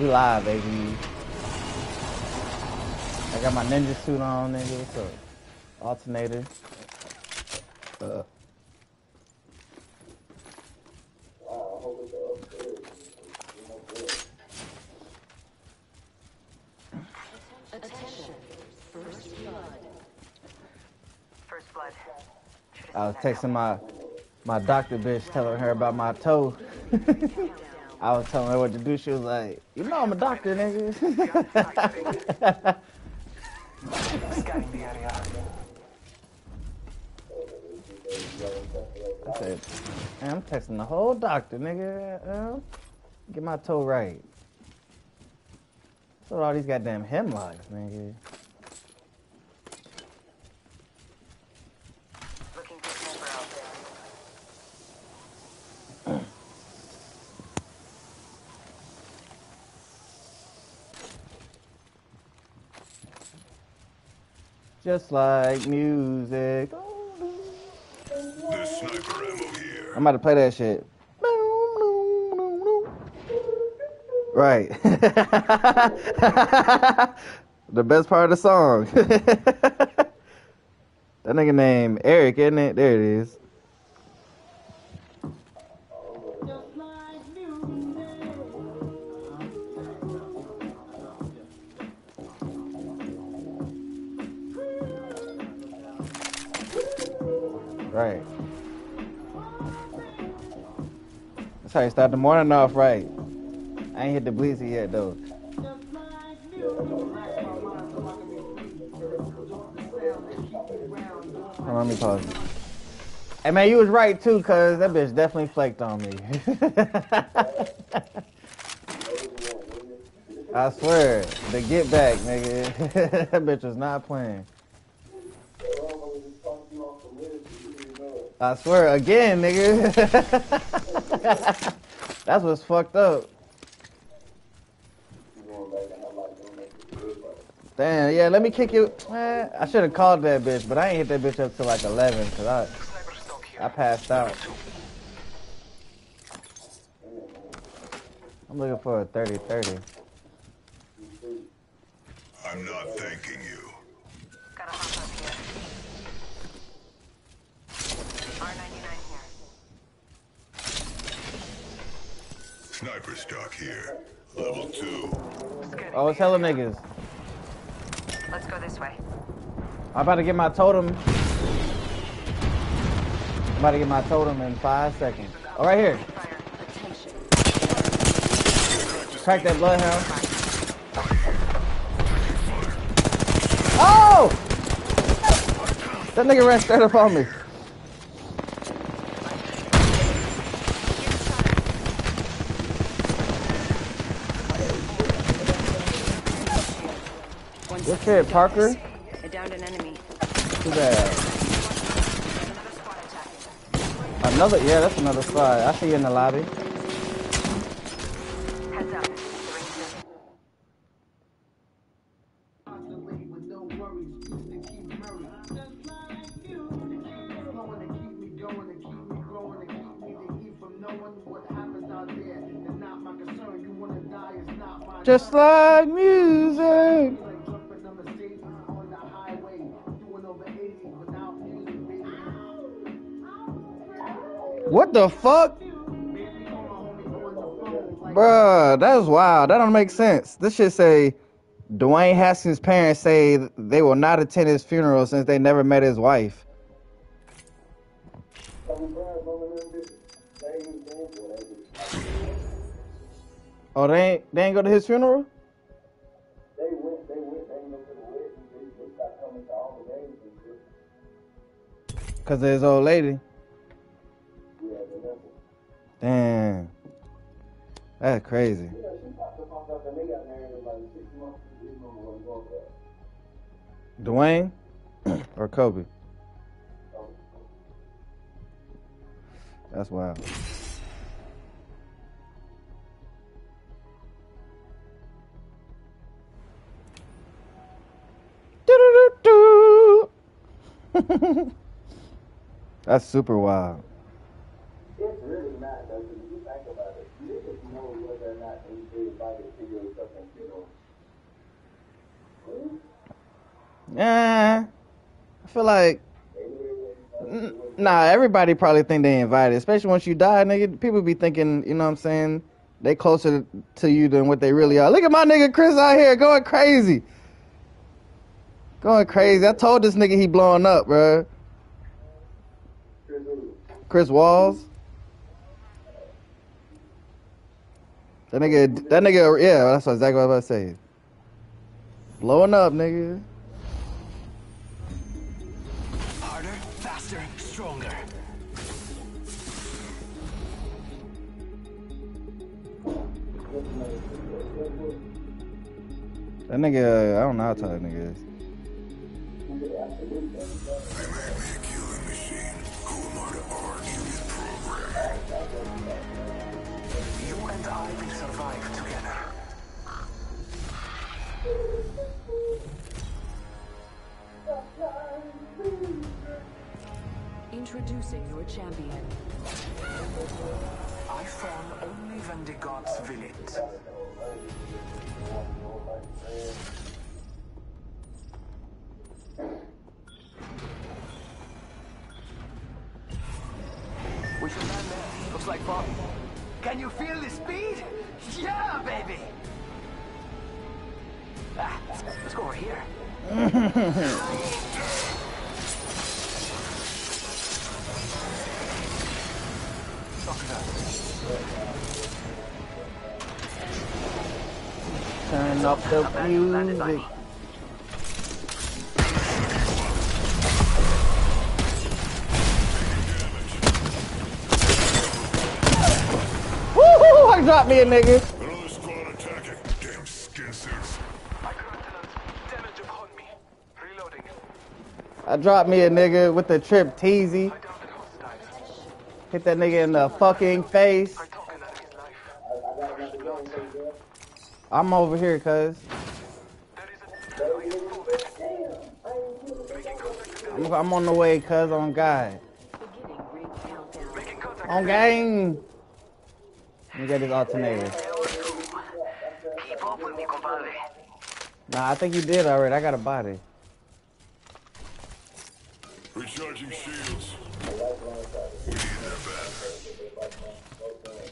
We live, baby. I got my ninja suit on, nigga. What's up? Alternator. Uh. I was texting my my doctor bitch, telling her about my toe. I was telling her what to do. She was like, "You know I'm a doctor, nigga." I said, "Man, I'm texting the whole doctor, nigga. Uh, get my toe right." So all these goddamn Hemloks, nigga. Looking for sniper out there. Just like music. There's sniper ammo here. I'm about to play that shit. Right. the best part of the song. that nigga name Eric, isn't it? There it is. Right. That's how you start the morning off right. I ain't hit the bleezy yet though. On, let me pause. it. Hey man, you was right too, cause that bitch definitely flaked on me. I swear, the get back, nigga. that bitch was not playing. I swear again, nigga. That's what's fucked up. Damn, yeah, let me kick you. Man, I should have called that bitch, but I ain't hit that bitch up till like 11, cause I, Sniper stock here. I passed out. I'm looking for a 30-30. I'm not thanking you. Gotta hop up here. R99 here. Sniper stock here. Level two. Oh, it's the hella area. niggas. Let's go this way. I'm about to get my totem. I'm about to get my totem in five seconds. Oh, right here. Fire. Attention. Crack that bloodhound. Oh! That nigga ran straight up on me. Second. shit, Parker. I downed an enemy. Too bad. Another squad attacking. Another, yeah, that's another squad. I see you in the lobby. Heads up. The ring's in. Just like music. What the fuck? Bruh, that's wild. That don't make sense. This should say Dwayne Haskins' parents say they will not attend his funeral since they never met his wife. Oh, they ain't they ain't go to his funeral? Cause of his old lady. Damn. That's crazy. Dwayne or Kobe? That's wild. That's super wild. It's really not, though, you think about it, niggas know whether or not they, they invited or something. Yeah, I feel like nah. Everybody probably think they invited, especially once you die, nigga. People be thinking, you know what I'm saying? They closer to you than what they really are. Look at my nigga Chris out here going crazy, going crazy. I told this nigga he blowing up, bro. Chris Walls. That nigga, that nigga, yeah, that's exactly what I was about to say. Blowing up, nigga. Harder, faster, stronger. That nigga, I don't know how tall that nigga is. Introducing your champion. I fall only when the will it. We should land there. Looks like fun. Can you feel the speed? Yeah, baby! Ah, let's go over here. Suck it up. Turn up the music. Woo! I dropped me a nigga. I dropped me a nigga with the trip teasy. Hit that nigga in the fucking face. I'm over here, cuz. I'm, on the way, cuz, on God. On gang. Let me get this alternator. Nah, I think you did already. I got a body. Recharging shields. We need that back.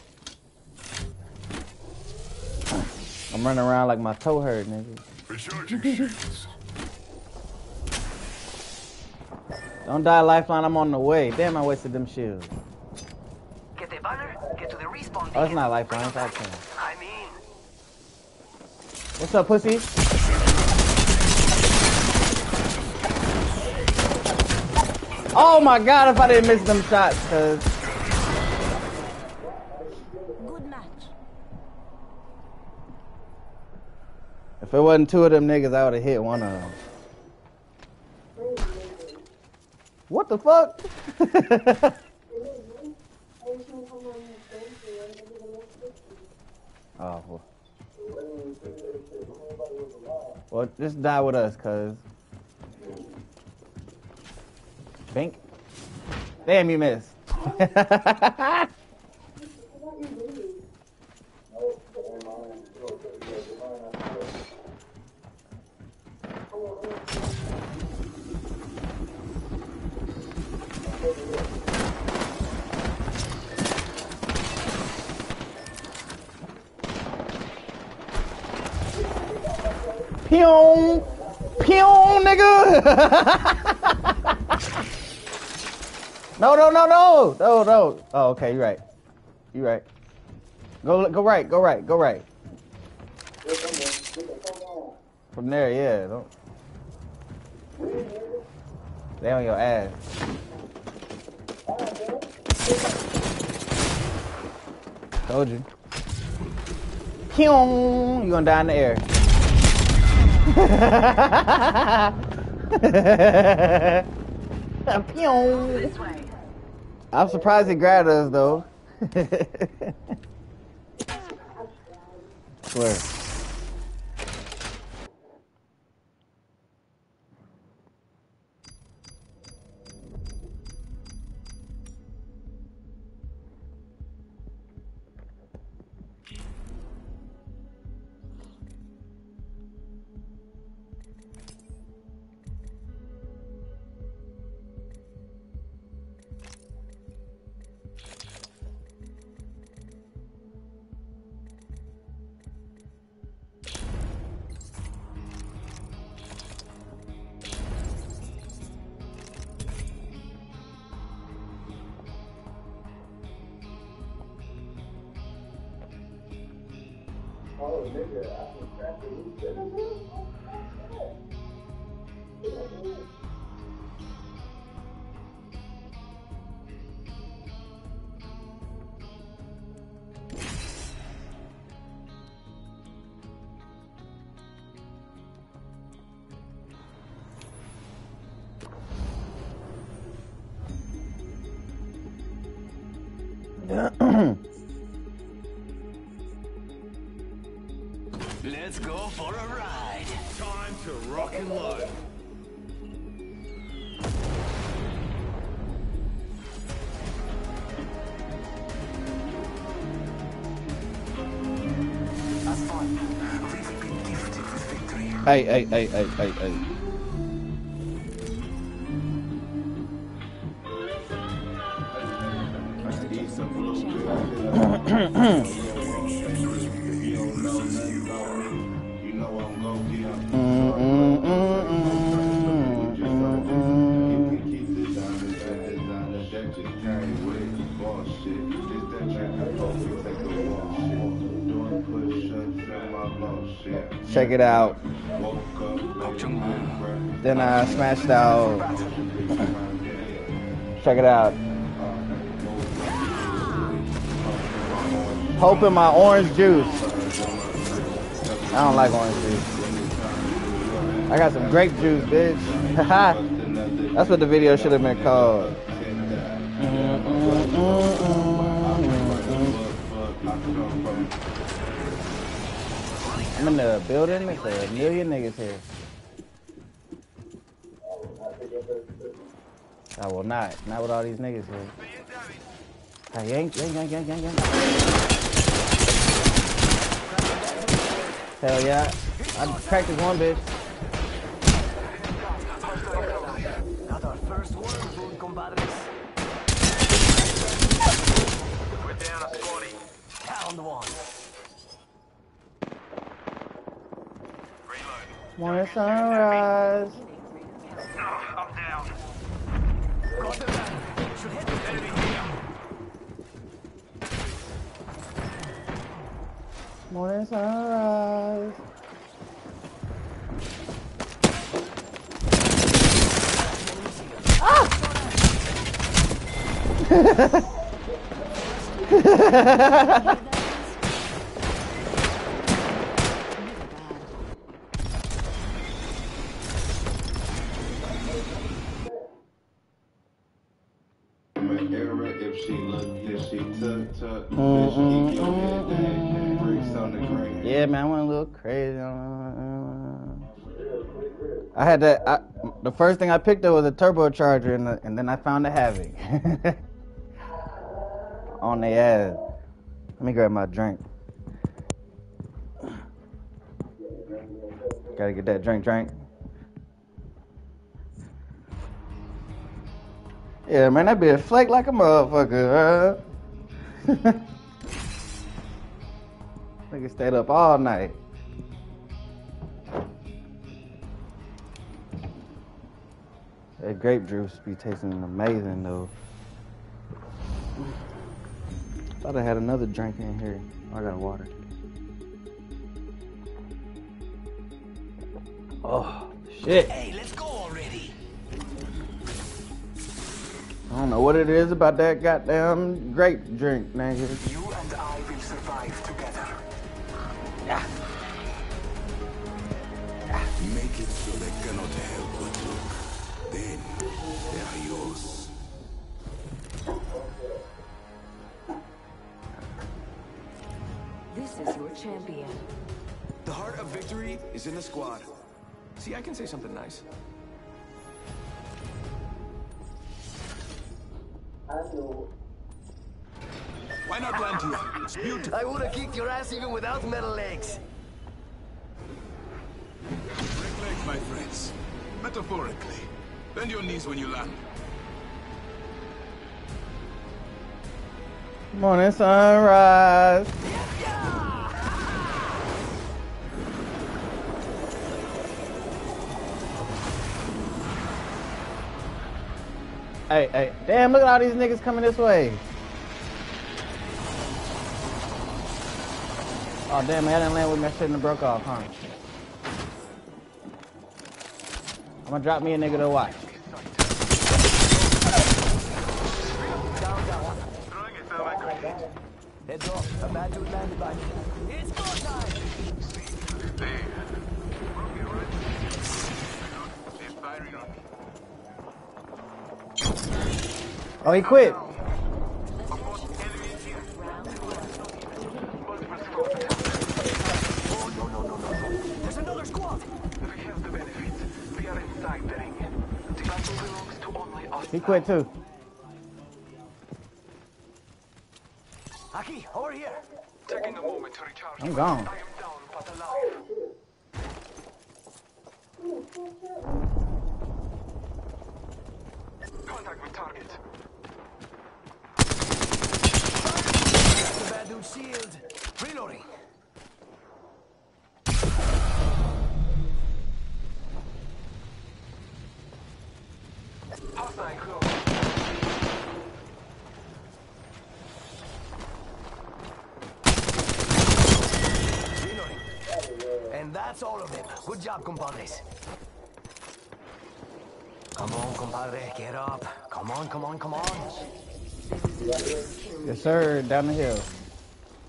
I'm running around like my toe hurt, nigga. Recharging. Don't die, Lifeline. I'm on the way. Damn, I wasted them shields. Get the banner, get to the respawn Oh, it's not Lifeline. It's. I mean, What's up, pussy? Oh my god, if I didn't miss them shots, cuz. Good match. If it wasn't two of them niggas, I would have hit one of them. What the fuck? oh. Well. well, just die with us, cuz. Bink. Damn, you missed. Pew! Pew, nigga! no, no, no, no! No, no. Oh, okay, you're right. You're right. Go, go right, go right, go right. From there, yeah. Don't. They on your ass. Told you. Pew! You gonna die in the air. This way. I'm surprised he grabbed us though. Swear. Doing push-ups and my low shit. Check it out. Then I smashed out. Check it out. Hope in my orange juice. I don't like orange juice. I got some grape juice, bitch. That's what the video should have been called. I'm in the building. There's a million niggas here. I will not. Not with all these niggas here. Hey, yank, yank, yank, yank, yank, yank. Hell yeah. I this one bitch. Mm-hmm. Yeah, man, I went a little crazy. I had that. I, the first thing I picked up was a turbocharger, and, the, and then I found a Havoc on the ass. Let me grab my drink. Gotta get that drink, drink. Yeah, man, that bitch flake like a motherfucker. Huh? Nigga stayed up all night. That grape juice be tasting amazing though. Thought I had another drink in here. Oh, I got water. Oh shit. Hey, let's go already. I don't know what it is about that goddamn grape drink, nigga. You and I will survive is your champion. The heart of victory is in the squad. See, I can say something nice. Why not land here? It's beautiful. I would have kicked your ass even without metal legs. Break legs, my friends. Metaphorically. Bend your knees when you land. Morning sunrise. Hey, hey, damn, look at all these niggas coming this way. Oh damn, man, I didn't land with me. I shouldn't have broke off, huh? I'm gonna drop me a nigga to watch. Down that one. Throwing a thermite grenade. Heads off. A bad dude landed back. It's go time. To he quit. He quit too. Aki, over here. Taking a moment to recharge. I'm gone. I am down but alive. Contact with target. Dude shield. Reloading. Reloading. And that's all of them. Good job, compadres. Come on, compadre, get up. Come on, come on, come on. Yes, sir. Down the hill.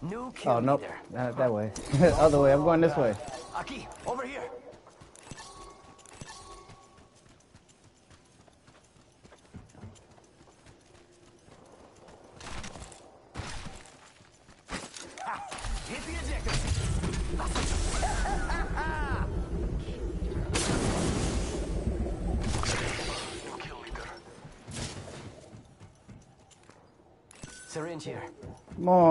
New kill Oh nope, not uh, that way. Other way. I'm going this way. Aki, over here. Ha! Hit the ejector. New kill leader. Syringe here. Morning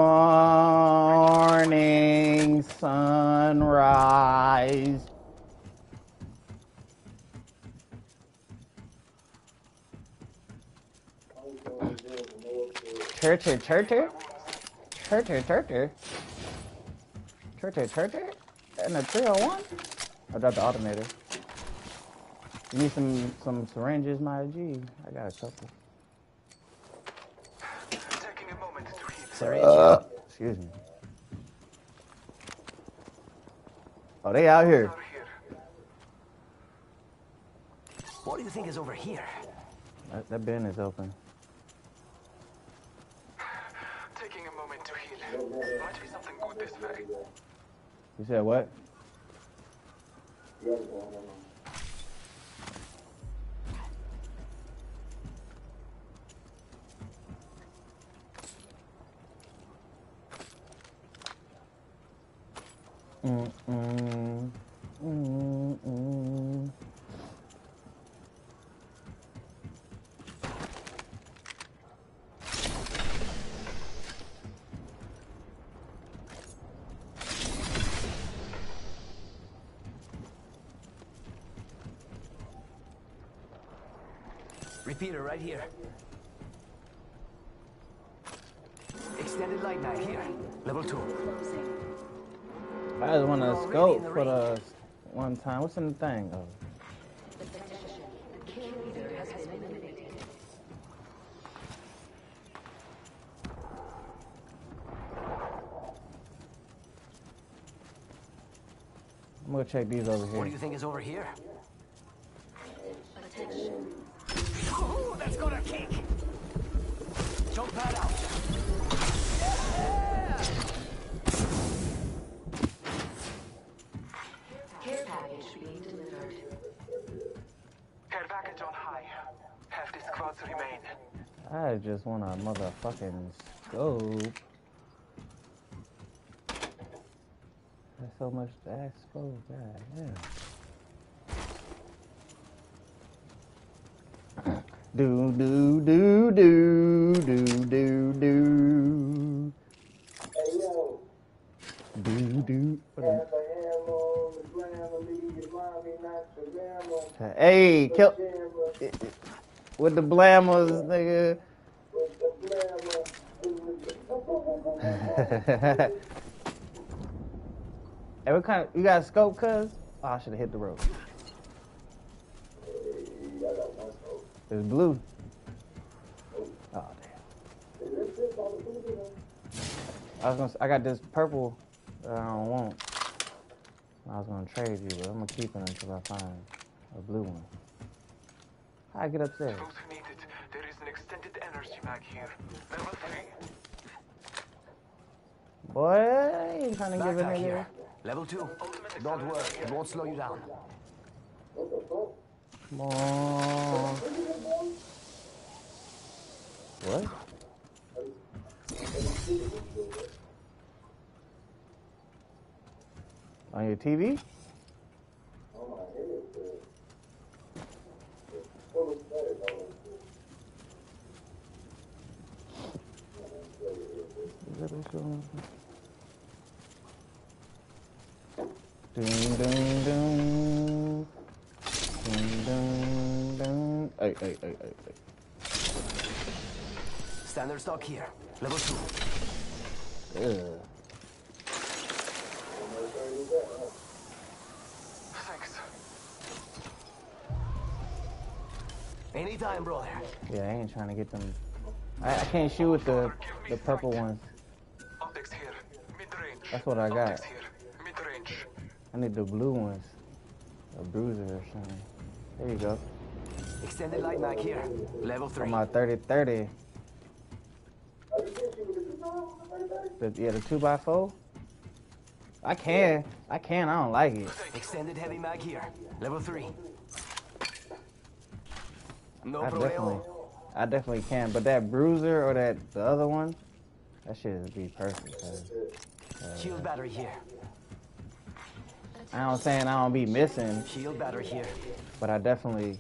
sunrise. Churcher, churcher, churcher, churcher, churcher, churcher, and a 301. I dropped the alternator. You need some some syringes, my G. I got a couple. Taking a moment to heal. Syringe. Excuse me. Oh, they out here. Here. What do you think is over here? That, that bin is open. Taking a moment to heal. Might be something good this way. You said what? Repeater right here. Extended light knife here. Level two. I just want to scope for the one time. What's in the thing? Oh. I'm gonna check these over here. What do you think is over here? I just want a motherfucking scope. There's so much to ask for. God damn. Do do do do do do do. Do do. Hey, kill with the blammers, nigga. Hey, what kind of, you got a scope, cuz? Oh, I should have hit the road. It's blue. Oh, damn. I was gonna, I got this purple that I don't want. I was gonna trade you, but I'm gonna keep it until I find a blue one. How I get upstairs? Those who need it, there is an extended energy mag here. Level 3. Boy, ain't trying to give a nigga. here. Level two. Don't worry, it won't slow you down. Come on. What? On your TV? Ding, ding, ding. Ding, ding, ding. Hey, hey, hey, hey, hey. Standard stock here. Level two. Ugh. Thanks. Anytime, brother. Yeah, I ain't trying to get them. I, I can't shoot with the the purple ones. Optics here. Mid-range. That's what I got. Optics here. Mid-range. I need the blue ones. A bruiser or something. There you go. Extended light mag here. Level For three. my 30 30. The, yeah, the 2x4. I can. I can. I don't like it. Extended heavy mag here. Level three. No I definitely. I definitely can. But that bruiser or that the other one, that shit would be perfect. cuz. Shield battery here. I don't saying I don't be missing, Shield battery here. but I definitely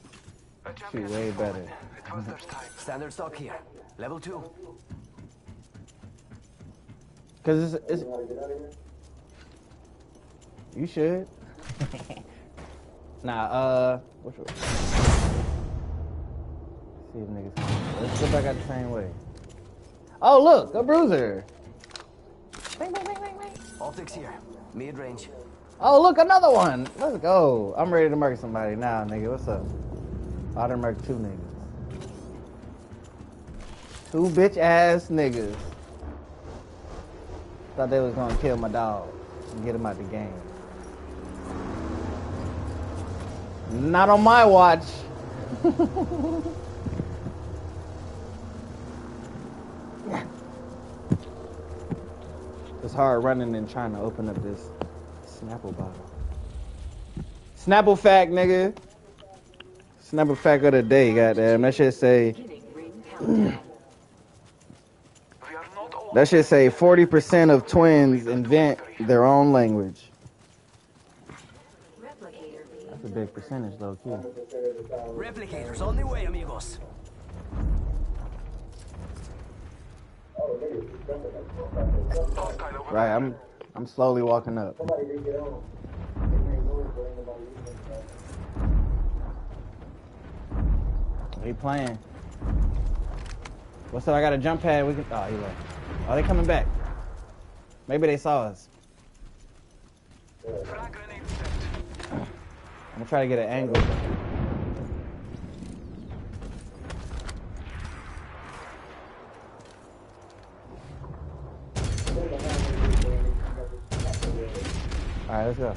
shoot way better. fallen. It was their time. Standard stock here. Level two. Cause it's, it's you should. nah, uh, which way? See if niggas. come. Let's go back out the same way. Oh look, a bruiser. Bang, bang, bang, bang, bang. Optics here. Mid range. Oh look, another one. Let's go. I'm ready to murder somebody now, nigga. What's up? I done murdered two niggas. Two bitch ass niggas. Thought they was gonna kill my dog and get him out the game. Not on my watch. it's hard running and trying to open up this Snapple bottle. Snapple fact, nigga. Snapple fact of the day, goddamn. That shit say Beginning ring countdown. We are not all that shit say 40% of twins invent their own language. That's a big percentage, though, key. Replicators on the way, amigos. Right, I'm I'm slowly walking up. We playing. What's up? I got a jump pad. We can. Oh, he left. Are they coming back? Maybe they saw us. Frag grenade set. I'm gonna try to get an angle. All right, let's go.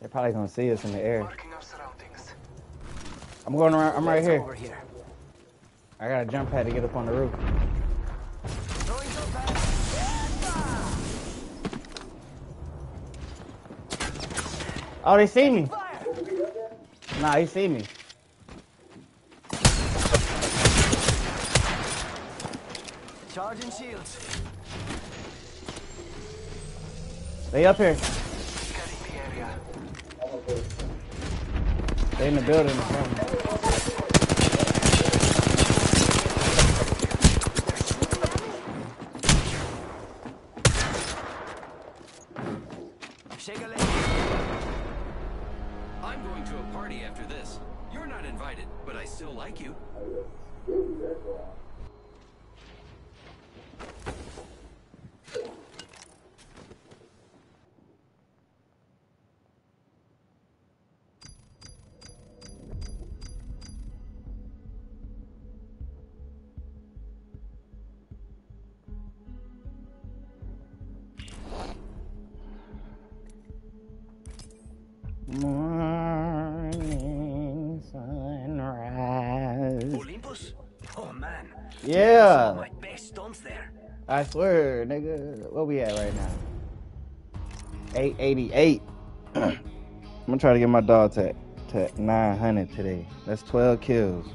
They're probably gonna see us in the air. Marking our surroundings. I'm going around. I'm right here. Here. I got a jump pad to get up on the roof. Throwing jump pad. Oh, they see me. Nah, he see me. Charging shields. They up here. Scanning the area. They in the building. in front of. Shake a leg. I'm going to a party after this. You're not invited, but I still like you. I swear, nigga. Where we at right now? 888. I'm gonna try to get my dog to, to 900 today. That's 12 kills.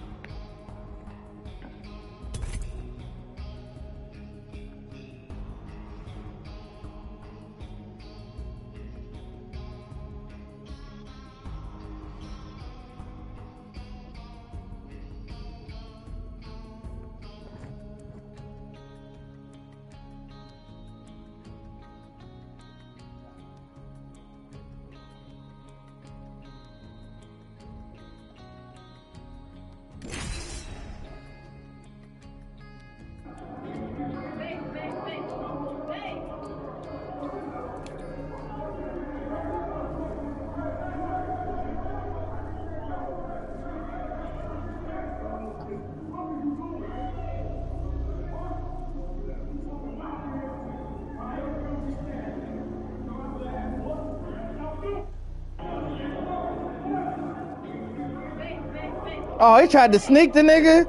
Oh, he tried to sneak the nigga.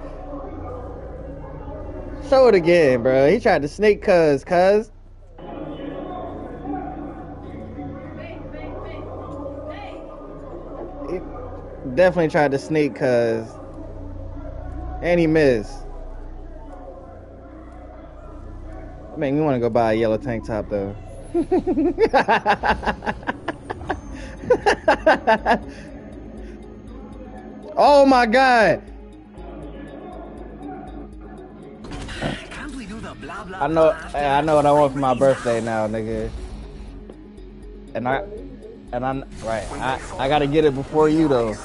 Show it again, bro. He tried to sneak cuz, cuz. Definitely tried to sneak cuz. And he missed. Make we want to go buy a yellow tank top though. oh my god. I know I know what I want for my birthday now, nigga. And I and I'm right. I, I gotta get it before you though.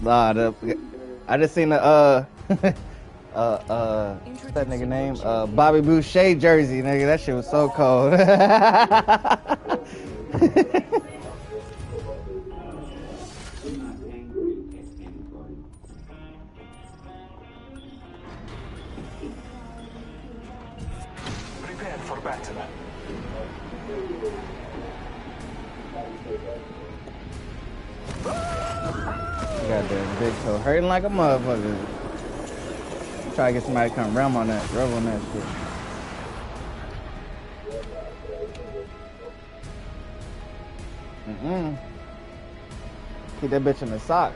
nah, the, I just seen the uh uh uh that nigga name? Uh Bobby Boucher jersey, nigga. That shit was so cold. Goddamn big toe hurting like a motherfucker. Try to get somebody to come ram on that, rub on that shit. Mm-mm. Keep that bitch in the sock.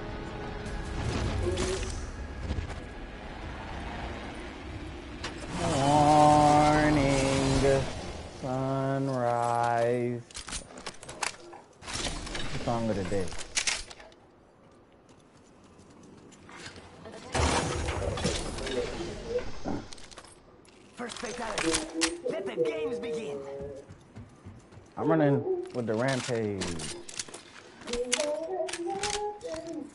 Time. bing, bing.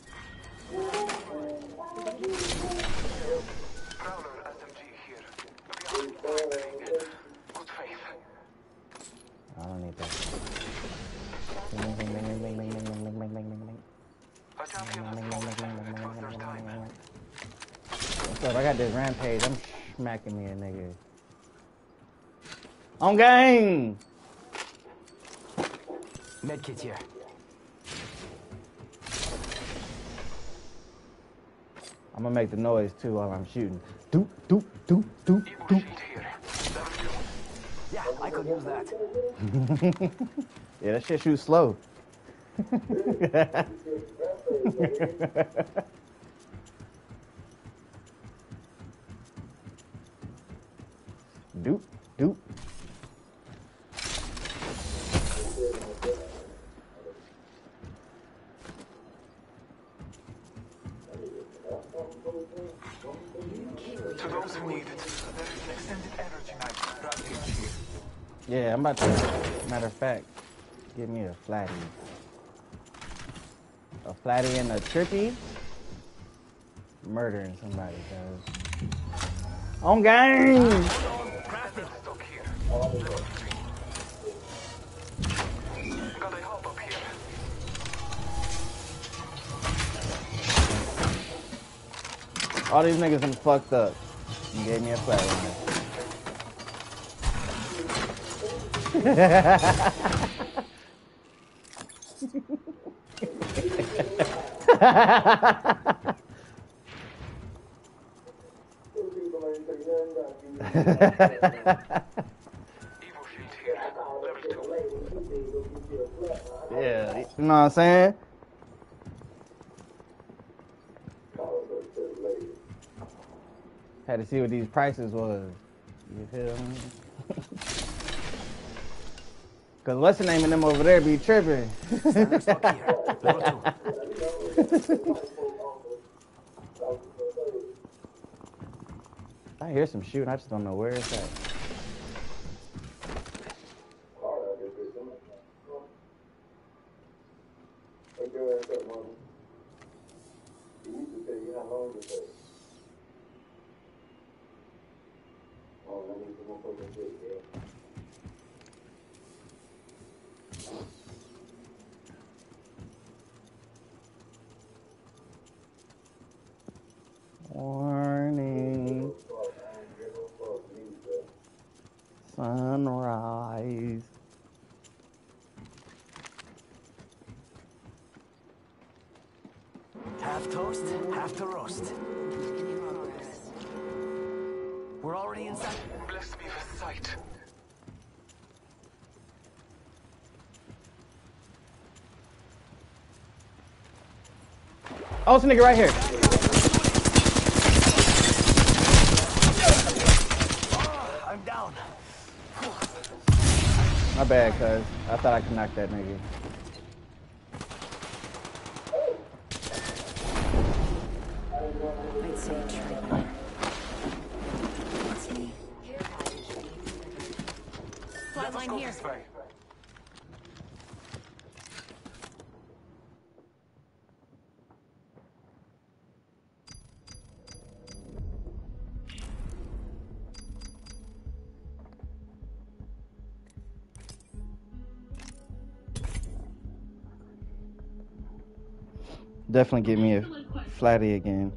What's up? I got this rampage. I'm smacking me a nigga. On gang! Medkit here. I'm gonna make the noise too while I'm shooting. Doop, doop, doop, doop, doop. sheet here. W. Yeah, I could use that. Yeah, that shit shoots slow. doop, doop. To those who need it, there is an extended energy knife rampage here. Yeah, I'm about to. Matter of fact, give me a flatty. A flatty and a trippy. Murdering somebody, guys. On game! All these niggas done fucked up. And gave me a flat. Evo shield here. Level 2. Yeah, you know what I'm saying? Had to see what these prices was. You feel me? Cause what's the name of them over there be tripping? I hear some shooting, I just don't know where it's at. Morning. Sunrise. Half toast, half to roast. We're already inside. Blessed be the sight. Oh, it's a nigga right here. I'm down. My bad, cuz. I thought I could knock that nigga. I'd say try. It's me. Care package being delivered. Flatline here. Definitely get me a flatty again.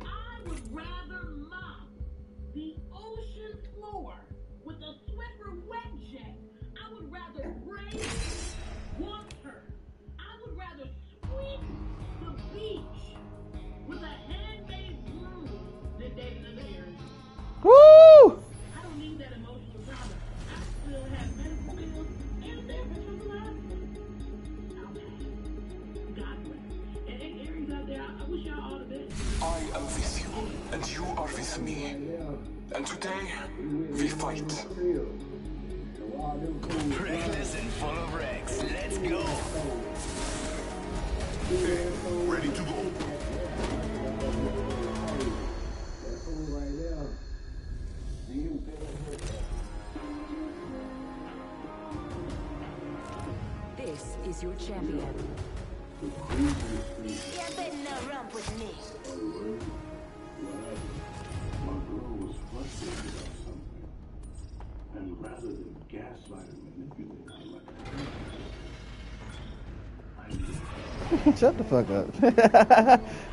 Shut the fuck up.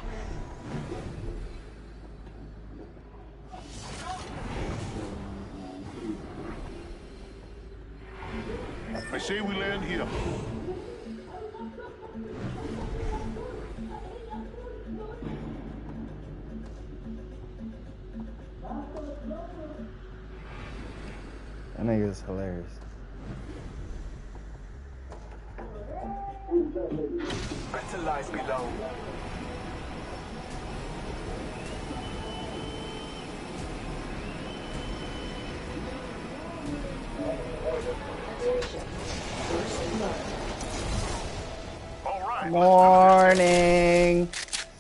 Morning.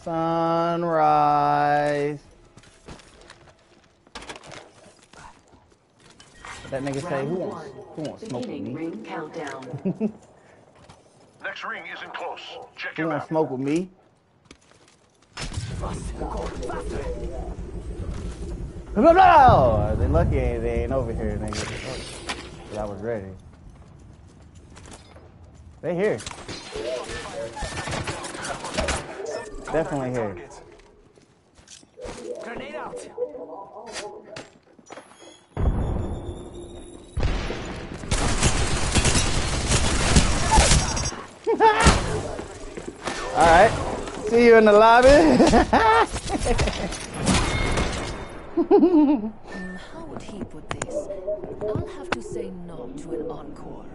Sunrise. What that nigga say? Who Round wants, one. who wants smoke with me? ring countdown. Next ring isn't close. Check Who your wants map. smoke with me? Blah, blah. They lucky they ain't over here, nigga. Oh, but I was ready. They here. Definitely here. Grenade out. All right. See you in the lobby. How would he put this? I'll have to say no to an encore.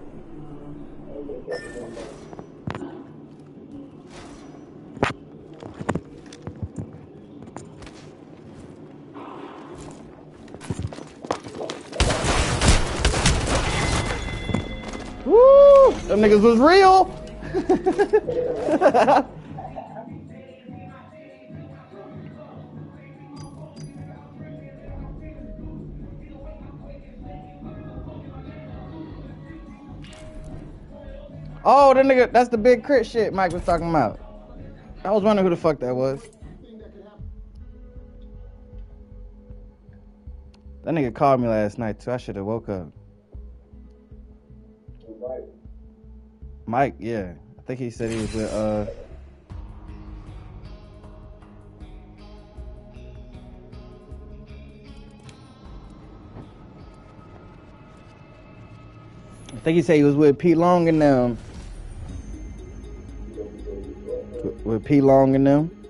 Woo! Them niggas was real. oh, that nigga, that's the big crit shit Mike was talking about. I was wondering who the fuck that was. That nigga called me last night too. I should have woke up. Mike, yeah. I think he said he was with uh I think he said he was with P Long and them. With- With P Long and them.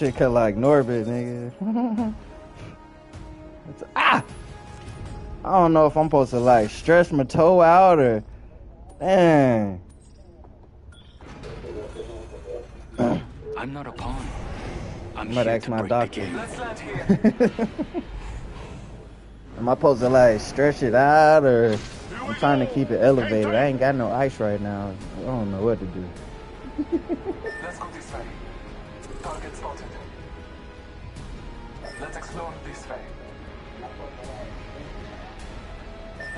Shit cut like Norbit, nigga. It's- ah! I don't know if I'm supposed to like stretch my toe out or. Dang. I'm not a pawn. I'm I'm gonna ask to my doctor. game. Let's land here. Am I supposed to like stretch it out or I'm trying to keep it elevated? I ain't got no ice right now. I don't know what to do.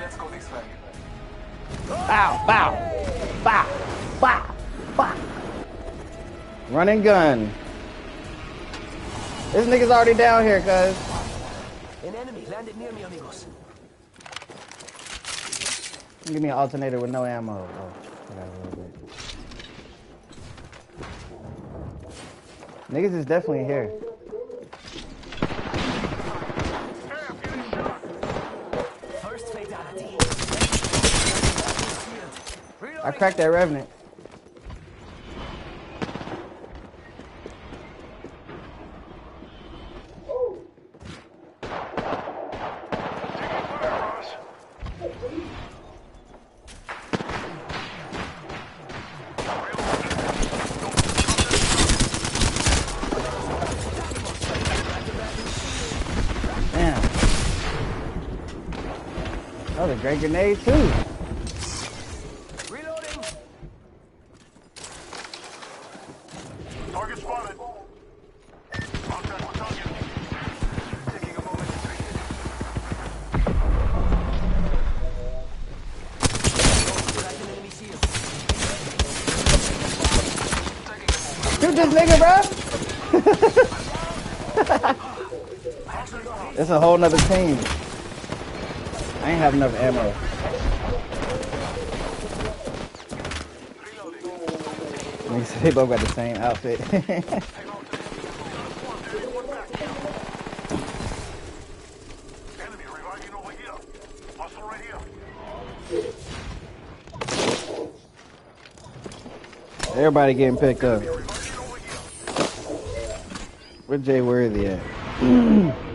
Let's go this way. Bow, bow, bow, bow, bow. Run and gun. This nigga's already down here, cuz. An enemy landed near me, amigos. Give me an alternator with no ammo. Oh, I got a little bit. Niggas is definitely here. I cracked that revenant. Damn. That was a great grenade too. Reloading. Target spotted. Contact with target. Taking a moment to breathe. Crack an enemy shield. Shoot this nigga, bro. it's a whole nother team. I ain't have enough ammo. They both got the same outfit. Everybody getting picked up. Where Jay Worthy at?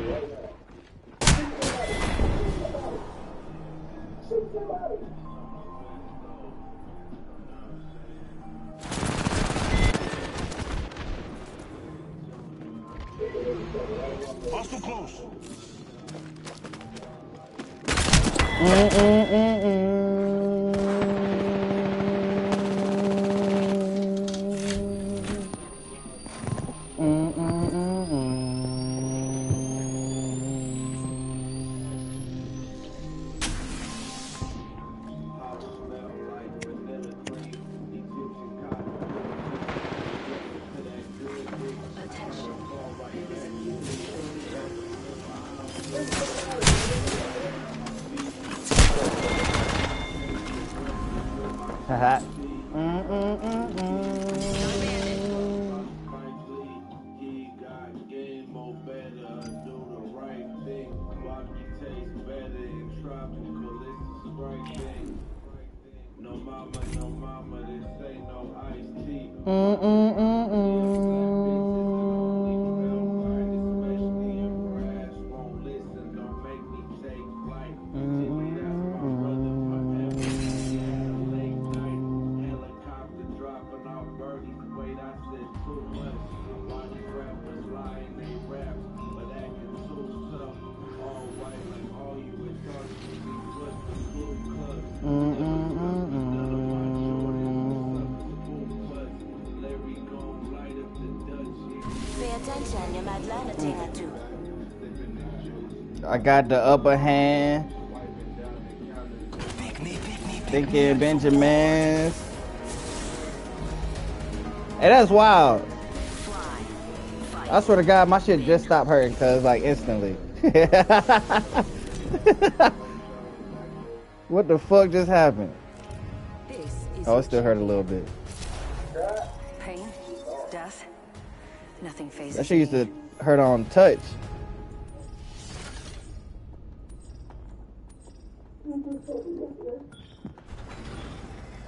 I got the upper hand. Thinking Benjamins. Hey, that's wild. I swear to God, my shit just stopped hurting cause like instantly. what the fuck just happened? Oh, it still hurt a little bit. pain, death. Nothing phases That shit used me. to hurt on touch.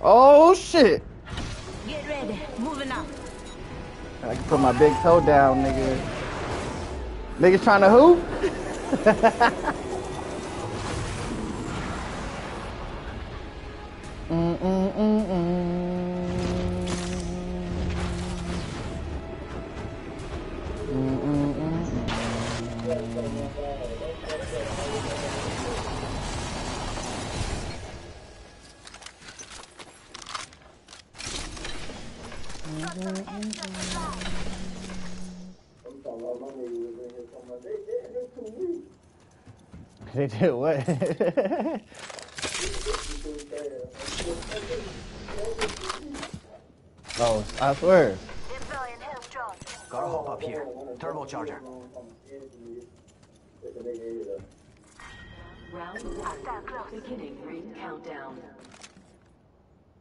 Oh shit! Get ready, moving up. I can put my big toe down, nigga. Niggas trying to hoop? They did what? oh, I swear. Deploying health drone. Gotta hop up here. Turbocharger. Round one. Beginning ring countdown.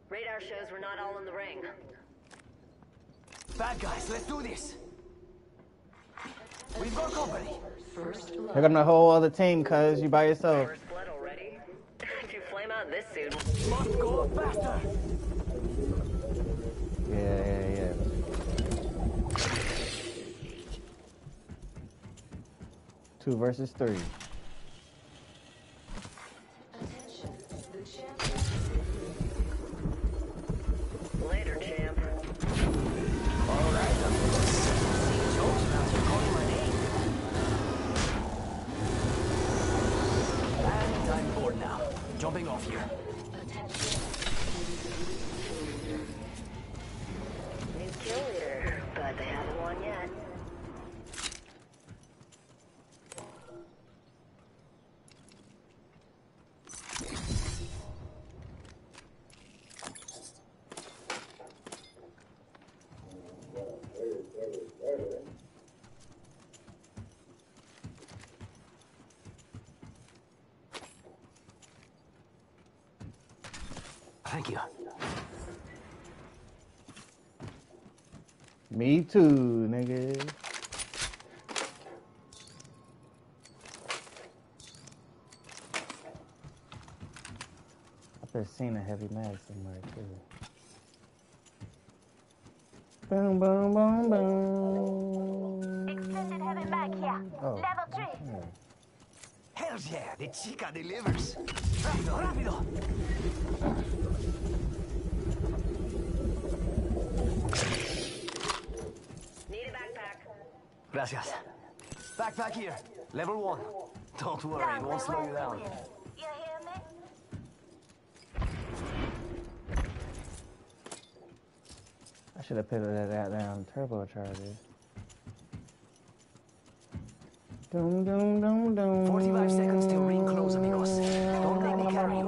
Radar shows we're not all in the ring. Bad guys, let's do this. We've got company. First Here come the whole other team, cuz you by yourself. First blood already? if you flame out this soon. Must go faster. Yeah, yeah, yeah. Two versus three. Me too, nigga. I've just seen a heavy mag somewhere too. Boom, boom, boom, boom. Extended heavy back here. Oh. Level three. Yeah. Hell yeah, the chica delivers. Rápido, rápido. Need a backpack. Gracias. Backpack here. Level one. Don't worry, it won't slow you down. You hear me? I should have put that that down turbocharger. Dum, dum, dum, dum. 45 seconds till ring close, amigos. Don't make me carry you.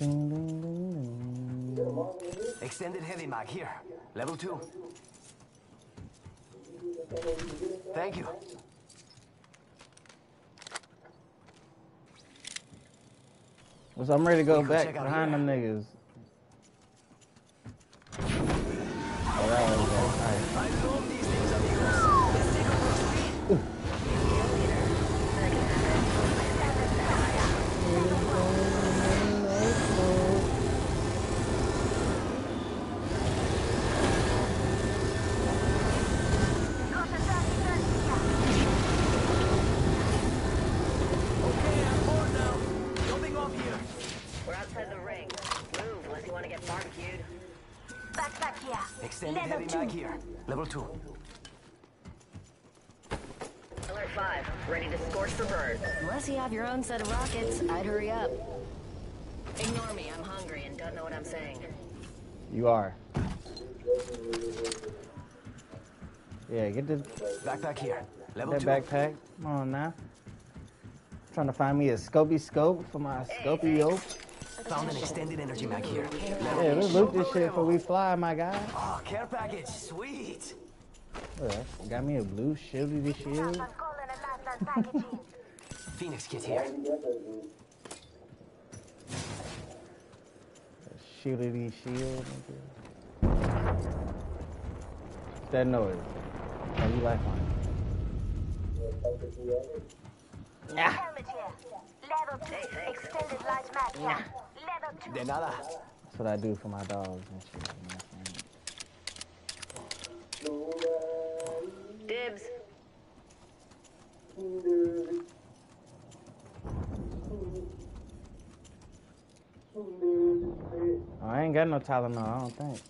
Dum, dum, dum, dum. Extended heavy mag here. Level two. Thank you. So I'm ready to go back behind them niggas. Oh, that you have set of rockets, I'd hurry up. Ignore me, I'm hungry and don't know what I'm saying. You are. Yeah, get the Backpack here. Level that two. backpack. Come on now. Trying to find me a scopy scope for my scopy yoke. Found an extended energy mag here. Level Yeah, let's loot this shit before we fly, my guy. Oh, care package. Sweet. Look, got me a blue shieldy shield. Phoenix kit here. Shieldy shield. nigga. That noise. Are you like mine. Ah. Helmet here. Level two. Extended light mag here. Level two. De nada. That's what I do for my dogs and shit. you know what I'm? Dibs. Oh, I ain't got no Tylenol, I don't think.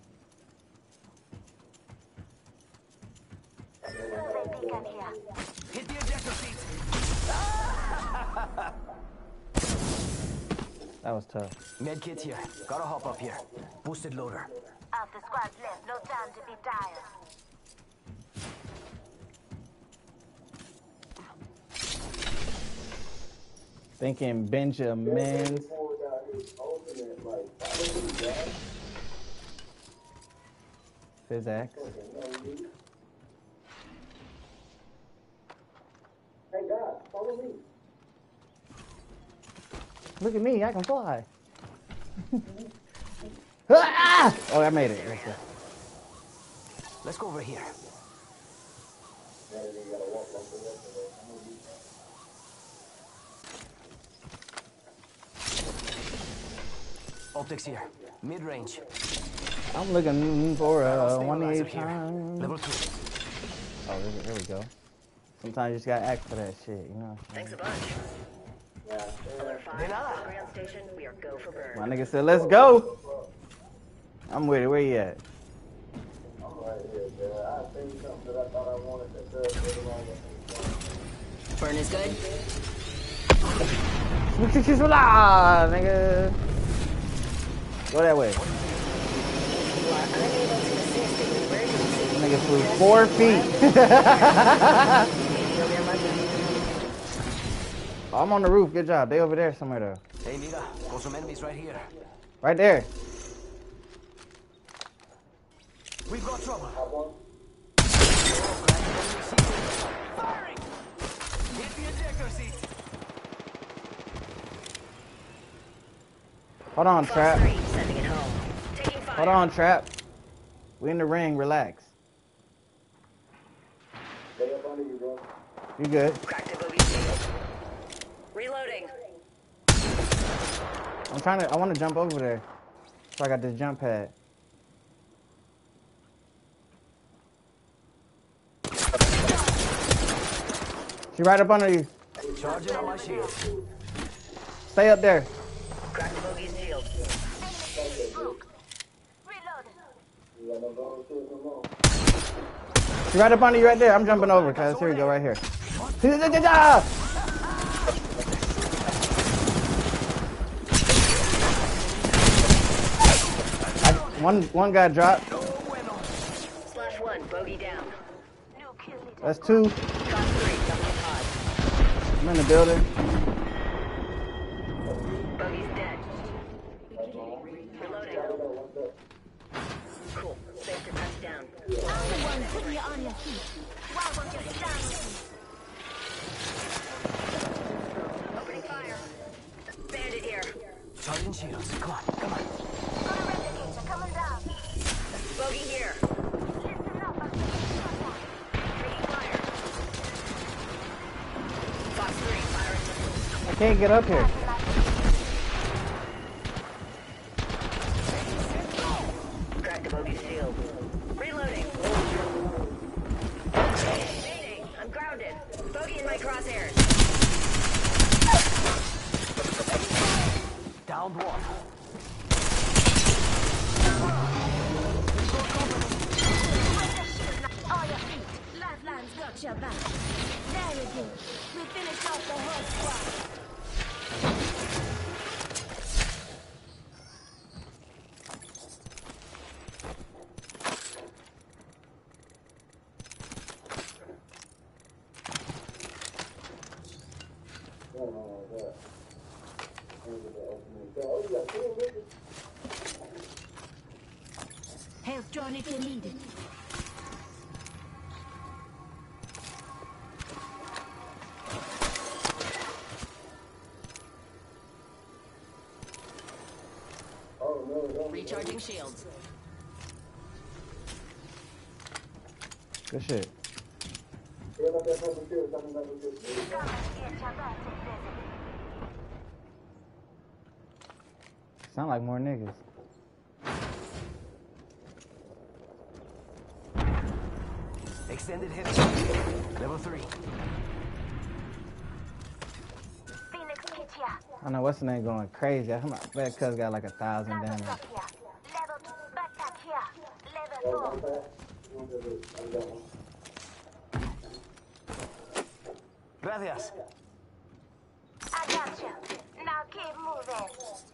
UAV beacon here. Hit the ejector. That was tough. Med kit here. Gotta hop up here. Boosted loader. Half the squad's left. No time to be tired. Thinking Benjamin. Physics. Look at me, I can fly. ah! Oh, I made it. Let's. Let's go over here. Optics here. Mid range. I'm looking for a Stabilizer 188 time. Level two. Oh, there, there we go. Sometimes you just gotta act for that shit, you know? Thanks a bunch. Alert 5, ground station, we are go for bird. My nigga said, let's go. I'm with it. Where you at? Burn is good. Ah, nigga. Go that way. You are unable to assist in emergency. Nigga flew four feet. Feel their monkey. Oh, I'm on the roof. Good job. They over there somewhere though. Hey, mira. Got some enemies right here. Right there. We've got trouble. Firing! Hit the ejector seat. Hold on, trap. 3, sending it home. Taking fire. Hold on, trap. We in the ring. Relax. You good? Cracked a bogey shield. Reloading. I'm trying to. I want to jump over there. So I got this jump pad. She right up under you. Charging on my shield. Stay up there. Cracked a bogey's shield. Broke. Right up under you right there. I'm jumping over, cuz. Here we go, right here. I- One, one guy dropped. Splash 1, bogey down. New kill leader. That's two. Fox 3, jumping pod. I'm in the building. Can't get up here. Sound like more niggas. Extended hit. Level 3. Phoenix kit. I know what's the name going crazy. I bet cuz got like a thousand Level damage. Level two. Backpack here. Level four. Gracias. I got you. Now keep moving.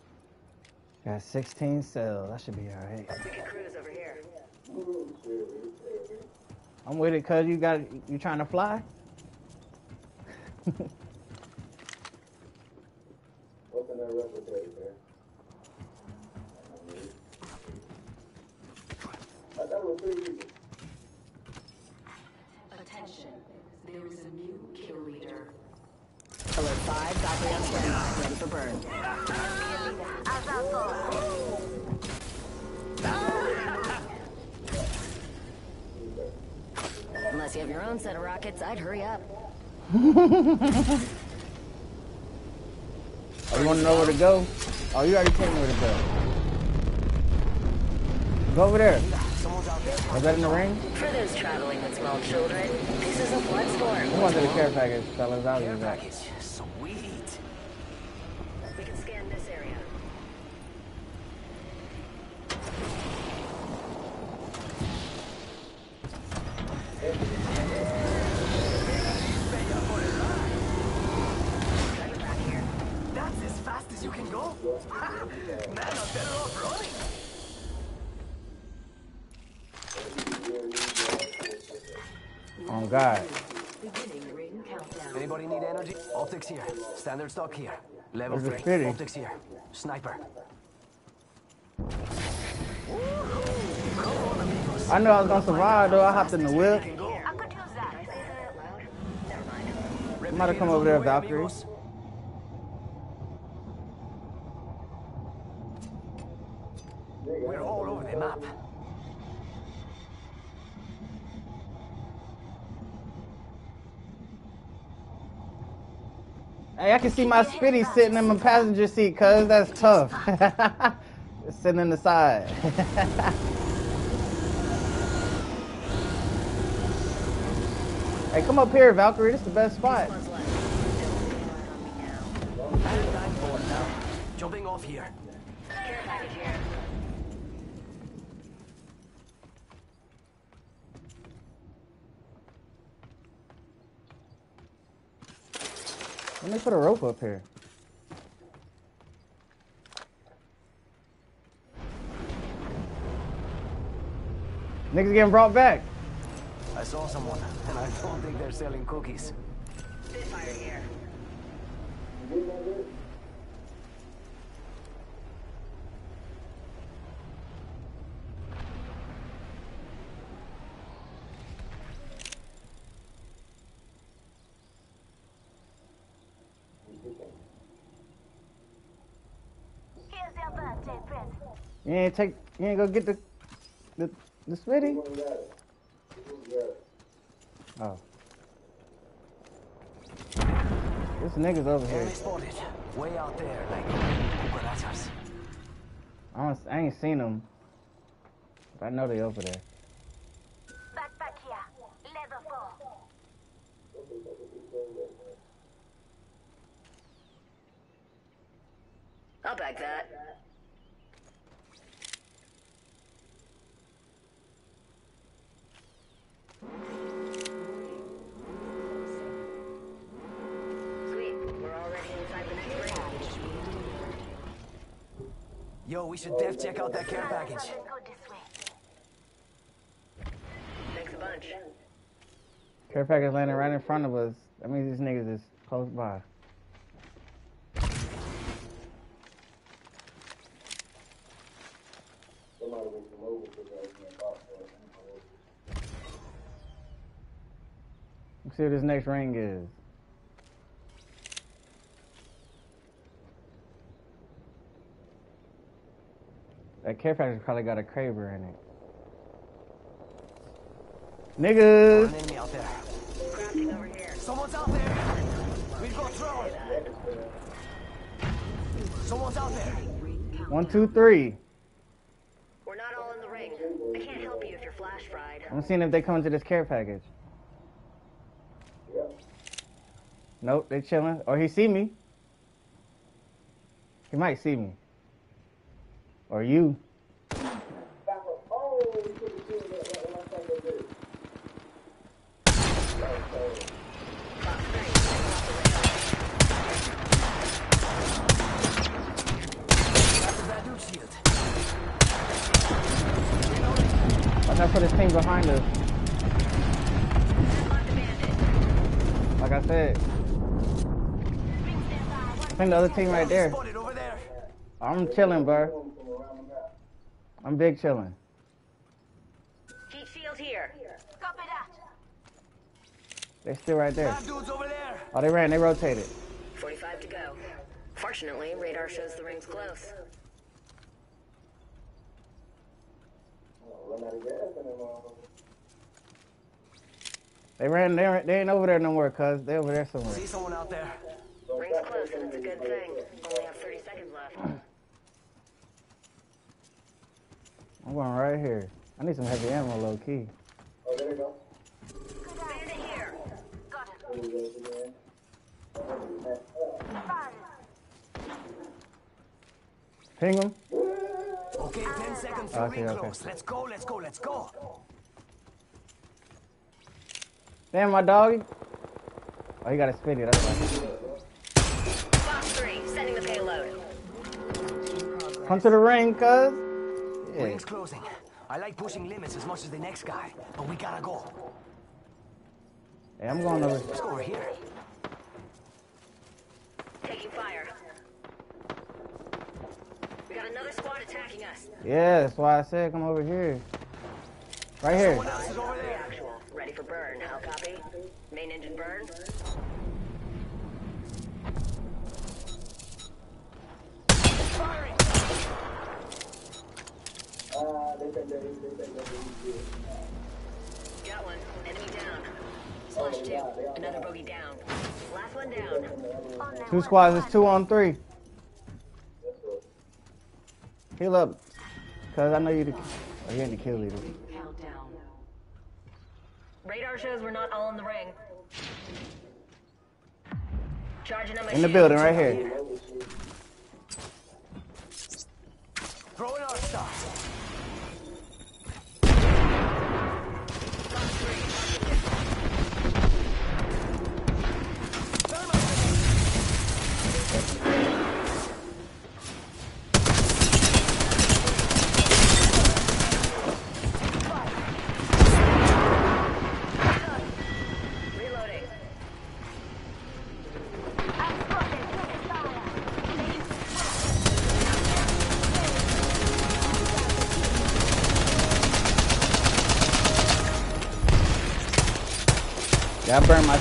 Got 16 cells. That should be alright. We can cruise over here. I'm with it cuz you got you trying to fly? Attention. There is a new kill leader. Alert 5, Valkyrie on standby, ready for burn. As I go. Unless you have your own set of rockets, I'd hurry up. Oh, you want to know where to go? Oh, you already told me where to go. Go over there. Is that in the ring? For those traveling with small children, this is a blood. Come on to the care package, fellas. I'll be back. package. Sweet. Standard stock here. Level Where's the 3. city? Optics here. Sniper. I knew I was gonna survive though. I hopped in the whip. I could use that. Never mind. You might have come over there, Valkyrie. We're all over the map. Hey, I can see my spitty sitting in my passenger seat, cuz that's tough. Sitting in the side. hey, come up here, Valkyrie. This is the best spot. Jumping off here. Let me put a rope up here. Niggas getting brought back. I saw someone, and I don't think they're selling cookies. Spitfire here. Here's your birthday present. You ain't take. You ain't go get the the the spitty. Oh. This niggas over here. Enemy spotted. Way out there, like cucarachas. I, don't, I ain't seen them. But I know they over there. Backpack here. Level four. I'll bag that. Sweet. We're already inside the next ring. Yo, we should def check out that care package. something good this way. Thanks a bunch. Care package landing right in front of us. That means these niggas is close by. See what this next ring is. That care package probably got a Kraber in it. Niggas! An enemy out there. Someone's out there. We've got trouble. Someone's out there. One, two, three. We're not all in the ring. I can't help you if you're flash fried. I'm seeing if they come into this care package. Nope, they chilling. Or he see me. He might see me. Or you. Out for this team behind us. Like I said. I think the other team right there. Spotted over there. I'm chilling, bro. I'm big chilling. Heat shield here. Copy that. They still right there. Bad dudes over there. Oh, they ran. They rotated. 45 to go. Fortunately, radar shows the ring's close. They ran. They, ran- they ain't over there no more, cuz. They over there somewhere. See someone out there. Ring's close, and it's a good thing. Only have 30 seconds left. I'm going right here. I need some heavy ammo, low key. Oh, Bandit here. Got him. Ping them. Okay, 10 ah. seconds to ah, Okay, ring okay. close. Let's go, let's go, let's go. Damn, my doggy. Oh, he got a spitty. That's why. Come to the ring, cuz. Yeah. Ring's closing. I like pushing limits as much as the next guy, but we gotta go. Hey, I'm going over. Let's go over here. Taking fire. We got another squad attacking us. Yeah, that's why I said come over here. Right here. Someone else is over there. actual. Ready for burn. How copy? Main engine burn. Firing. Got one. Enemy down. Splash two. Another bogey down. Last one down. Two squads. It's two on three. Heal up, cuz I know you the. Oh, you ain't the kill leader. Radar shows we're not all in the ring. Charging on my In the shield. building, right here. Throwing our stuff.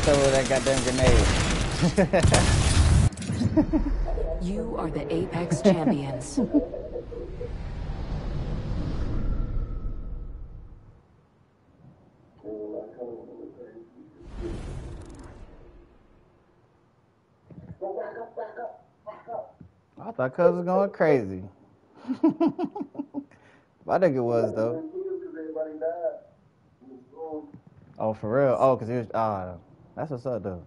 Yeah, I burned myself with that goddamn grenade. You are the Apex champions. I thought cuz was going crazy. I think it was though. Oh, for real? Oh, cause he was. Ah, that's what's up though.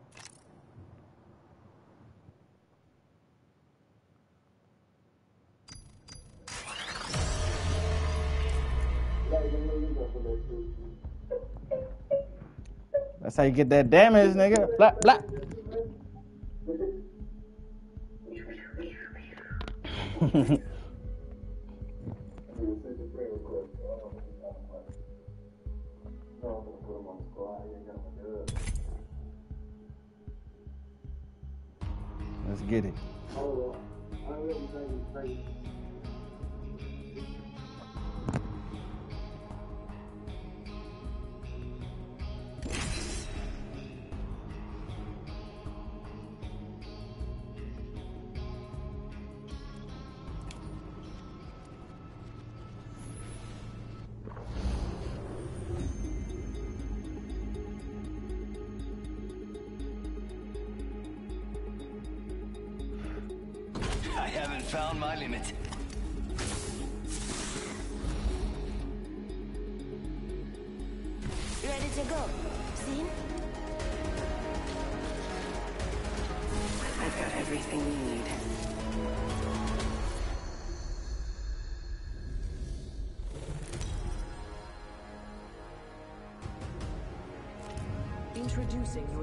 That's how you get that damage, nigga. Blah blah.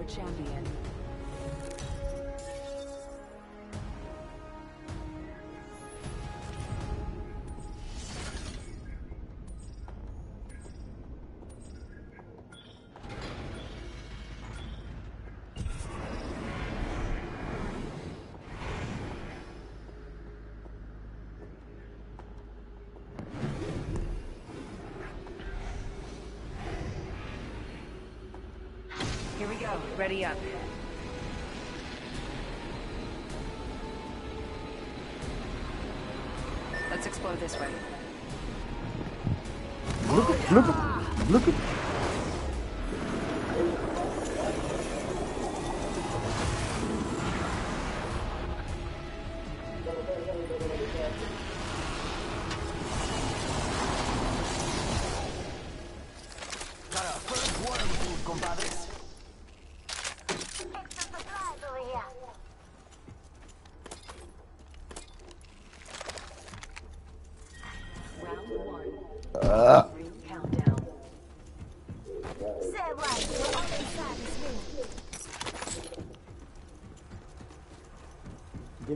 champion. Ready up.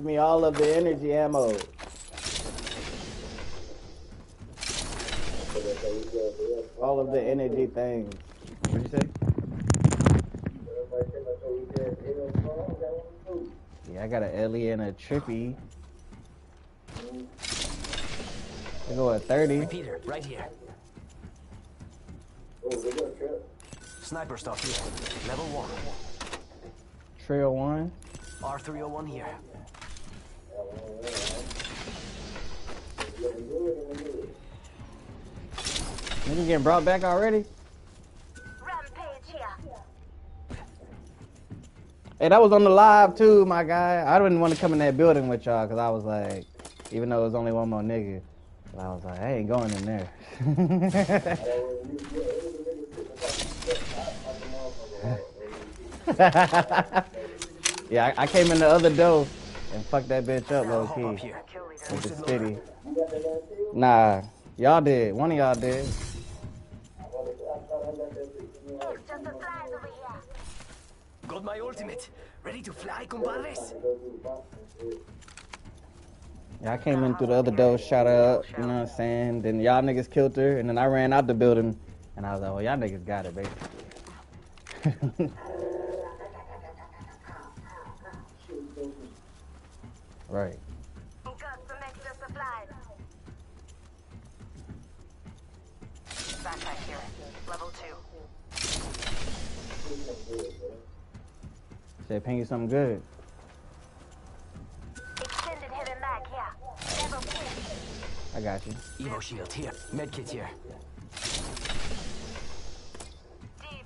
Me all of the energy ammo. All of the energy things. What'd you say? Yeah, I got an Ellie and a Trippy. I go at 30. Repeater, right here. Sniper stock here. Level one. Trail 1. R301 here. Nigga getting brought back already? Hey, that was on the live too, my guy. I didn't want to come in that building with y'all because I was like, even though it was only one more nigga, but I was like, I ain't going in there. yeah, I, I came in the other door and fucked that bitch up low Hop up key with the city. Nah, y'all did. One of y'all did. Extra supplies over here. Got my ultimate. Ready to fly, compadres? Yeah, I came in through the other door, shot her up, you know what I'm saying? Then y'all niggas killed her, and then I ran out the building, and I was like, well, y'all niggas got it, baby. right. Said, ping you something good. Extended heavy mag here. I got you. Evo shield here. Medkit here. Deep.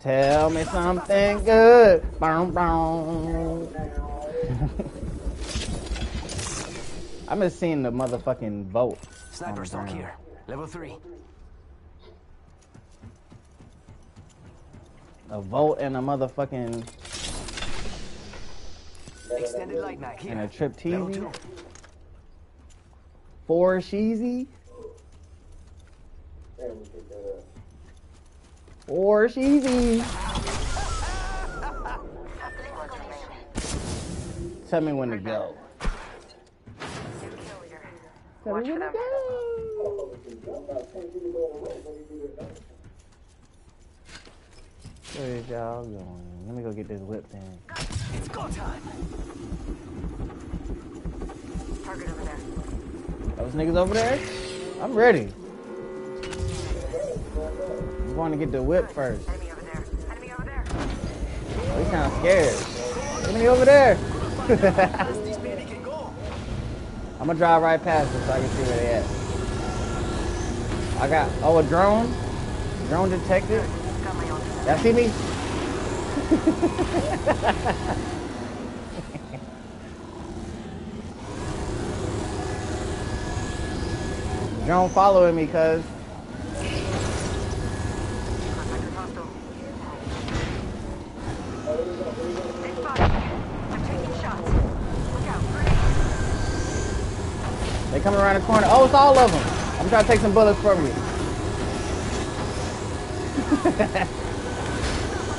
Tell me something good. Bow, bow. I miss seeing the motherfucking Volt. Sniper on the stock here. Level three. A Volt and a motherfucking Extended light mag here. and a trip TV. Four Sheezy. Four Sheezy. Tell me when to go. Tell me when to go. Where is y'all going? Let me go get this whip thing. It's go time. Target over there. Those niggas over there? I'm ready. I'm going to get the whip first. Enemy over there. Enemy over there. Oh, he sound scared. Enemy over there. Fast this baby can go. I'm gonna drive right past them so I can see where they at. I got oh a drone, drone detected. Y'all see me? Drone following me, cuz. They coming around the corner. Oh, it's all of them. I'm trying to take some bullets from you.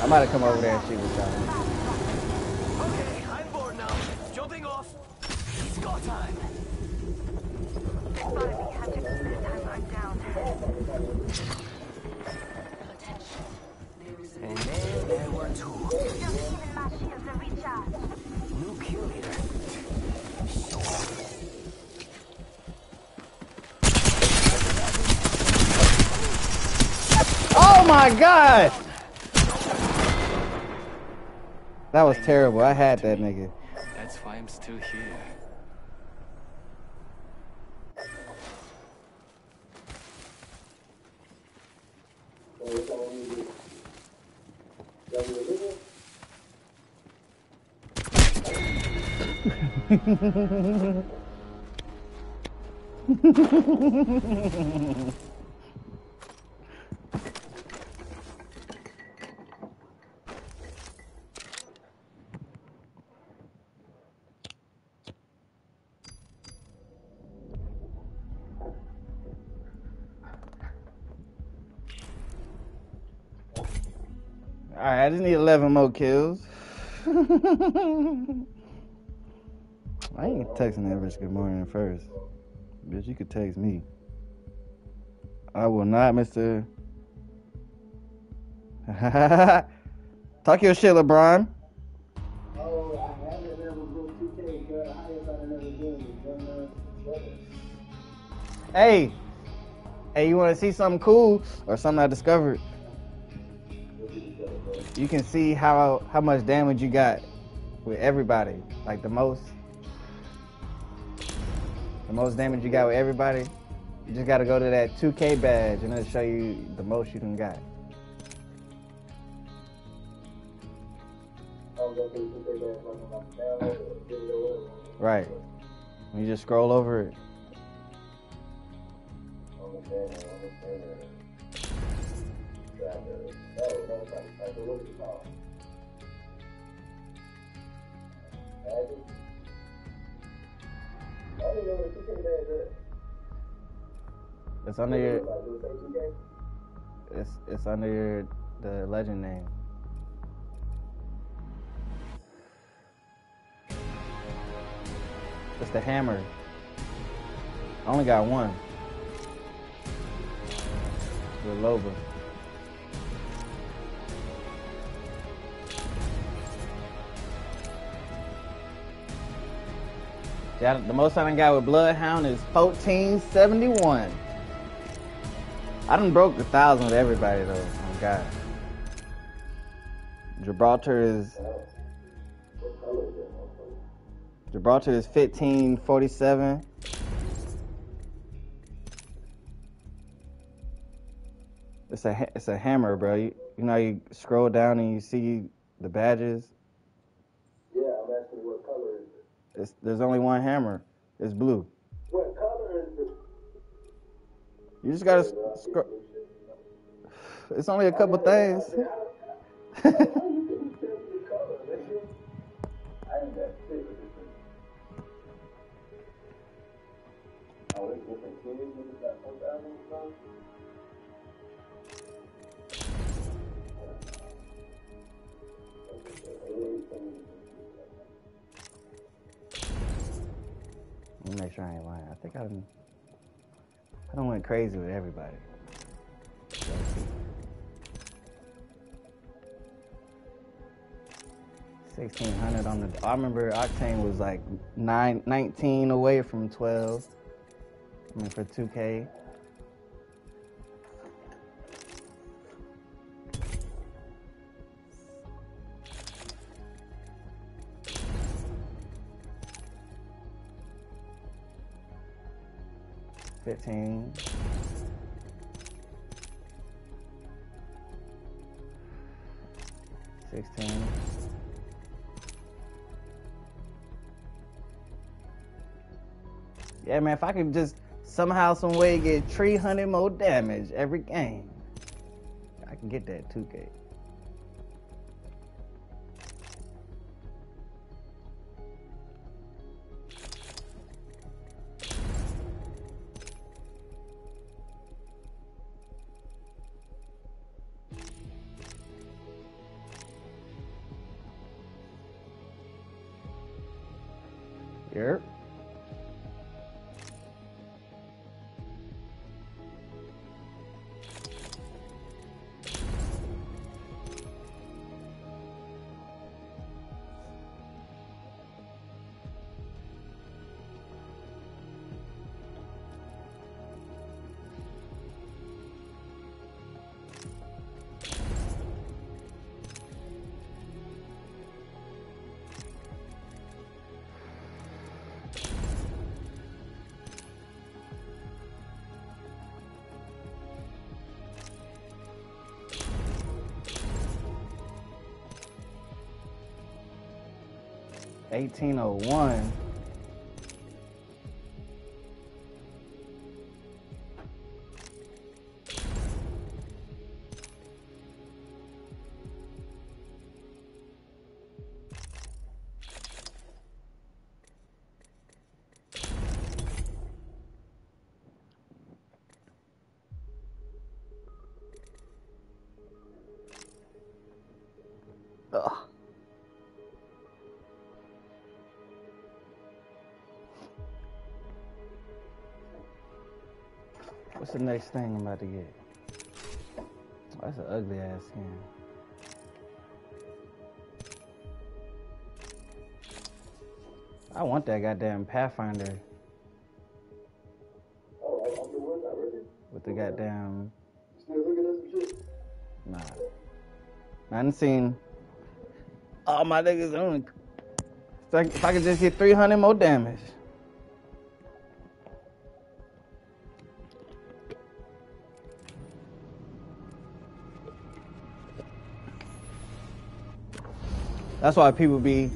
I might have come over there and shoot with y'all. Okay, I'm bored now. Jumping off. Time. And then there were two. My shields. New kill leader. Oh my god! That was terrible. I had that nigga. That's why I'm still here. Alright, I just need 11 more kills. I ain't texting Everest good morning first. Bitch, you could text me. I will not, Mr. Talk your shit, LeBron. Hey, hey, you want to see something cool or something I discovered? You can see how how much damage you got with everybody. Like the most, the most damage you got with everybody. You just got to go to that 2K badge and it'll show you the most you can got. Right. You just scroll over it. It's under your. It's it's under your the legend name. It's the hammer. I only got one. The Loba. Yeah, the most I done got with Bloodhound is 1471. I done broke the thousand with everybody though. Oh God. Gibraltar is Gibraltar is 1547. It's a it's a hammer, bro. You, you know you scroll down and you see the badges. Yeah, I'm asking what color is it? It's, there's only one hammer. It's blue. What color is it? You just gotta. Scro- it's only a couple things. make sure I ain't lying. I think I'm. I done went crazy with everybody. Sixteen hundred on the. I remember Octane was like nine, 19 away from twelve. I mean for two K. Fifteen. Sixteen. Yeah, man, if I could just somehow, some way get 300 more damage every game. I can get that 2K. 1801. The next thing I'm about to get? Oh, that's an ugly ass skin. I want that goddamn Pathfinder with the goddamn. Nah. I done seen all my niggas on. If I could just get 300 more damage. That's why people be.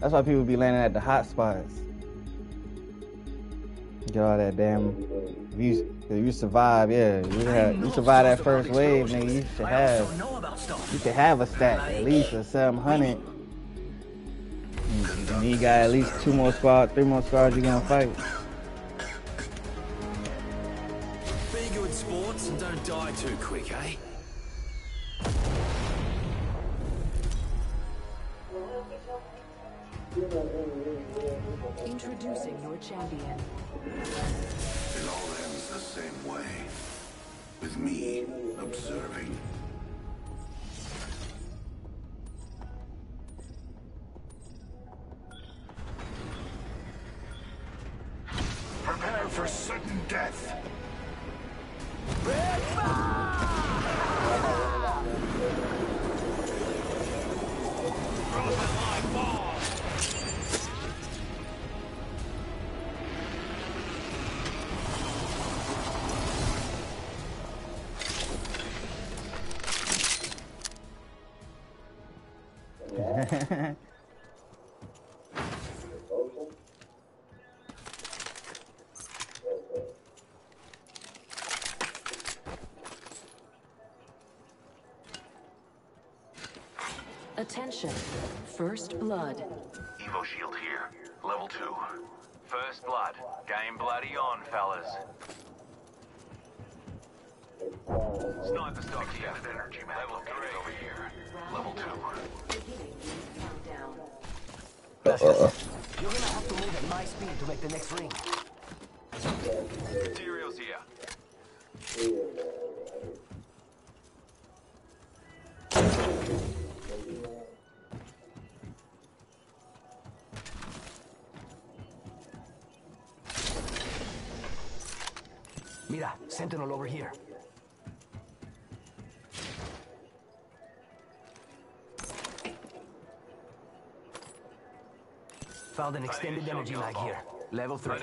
That's why people be landing at the hot spots. Get all that damn. If you, if you survive, yeah, you, have, you survive that first wave, nigga. You should have. You could have a stat at least a 700. And you got at least two more squads, three more squads you're gonna fight. Be good sports and don't die too quick, eh? Attention. First blood. Evo shield here. Level 2. First blood. Game bloody on, fellas. Sniper stock here. Energy Level 3 over here. Level 2. You're gonna have to move at my speed to make the next ring. Found an extended energy mag here. Level 3.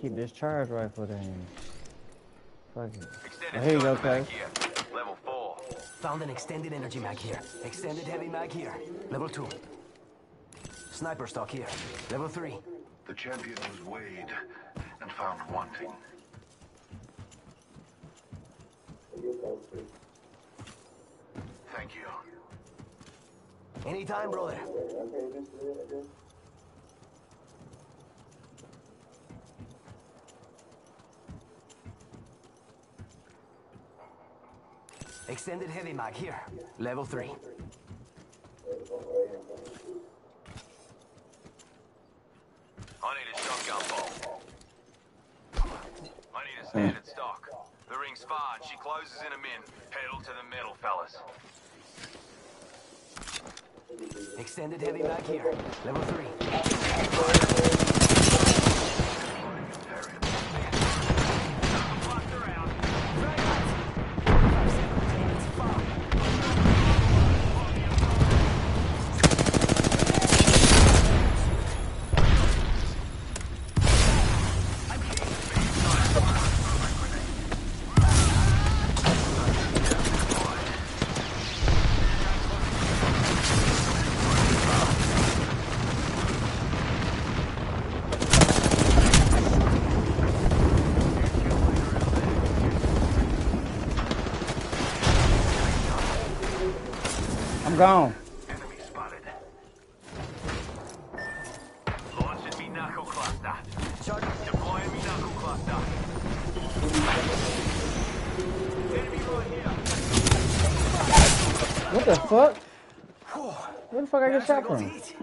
Keep this charge rifle then. Fuck it. Extended Oh, here you go, scope mag cuz. here. Level 4. Found an extended energy mag here. Extended heavy mag here. Level 2. Sniper stock here. Level 3. The champion was weighed and found wanting. Thank you. Anytime, brother. Extended heavy mag here. Level 3. I need a shotgun bolt. I need a standard stock. The ring's far she closes in a min. Pedal to the metal, fellas. Extended heavy mag here. Level 3. Gone. Launching me knuckle cluster. Deploying me knuckle cluster. Enemy right here. What the fuck? Where the fuck I get shot from? Listen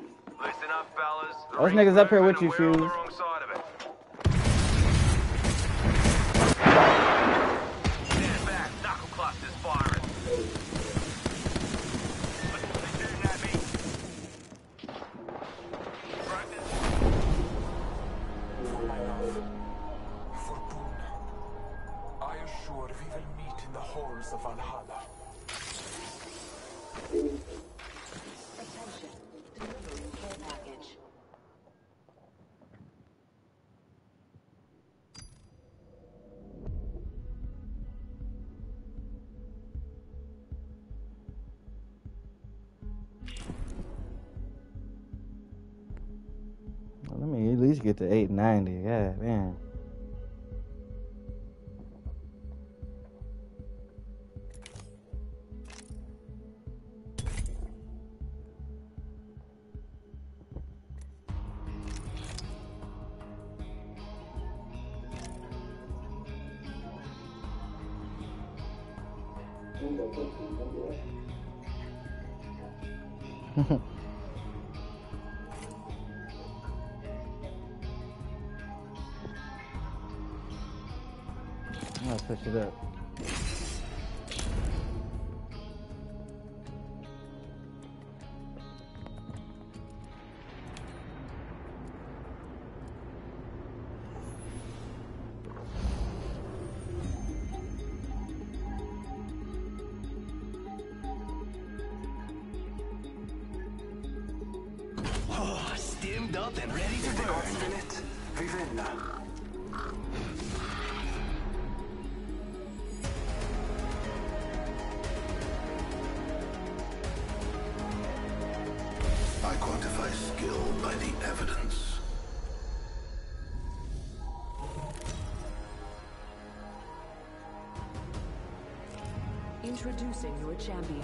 up, fellas. Those niggas up here with you, and we're on the Fuse. 90. Yeah, man. Introducing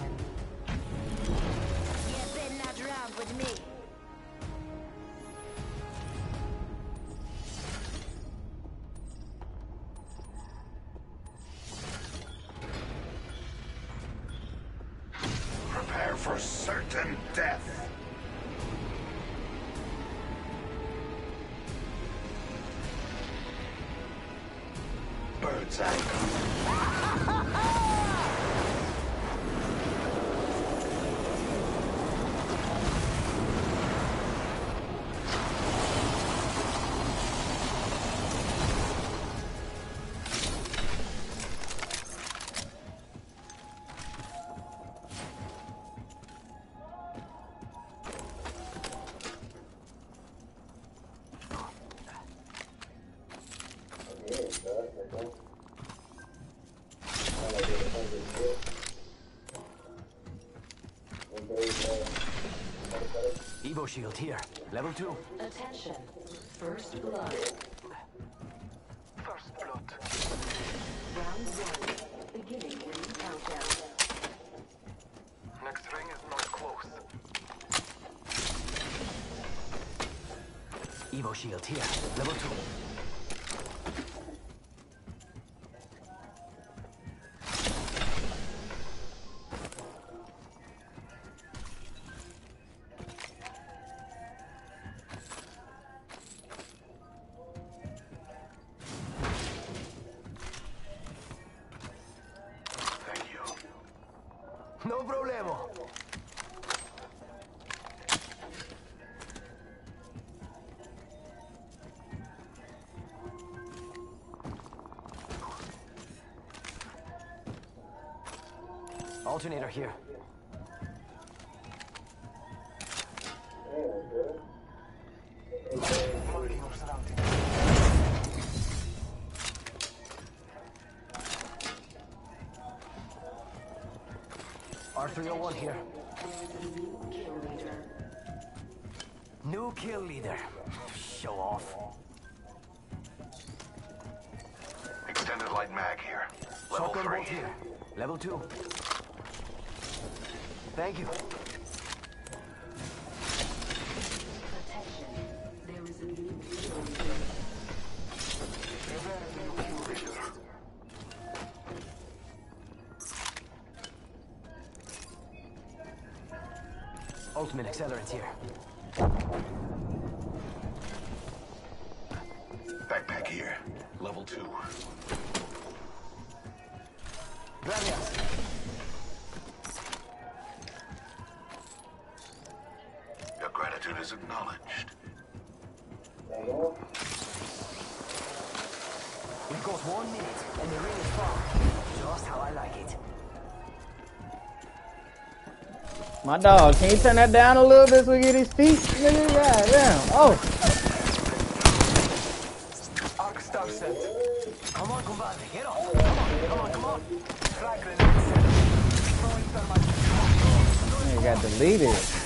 Evo shield here. Level two. Attention. First blood. First blood. Round one. Beginning ring countdown. Next ring is not close. Evo shield here. Level two. Alternator here. Marking your surroundings. R301 here. Kill leader. New kill leader. Show off. Extended light mag here. Level Shotgun three. here. Level two. Thank you. My dog, can you turn that down a little bit so we get his feet? Nigga, God damn. Oh. Come on, off. Come on, come on, come on. Got deleted.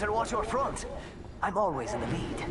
Better watch your front. I'm always in the lead.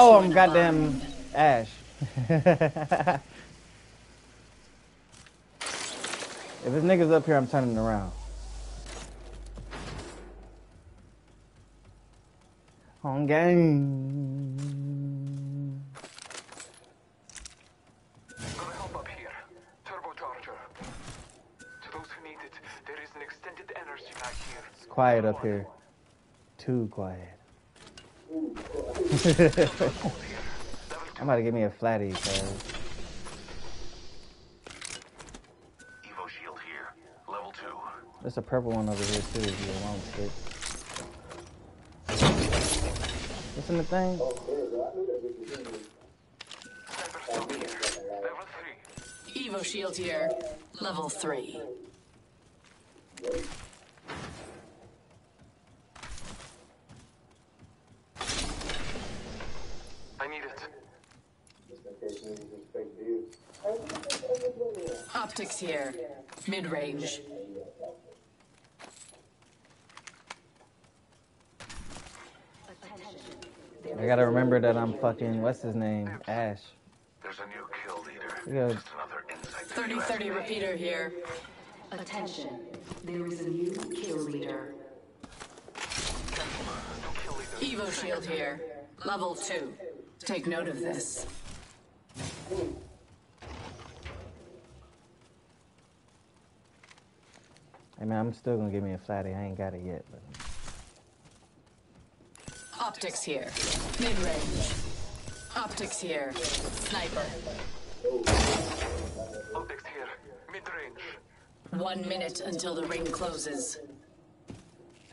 Oh, I'm goddamn Ash. if this nigga's up here, I'm turning around. On game. Gonna help up here. Turbocharger. To those who need it, there is an extended energy mag here. It's quiet up here. Too quiet. I'm about to give me a flatty, cuz. Evo shield here. Level two. There's a purple one over here too if you want it. What's in the thing? Evo shield here. Level 3. I need it. Optics here. Mid-range. I gotta remember that I'm fucking, what's his name? Ash. There's a new kill leader. Just another insight. 30-30 repeater here. Attention. There is a new kill leader. Evo shield here. Level 2. Take note of this. I mean, I'm still gonna give me a flatty. I ain't got it yet. But. Optics here. Mid-range. Optics here. Sniper. Optics here. Mid-range. One minute until the ring closes.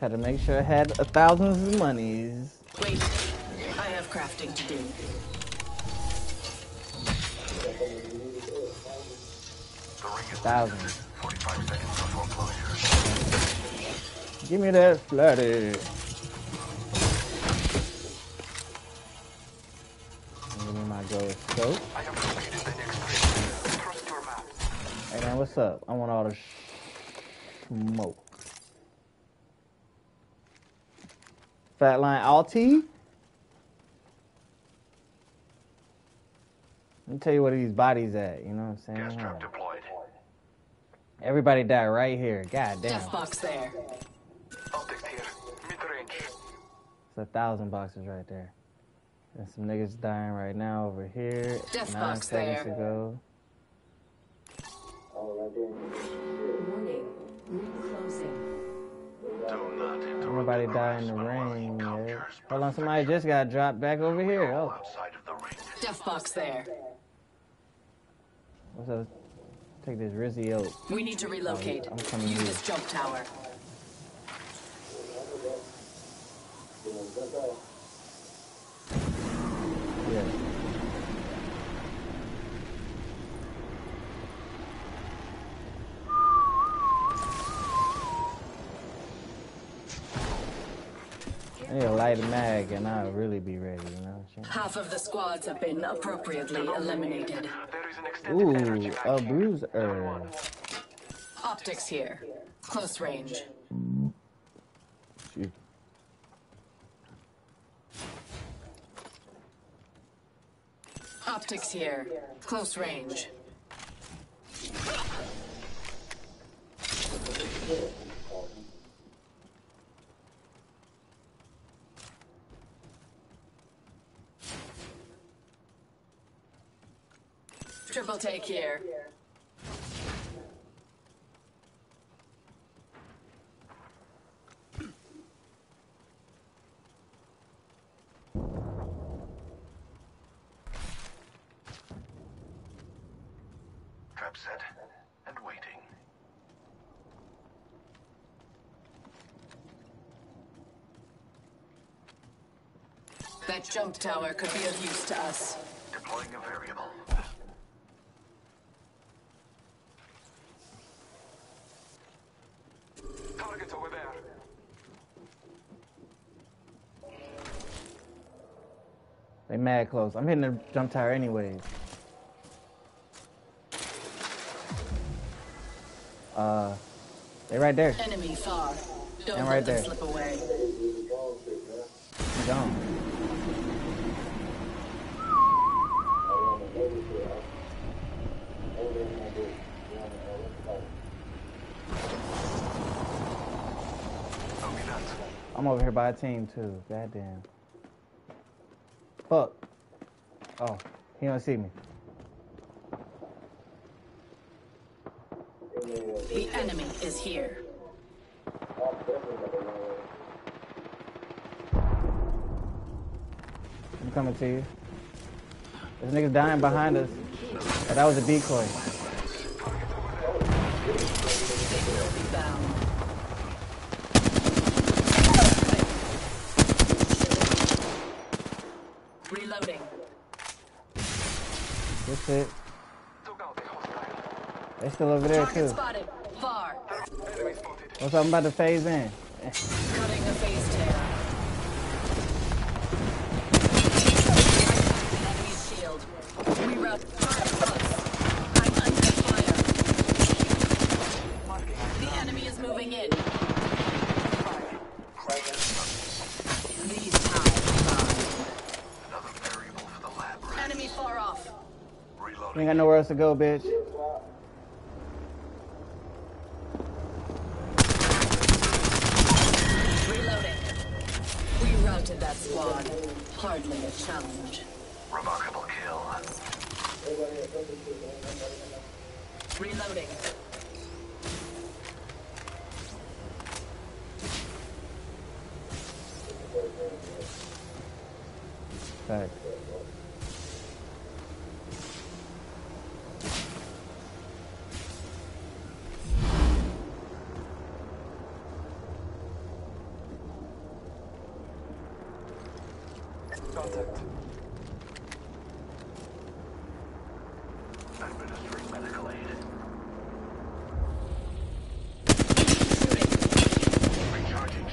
Had to make sure I had a thousands of monies. Wait. I crafting to do. Thousands. 45 seconds before closure. Give me that flatty. Give me my gold scope. I have completed the next ring. Trust your map. Hey man, what's up? I want all the smoke. Flatline Alti. Let me tell you where these bodies at. You know what I'm saying? Hold on. Deployed. Everybody died right here. God damn. Death box there. Optics here. Mid-range. It's a thousand boxes right there. And some niggas dying right now over here. Death Nine box seconds there. ago. Warning. Ring closing. Do not interrupt Nobody died in the rain yet. Hold on, somebody just got dropped back over here. Oh, outside of the ring. Death box there. What's up? Take this Rizzy oak. We need to relocate. I'm coming Use here. this jump tower. Need a light mag and I'll really be ready, you know Half of the squads have been appropriately eliminated. Ooh, a bruiser. Uh. Optics here. Close range. Shoot. Optics here. Close range. Triple take here. Trap set and waiting. That jump tower could be of use to us. Deploying a variable. They mad close. I'm hitting the jump tower anyways. Uh, they right there. Enemy far. Don't And right there. slip away. He gone. I'm over here by a team too. Goddamn. Fuck. Oh, he don't see me. The enemy is here. I'm coming to you. This nigga's dying behind us. Oh, that was a decoy. Reloading. That's it. They still over there too. spotted. Far. What's up? I'm about to phase in. Cutting a phase tear. Enemy shield. Reroute. Target close. I'm under fire. The enemy is moving in. These times fly. Enemy far off. You ain't got nowhere else to go, bitch. Reloading. We routed that squad. Hardly a challenge. Remarkable kill. Reloading. Back. Contact. Administering medical aid. Recharging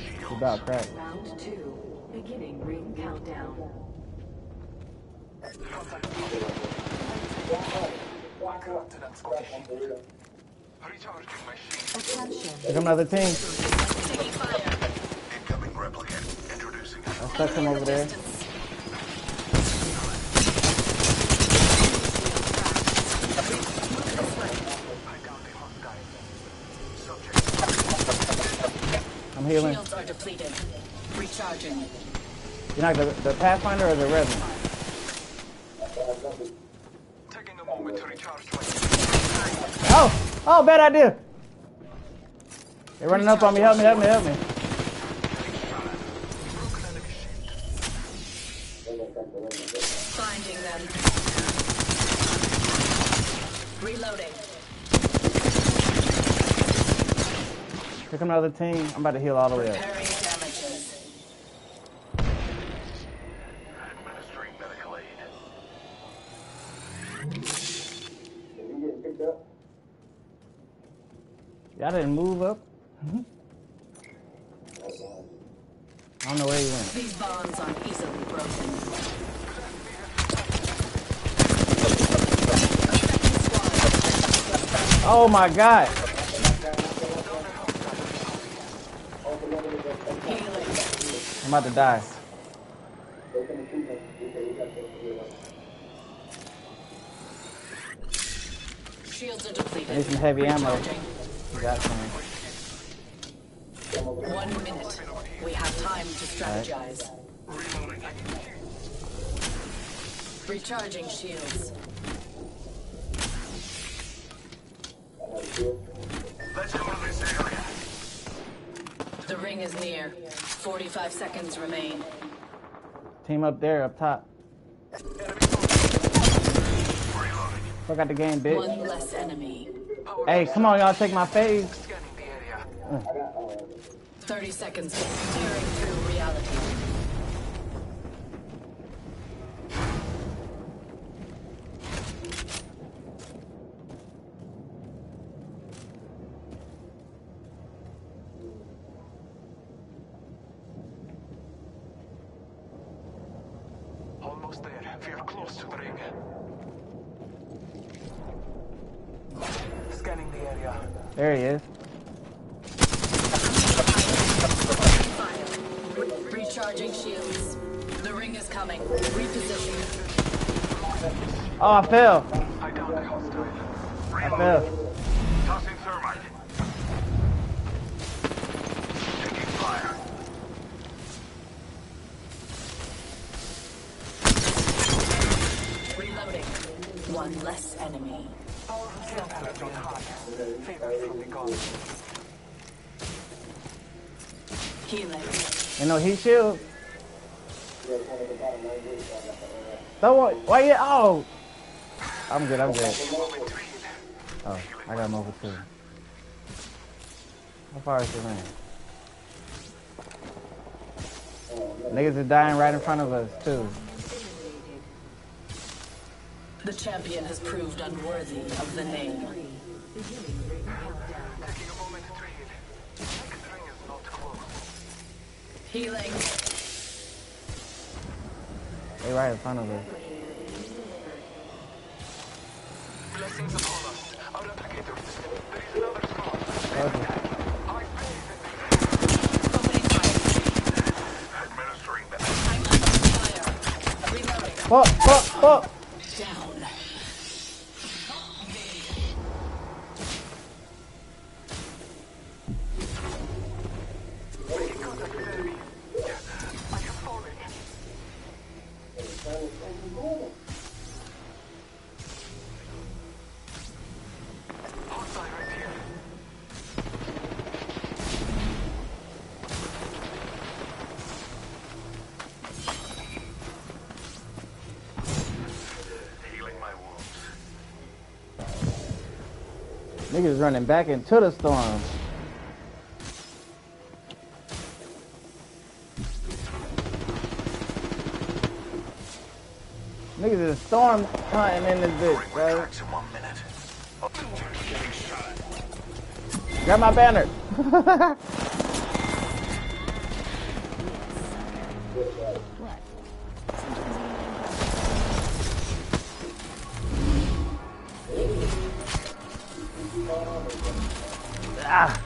shield. It's about crack. Round two. Beginning ring countdown. Continent Scottish. Recharging my shield. Attention. Here come another team. Taking. Incoming replicant. Introducing. I stuck him over there. I'm healing. Shields are depleted. Recharging. You like the, the Pathfinder or the Revenant? Taking a moment to recharge my Oh! Oh, bad idea! They're running up on me. Help me, help me, help me. Finding them. Reloading. Here come another team. I'm about to heal all the way up. Repairing damages. Administering medical aid. Y'all didn't move up? Hmm? I don't know where he went. These bonds aren't easily broken. Oh my god! I'm about to die. Shields are I depleted. need some heavy ammo. Recharging. You got some. One minute. We have time to strategize. Recharging shields. Let's go to this area. The ring is near. 45 seconds remain. Team up there, up top. Fuck out the game, bitch. One less enemy. Hey, come on, y'all, take my face. 30 seconds. Tearing through reality. Oh, I fell. I'm good, I'm good. Oh, I got him over two. How far is the ring? Niggas are dying right in front of us, too. The champion has proved unworthy of the name. Taking a moment to heal. Next ring is not close. Healing. They right in front of us. Blessings upon us. Our replicators. There is another squad. Reloading. Fuck, fuck, fuck. Niggas running back into the storm. Niggas is storm hunting in this bitch, bro. Tracks one minute. Grab my banner. ah.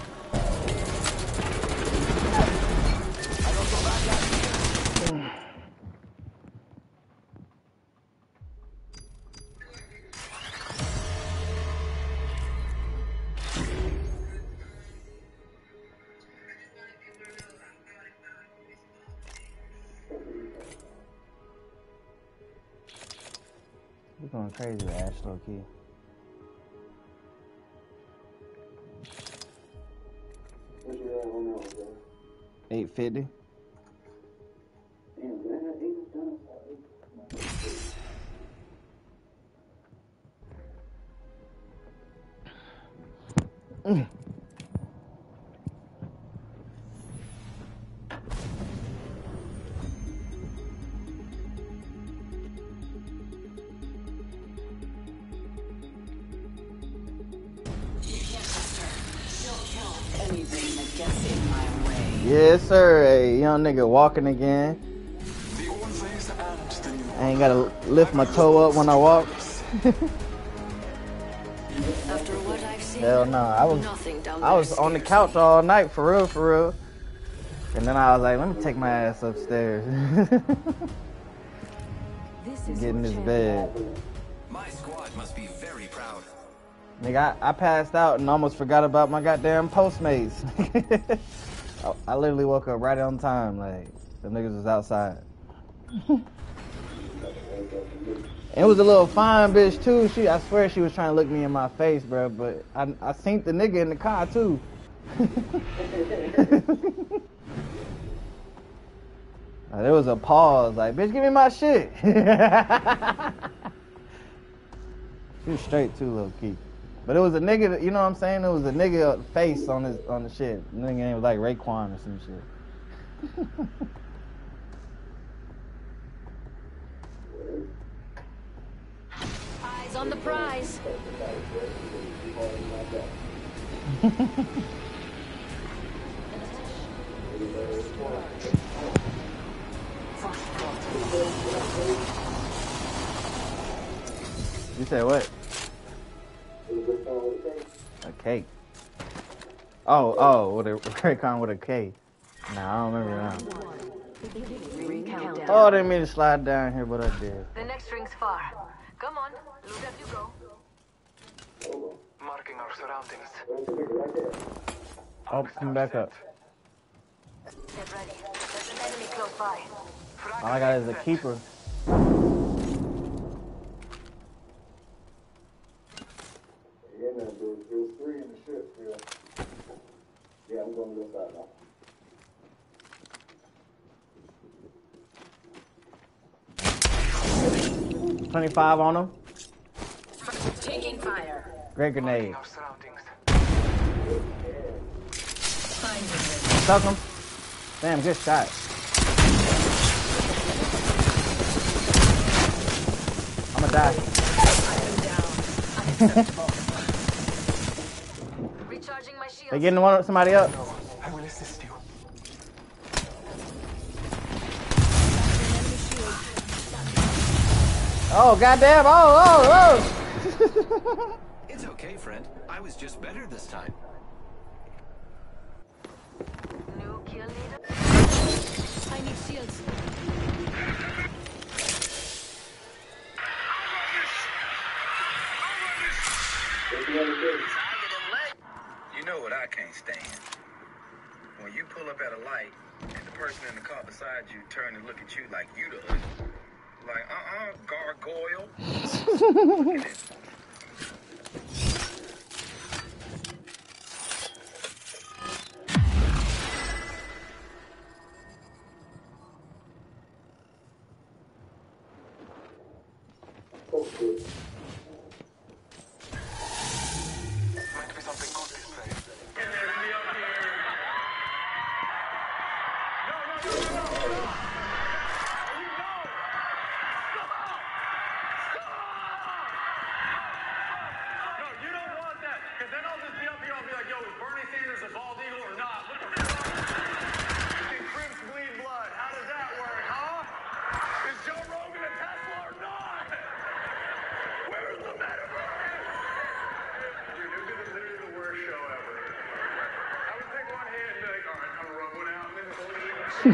You're going crazy Ash low key. Eight fifty. Mm. Yes, sir. A young nigga walking again. The old ways and the new. I ain't gotta lift my toe up when I walk. After what I've seen, Hell no. I was I was on the couch me. all night for real, for real. And then I was like, let me take my ass upstairs. Get in this bed. My squad must be very proud. Nigga, I, I passed out and almost forgot about my goddamn Postmates. I, I literally woke up right on time. Like, the niggas was outside. It was a little fine bitch too. She, I swear she was trying to look me in my face, bro. But I, I seen the nigga in the car too. There was a pause, like, bitch, give me my shit. she was straight too, low key. But it was a nigga, you know what I'm saying? It was a nigga face on his on the shit. Nigga name was like Raekwon or some shit. Eyes on the prize. You said what? A cake. Oh, oh, with a Raycon with a K. Nah, I don't remember now. Oh, I didn't mean to slide down here, but I did. The next ring's far. Come on, loot as you go. Marking our surroundings. Oh, come back up. Get ready. There's an enemy close by. All I got is a keeper. Yeah, man, there was, there was three in the ship, yeah. Yeah, I'm going to go side now. Twenty-five on him. Taking fire. Great grenade. Our surroundings. Stuck him. Damn, good shot. I'ma die. Recharging my shield. they getting one somebody up. I will assist you. Oh goddamn! Oh oh oh! It's okay, friend. I was just better this time. New kill leader. I need shields. You know what I can't stand? When you pull up at a light and the person in the car beside you turn and look at you like you the. Like, uh-uh, gargoyle.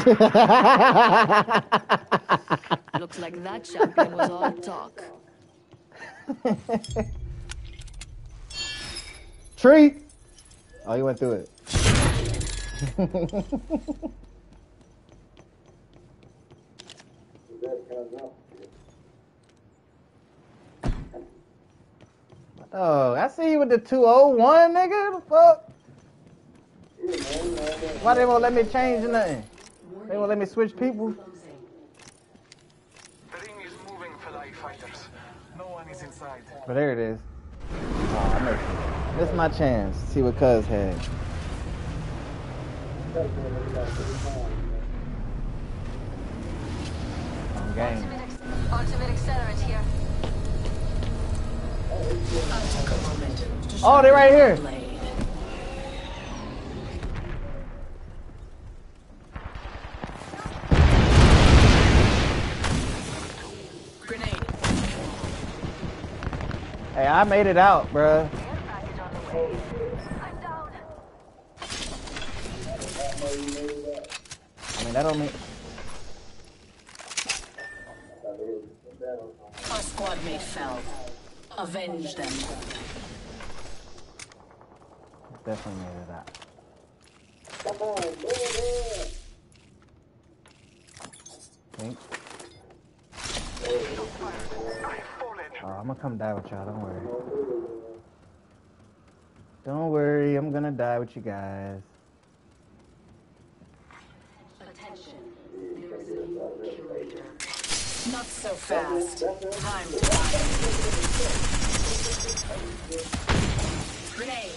Looks like that champion was all talk. Tree. Oh, you went through it. oh, I see you with the 201, nigga. The fuck? Why they won't let me change nothing? They won't let me switch people? The ring is moving, fellow fighters. No one is inside. But there it is. Oh, I missed. This is my chance. See what Cuz had. Game. Ultimate, accelerant here. Oh, they right here. Grenade. Hey, I made it out, bruh. I mean, that don't mean. Our squad mate fell. Avenge them. Definitely made it out. Think. Oh, I'm gonna come die with y'all. Don't worry. Don't worry. I'm gonna die with you guys. Attention. There is a new curator. Not so fast. Time to die. Grenade.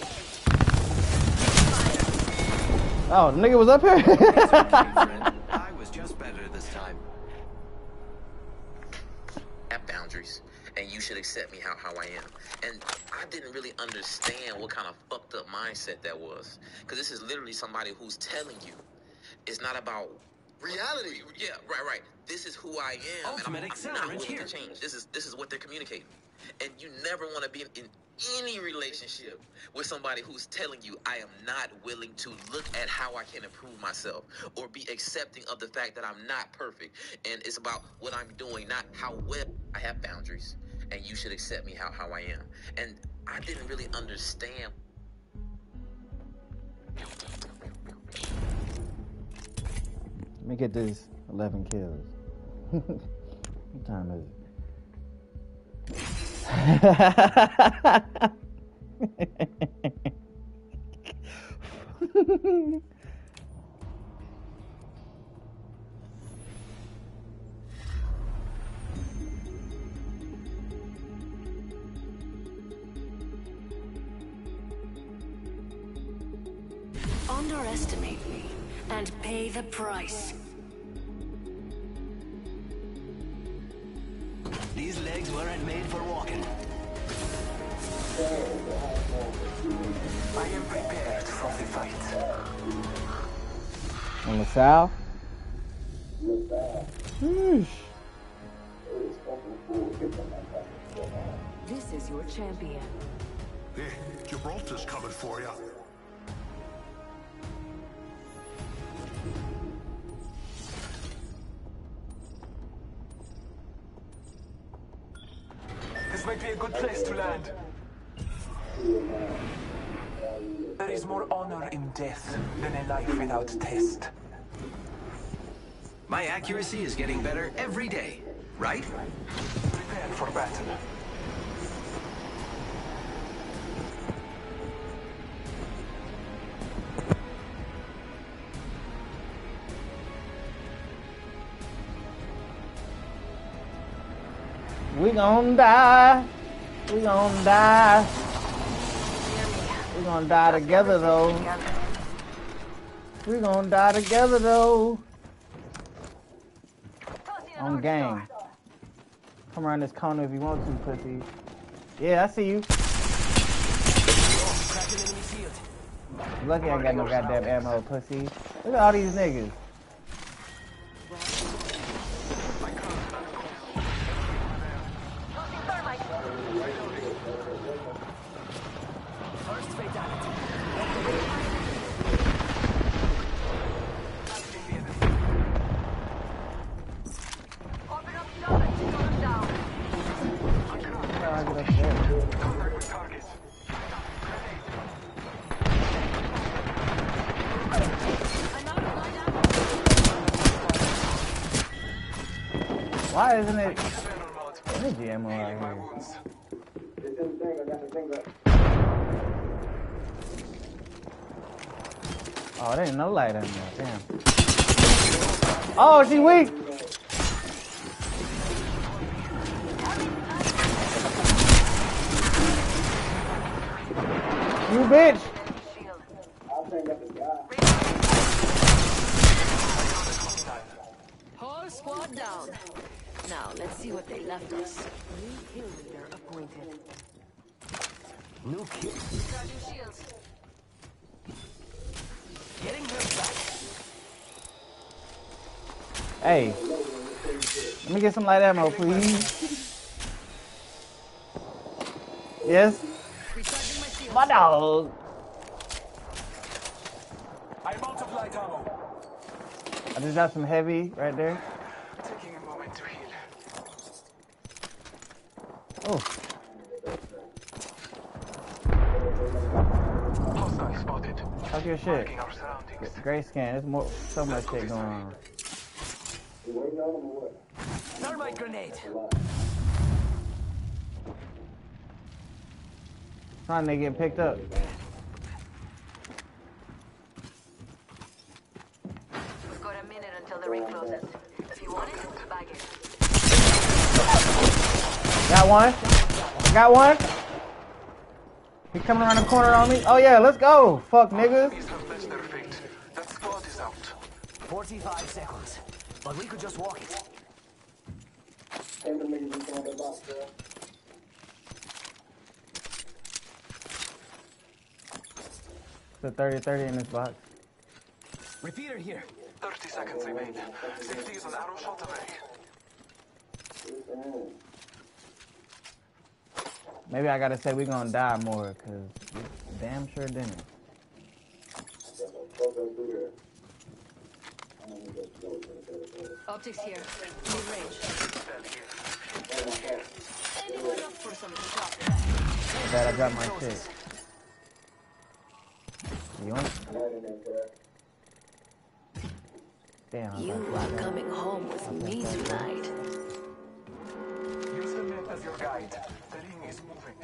Oh, nigga was up here. I was just better this time. have boundaries and you should accept me how, how I am. And I didn't really understand what kind of fucked up mindset that was. Because this is literally somebody who's telling you it's not about reality. Yeah, right, right. This is who I am. Ultimate and I'm, I'm not accelerant willing here. to change. This is this is what they're communicating. And you never want to be in, in any relationship with somebody who's telling you, I am not willing to look at how I can improve myself or be accepting of the fact that I'm not perfect. And it's about what I'm doing, not how well I have boundaries. And you should accept me how, how I am. And I didn't really understand. Let me get this 11 kills. what time is it? Underestimate me and pay the price. These legs weren't made for walking. I am prepared for the fight. On the south? Sheesh. This is your champion. Hey, Gibraltar's coming for you. Might be a good place to land. There is more honor in death than a life without test. My accuracy is getting better every day, right? Prepare for battle. We gon' die. We gon' die. We gon' die together though. We gon' die together though. On gang. Come around this corner if you want to, pussy. Yeah, I see you. Lucky I got no goddamn ammo, pussy. Look at all these niggas. Out here? Oh, there ain't no light in there. Damn. Oh, she weak. You bitch. Whole squad down. Now, let's see what they left us. New kill leader appointed. New kill. Getting her back. Hey. Let me get some light ammo, please. Yes? My dog. I'm out of light ammo. I just got some heavy right there. Taking a moment to heal. Oh. Talk your shit. Gray scan. There's more, so much shit going on. Thermite grenade. Trying to get picked up. We've got a minute until the ring closes. If you want it, bag it. Got one. Got one. He coming around the corner on me. Oh yeah, let's go. Fuck niggas. These have met their fate. That squad is out. 45 seconds. But we could just walk it. The 30-30 in this box. Repeater here. 30 seconds remain. Safety is an arrow shot away. Maybe I gotta say we gonna die more, cause damn sure didn't. Optics here. Mid range. Anyone up for some shot? I I dropped my shit. Yoink. Damn, You are coming home with me tonight. Use the map as your guide. Is moving.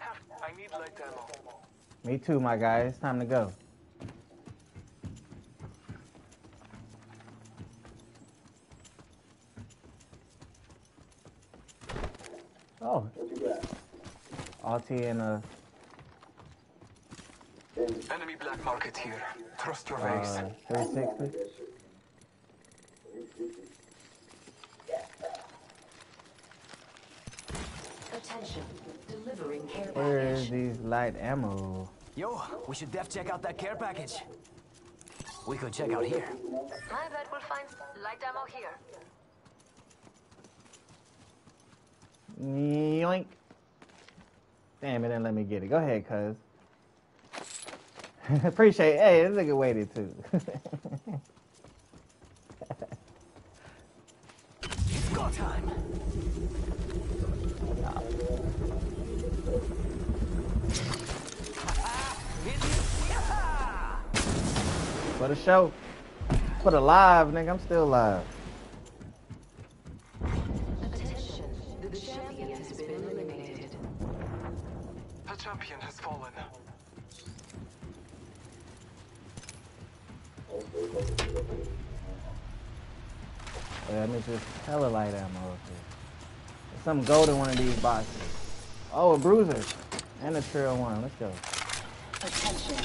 I need light ammo. Me too, my guy. It's time to go. Oh. Alti and a... Enemy black market here. Trust your uh ways. 360. Attention. Delivering care Where package. is these light ammo? Yo, we should def check out that care package. We could check out here. I bet we'll find light ammo here. Yoink. Damn, it didn't let me get it. Go ahead, cuz. Appreciate Hey, this nigga waited too. It's go time. For the show. For the live, nigga. I'm still live. Attention. The champion has been eliminated. The champion has fallen. Yeah, that means just hella light ammo up here. There's some gold in one of these boxes. Oh, a bruiser. And a trail one. Let's go. Attention.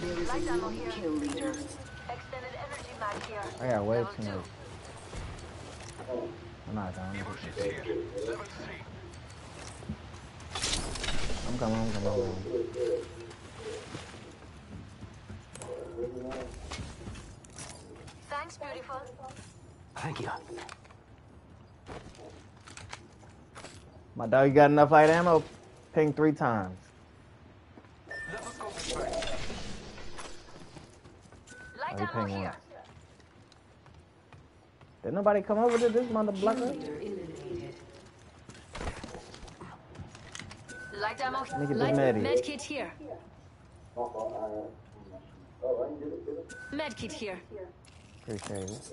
There is a new kill leader. Extended energy mag here. I got way too much. I'm not done. I'm coming, I'm coming, I'm coming. Thanks, beautiful. Thank you. My dog, you got enough light ammo? Ping three times. Light Oh, ammo here. Did nobody come over to this mother blocker? Light ammo. Let me get the Light medi. med kit here. Med kit here. Appreciate it.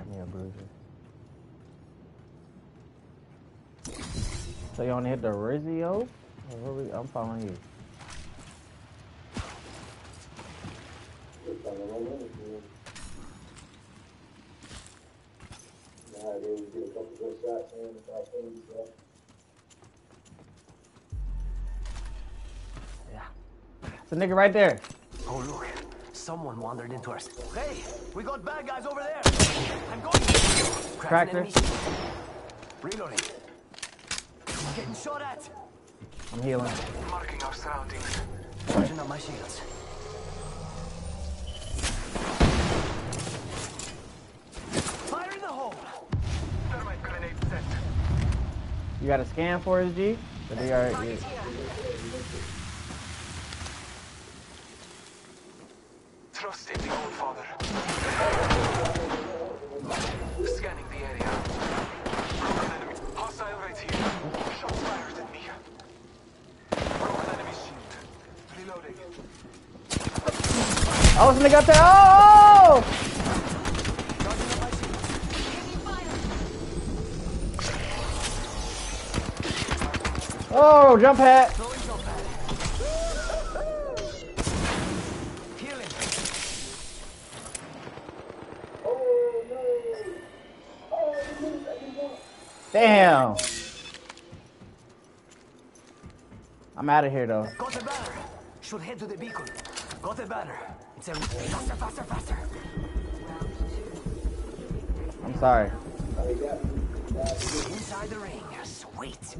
Got me a bruiser. So you wanna hit the Rizio? I'm following you. It's a nigga right there. Oh, look. Someone wandered into our... Hey, we got bad guys over there. I'm going... Cracker. Reloading. Getting shot at. I'm healing. Marking our surroundings. Charging up my shields. Fire in the hole. Thermite grenade set. You got a scan for us, G? Or they are, yeah. Trust in the Allfather. Scanning the area. Broken enemy. Hostile right here. Shots fired at me. Broken enemy shield. Reloading. Oh! Oh, jump hat. Damn. I'm out of here though. Got the banner. Should head to the beacon. Got the banner. It's a... Faster, faster, faster. I'm sorry. Inside the ring. Sweet.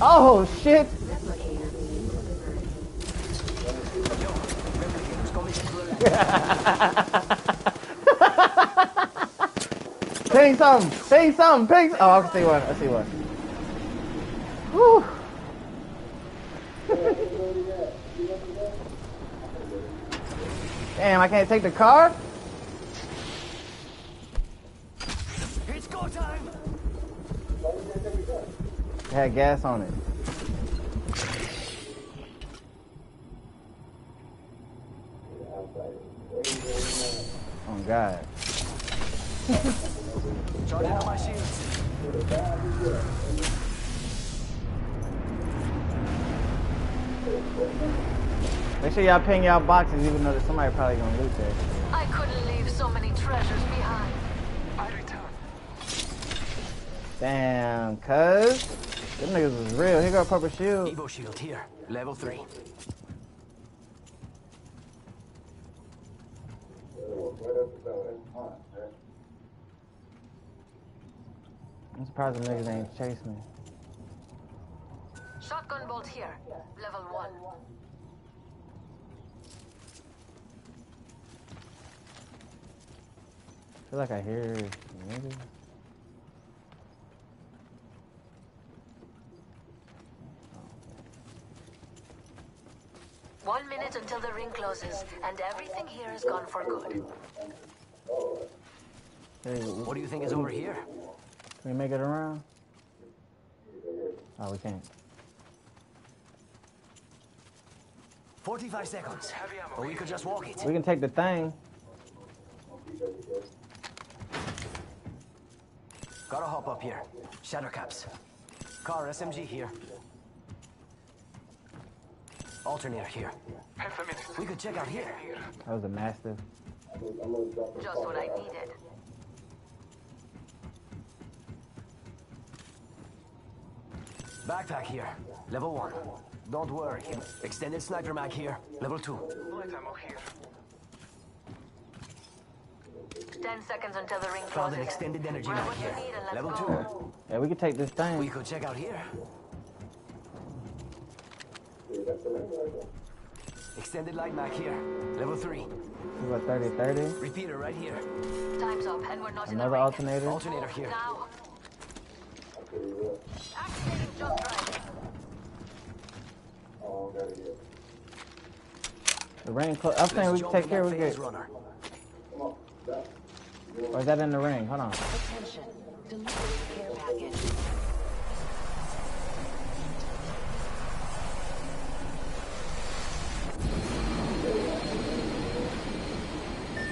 Oh shit. Ping something. Ping something. Ping. Oh, I can see one. I see one. Whew. Damn, I can't take the car? It's go time! It had gas on it. Oh God. Charging on my shields. Make sure y'all ping y'all boxes even though there's somebody probably gonna loot there. I couldn't leave so many treasures behind. I return. Damn, cuz. Them niggas was real. Here go a purple shield. Evo shield here. Level 3. I'm surprised the niggas ain't chase me. Shotgun bolt here. Level one. I feel like I hear niggas. One minute until the ring closes, and everything here is gone for good. Hey, What do you think is over here? Can we make it around? Oh, we can't. 45 seconds. Or we could just walk it. We can take the thing. Gotta hop up here. Shadow caps. Car SMG here. Alternator here. Half a minute. We could check out here. That was a mastiff. Just what I needed. Backpack here. Level 1. Don't worry. Extended sniper mag here. Level 2. Light ammo here. Ten seconds until the ring Found an extended energy Grab mag you here. need and Level go. 2. Yeah, we could take this thing. We could check out here. Extended light mag here. Level 3. We got 30 30. Repeater right here. Time's up, and we're not in the Another ring. alternator. Alternator here. Now. Drive. The ring close. I'm saying we can take care of it. runner. Or is that in the ring? Hold on.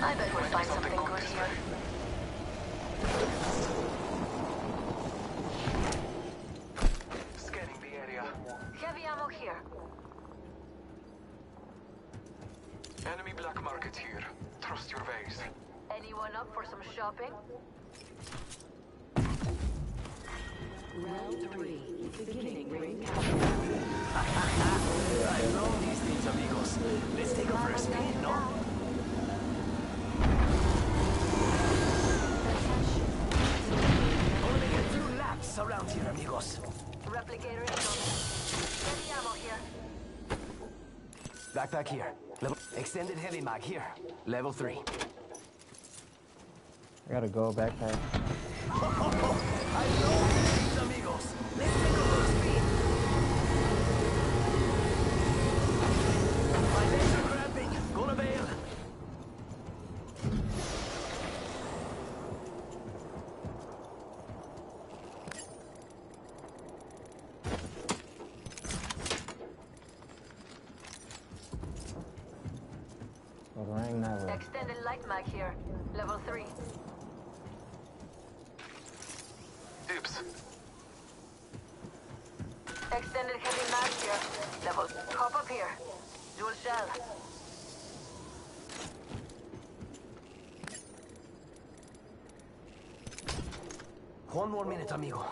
I bet we'll find something good here. Scanning the area. Heavy ammo here. Enemy black market here. Trust your ways. Anyone up for some shopping? Round three. Beginning ring. I love these things, amigos. Let's take them for a spin, no? Only a few laps around here, amigos. Replicator incoming. Heavy ammo here. Backpack here. Level extended heavy mag here. Level 3. I gotta go backpack. I amigos. Let's take them for a. My legs are cramping. Gonna bail. Go the that way. Extended light mag here. Level 3. Dibs. Extended heavy mag here. Level. Hop up here. Dual shell. One more minute, amigo.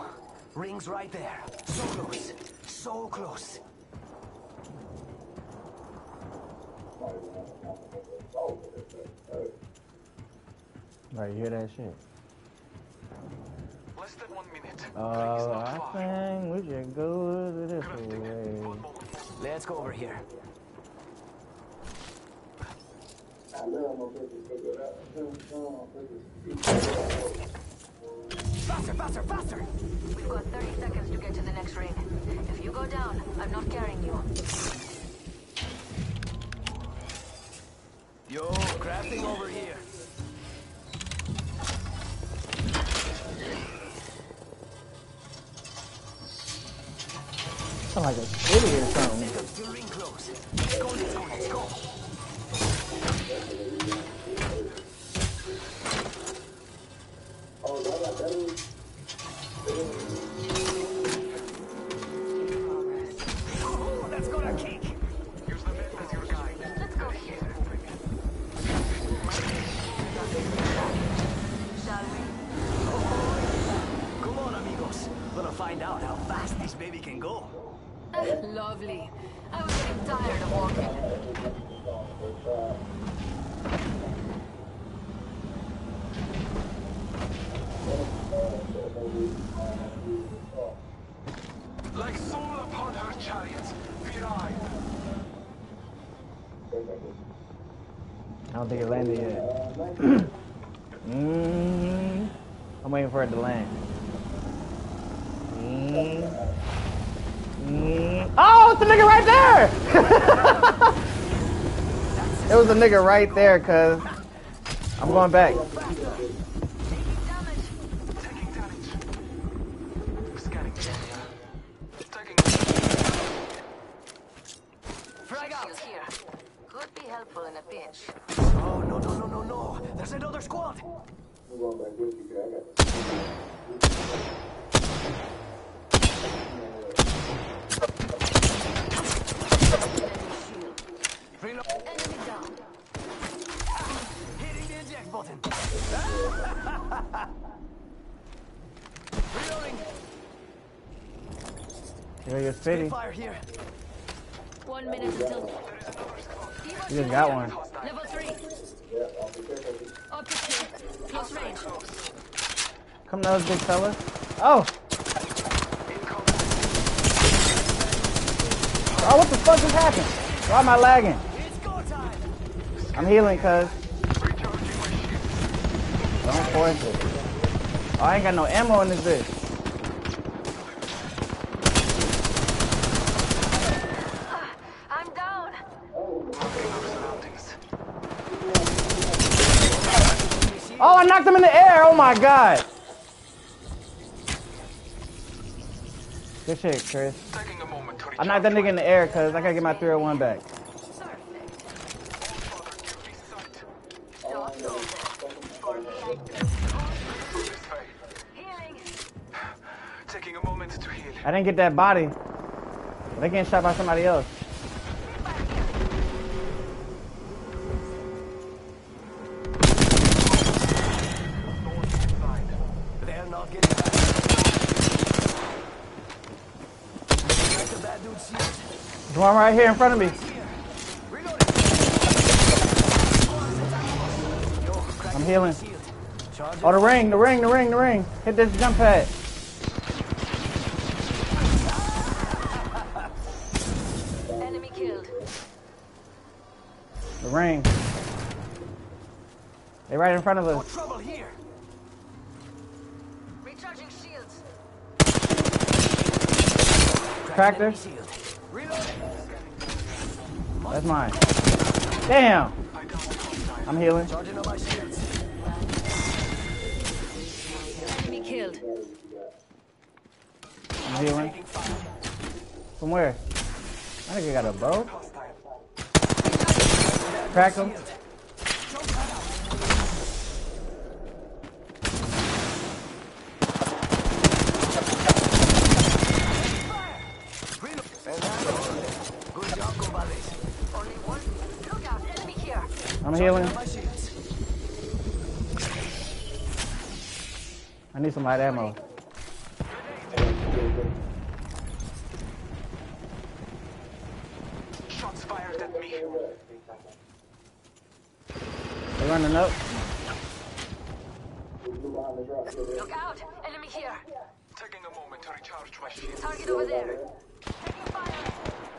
Ring's right there. So close. So close. Right, you hear that shit? Less than one minute. Oh, I think we should go this way. Let's go over here. Faster, faster, faster! We've got 30 seconds to get to the next ring. If you go down, I'm not carrying you. Yo, crafting over think it landed yet. mm, I'm waiting for it to land. Mm, mm. Oh, it's a nigga right there! it was a nigga right there, cuz. I'm going back. Come nose, big fella. Oh! Oh, what the fuck just happened? Why am I lagging? I'm healing, cuz. Don't force it. Oh, I ain't got no ammo in this bitch. I'm down. Oh, I knocked him in the air. Oh my god. Good shit, Chris. I knocked that nigga in the air, cuz I gotta get my 301 back. Taking a moment to heal. I didn't get that body. They getting shot by somebody else. One right here in front of me. I'm healing. Oh, the ring, the ring, the ring, the ring. Hit this jump pad. Enemy killed. The ring. They right in front of us. Trouble here. Recharging shields. Cracked her. That's mine. Damn. I'm healing. Charging up my shields. Enemy killed. I'm healing. From where? I think I got a bow. Crack him. Good job, compadres. I'm healing. I need some light ammo. Shots fired at me. They're running up. Look out. Enemy here. Taking a moment to recharge my shield. Target over there. Taking fire!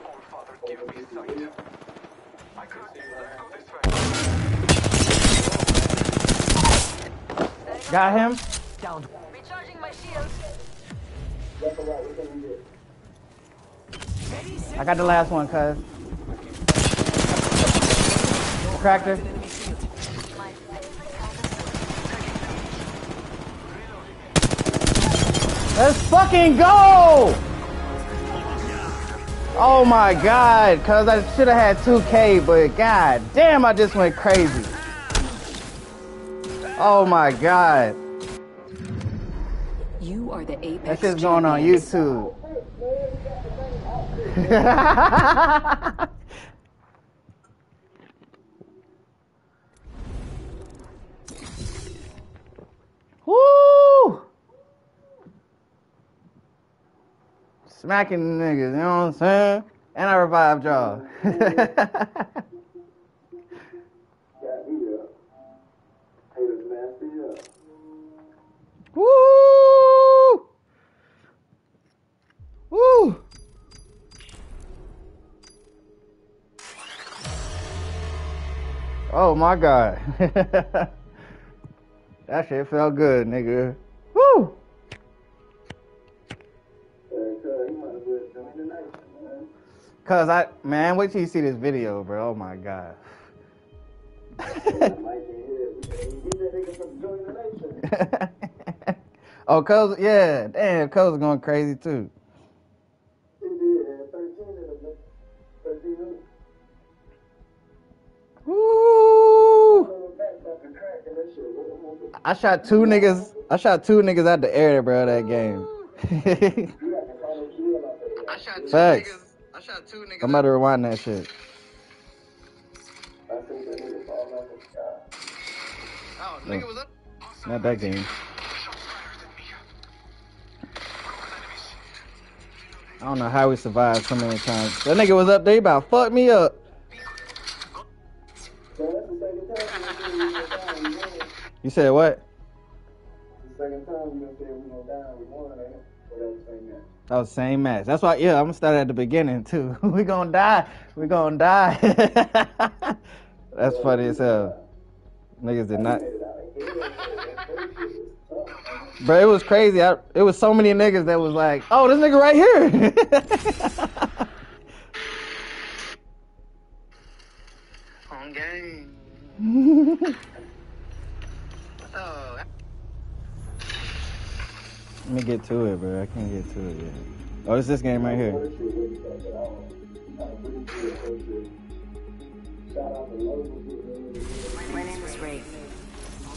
All Father, give me sight. Got him. Down. Recharging my shield. I got the last one, cuz. Cracker. Let's fucking go! Oh my god, cuz I should have had 2K, but god damn, I just went crazy. Oh my god. You are the apex. shit's going on. YouTube. Woo! Smacking niggas, you know what I'm saying? And I revived y'all. Got me up. Haters nasty up. Woo! Woo! Oh my god. that shit felt good, nigga. Woo! Cause I, man, wait till you see this video, bro. Oh my god. Mike in here. We can get that nigga from join the nation. oh, cuz, yeah, damn, cuz going crazy too. He did. had 13 of them. man. 13 of them. Woo! Back about the crack and that shit. I shot two niggas. I shot two niggas out the air, bro. That game. I shot two Facts. I shot two niggas. I'm about to rewind that shit. I think that nigga falling off the sky. Oh, nigga was up. Not that game. I don't know how we survived so many times. That nigga was up there, he about fucked me up. You said what? The second time we done said we gonna die, we won, ain't it? Or that same match? That the same match. That's why, yeah, I'm gonna start at the beginning too. we gonna die. We gonna die. That's funny as hell. Niggas did not. Bro, it was crazy. I, it was so many niggas that was like, oh, this nigga right here. On game. Oh, Let me get to it, bro. I can't get to it yet. Oh, it's this game right here. My name is Ray.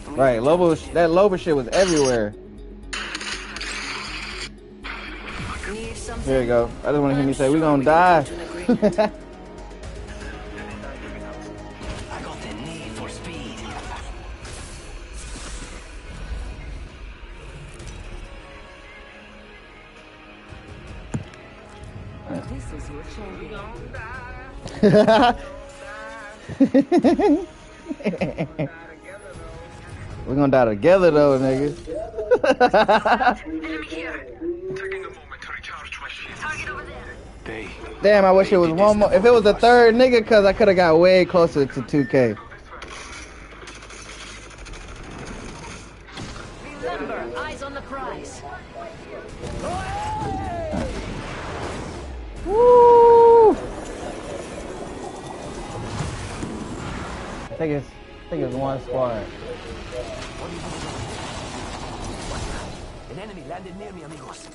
Right, Lobo. That Lobo shit was everywhere. Here you go. I just want to hear me say, we gonna die. We're gonna die together though, nigga. Damn, I wish it was one more. If it was a third nigga, cause I could have got way closer to 2K. Remember, eyes on the prize. Woo! I think it's, I think it's one squad. An enemy landed near me, amigos.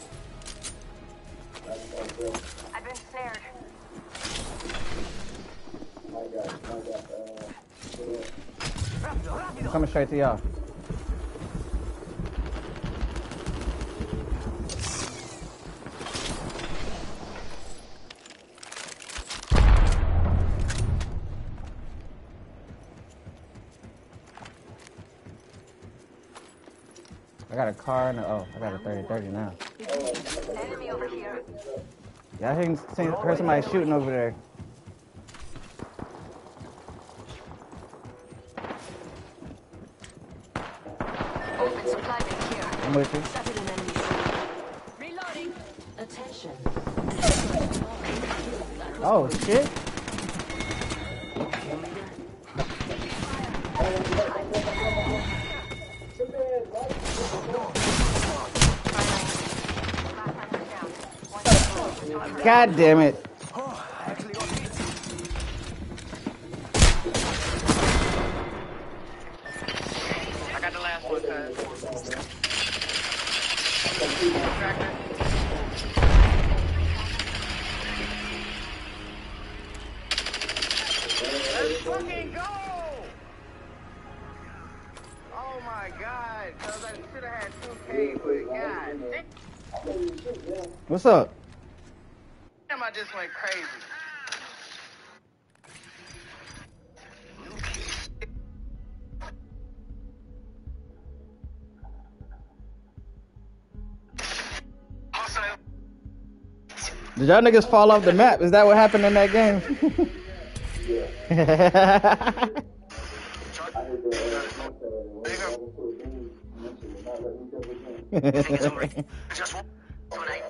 I've been snared. I'm coming straight to y'all. I got a car and a, oh, I got a 30 30 now. Enemy over here. Y'all heard, seen, heard somebody shooting over there. Open supply bin here. I'm with you. Spotted an. Reloading. Attention. Oh shit. God damn it. I got the last one, cuz. Let's fucking go! Oh my god, cuz I should have had 2K, god damn, it. What's up? I just went crazy. Did y'all niggas fall off the map? Is that what happened in that game?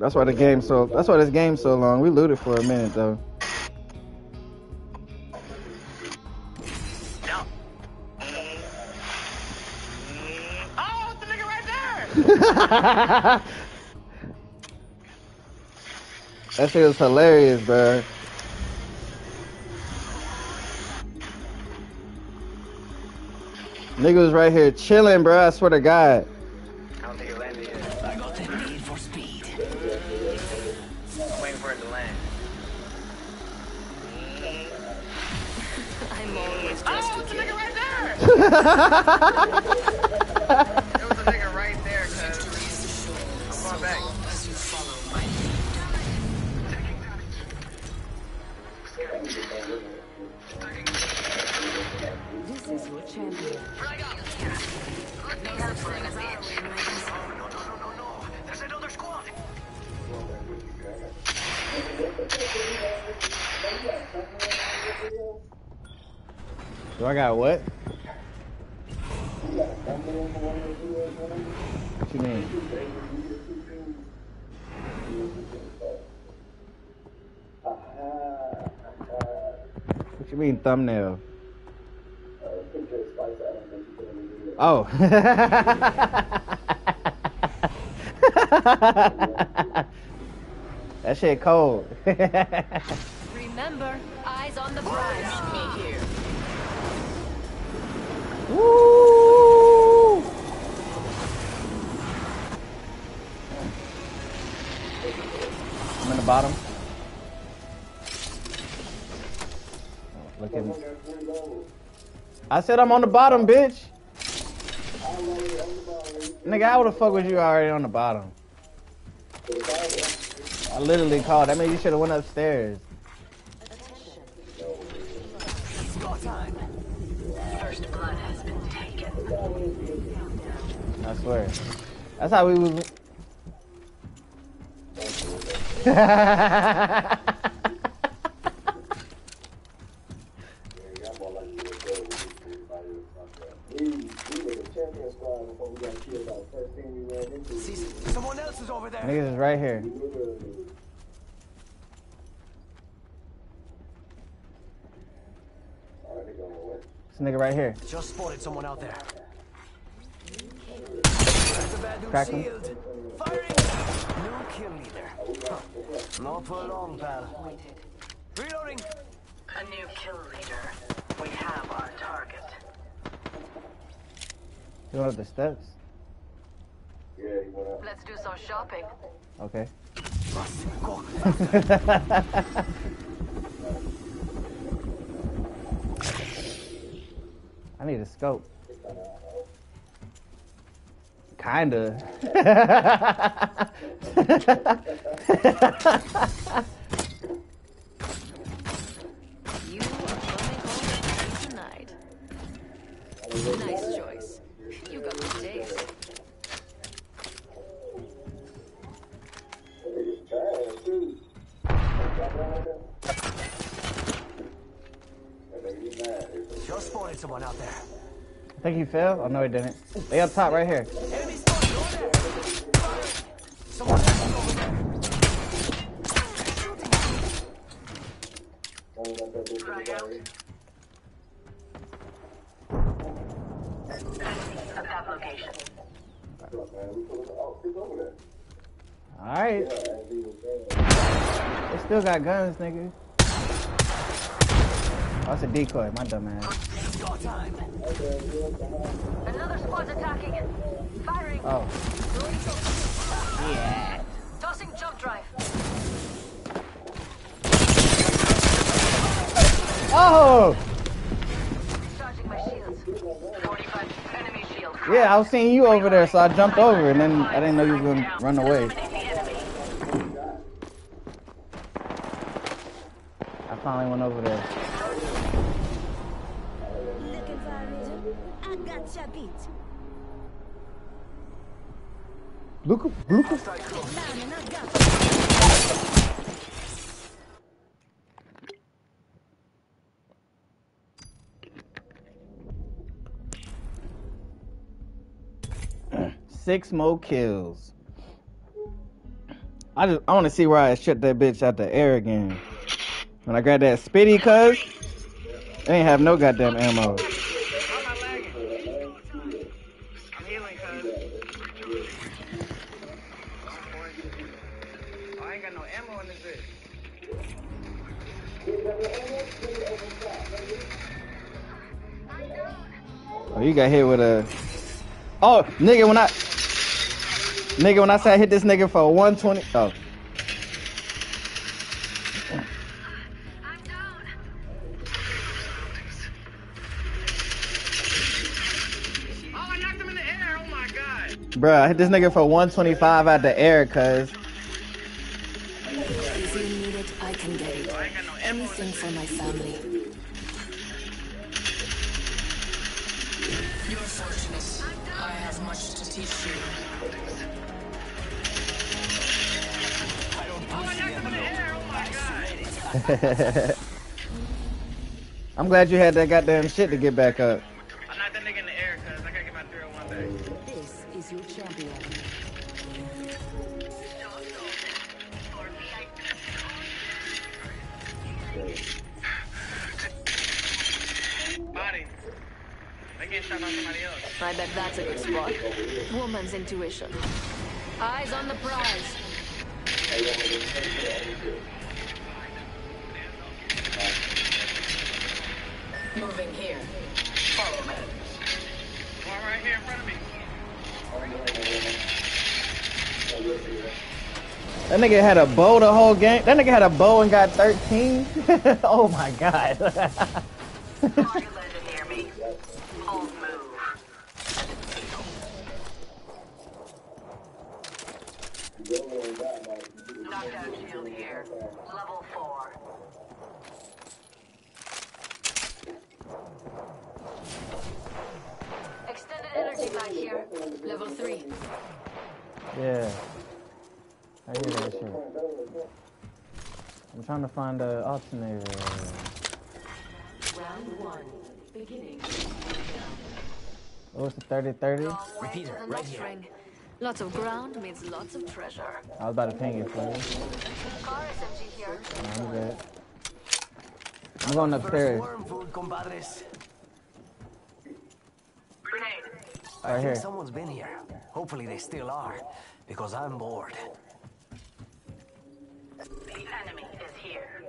that's why the game so. That's why this game's so long. We looted for a minute though. That shit was hilarious, bro. Nigga was right here chilling, bro. I swear to God. This is your champion. There's another squad. Do I got what? What you mean? What you mean thumbnail? Oh. that shit cold. Remember, eyes on the prize. Meet me here. Woo! I'm in the bottom. Looking. I said I'm on the bottom, bitch. Nigga, how the fuck was you already on the bottom? I literally called. That means you should have went upstairs. First blood has been taken. I swear. That's how we was. See, someone else is over there. Niggas is right here. This nigga right here. Just spotted someone out there. There's a bad dude Crack him. Shield. Firing! New kill leader. Huh. Not for long, pal. Reloading. A new kill leader. We have our target. You going up the steps? Let's do some shopping. Okay. I need a scope. Kinda. You are coming home with me tonight. Nice choice. You got good taste. Just spotted someone out there. Think he fell. Oh no, he didn't. They up top right here. Alright. They still got guns, nigga. It's a decoy, my dumb ass. Another squad's attacking. Firing. Oh. Yeah. Tossing jump drive. Oh! Charging my shields. 45 enemy shield. Yeah, I was seeing you over there, so I jumped over, and then I didn't know you was gonna run away. I finally went over there. Down and Six more kills. I just I want to see where I shut that bitch out the air again. When I grab that spitty, cuz they ain't have no goddamn ammo. Oh, you got hit with a. Oh, nigga, when I. Nigga, when I say I hit this nigga for 120. Oh. Bruh, I hit this nigga for 125 out the air, cuz. I can get it. Anything for my family. I'm glad you had that goddamn shit to get back up. I knocked that nigga in the air, cuz. I gotta get my 301 back. This is your champion. Body. They getting shot by somebody else. I bet that's a good spot. Woman's intuition. Eyes on the prize. Moving here. Follow me. One right here in front of me. That nigga had a bow the whole game. That nigga had a bow and got 13. oh my god. Knockdown shield here. Level 4. Extended energy mag here. Level 3. Yeah. I hear that shit. I'm trying to find the alternator. Round one. Beginning. Oh, what was the 30 30? Repeater, right here. Ring. Lots of ground means lots of treasure. I was about to ping it for you. Car SMG here. No, I'm good. I'm going upstairs. Worm food, compadres. Right I here. think someone's been here. Hopefully they still are, because I'm bored. The enemy is here.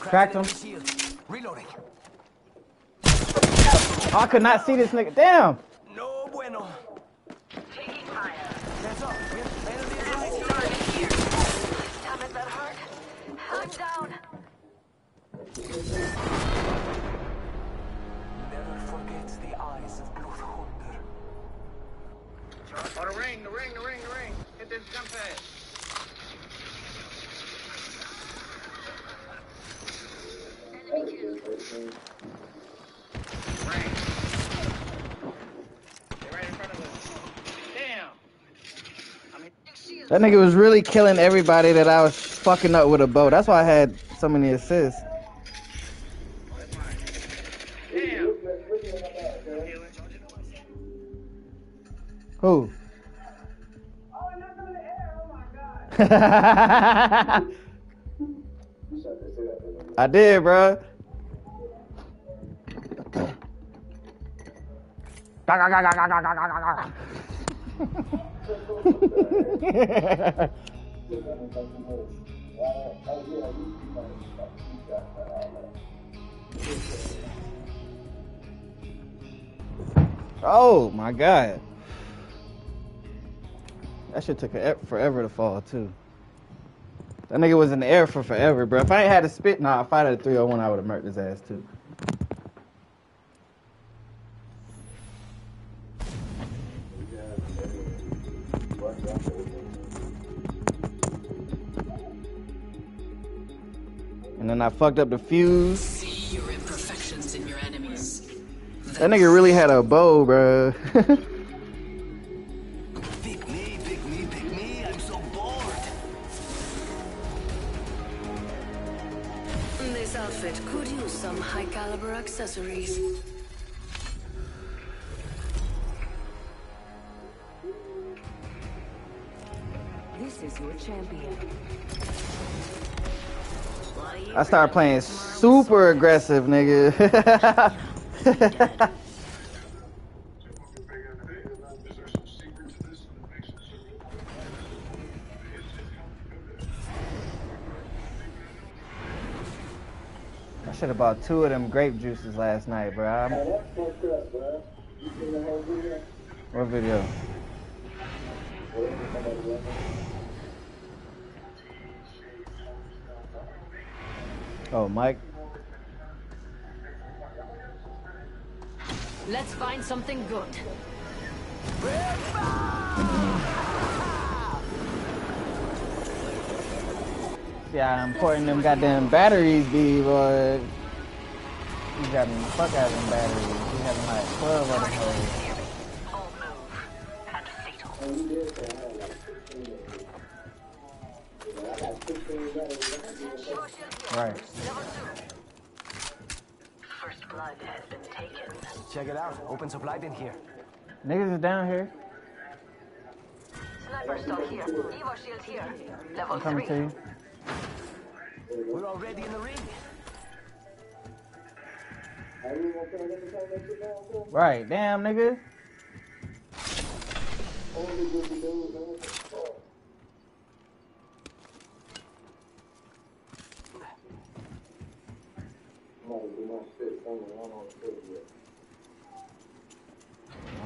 Cracked him. Reloading. Oh, I could not see this nigga. Damn. No bueno. That nigga was really killing everybody that I was fucking up with a bow. That's why I had so many assists. Who? I did, bro. oh my god. That shit took a- forever to fall too. That nigga was in the air for forever, bro. If I ain't had to spit, nah, if I had a 301, I would have murked his ass too. And then I fucked up the fuse. See your imperfections in your enemies. That nigga really had a bow, bro. accessories. This is your champion. I started playing super aggressive, nigga. should have bought two of them grape juices last night, bro. I'm- What video? Oh, Mike. Let's find something good. Yeah, I'm importing them goddamn batteries, B, boy. You got me the fuck out of them batteries. You having like 12 of them hoes. Right. First blood has been taken. Check it out. Open supply bin here. Niggas is down here. Sniper stock here. Evo shield here. Level I'm coming three. to you. We're already in the ring. Right, damn, nigga.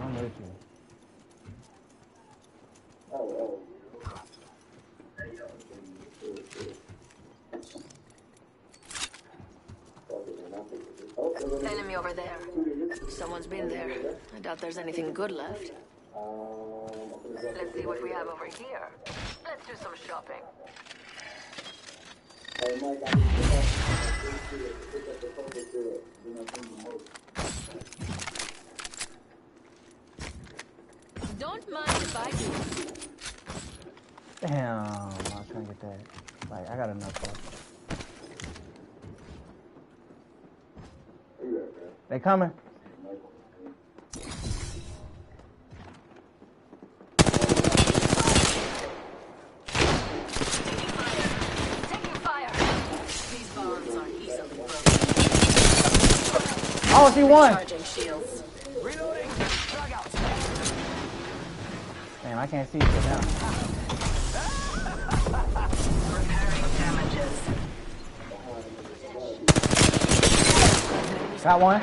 I'm with you. Oh, oh. Enemy over there. Someone's been there. I doubt there's anything good left. Let's see what we have over here. Let's do some shopping. Don't mind if I do. Damn, I was trying to get that. Like, I got enough though. They coming. Taking fire. These bombs aren't easily broken. Oh, she won. Charging shields. Reloading. Drag out. Damn, I can't see shit now. Repairing damages. Got one.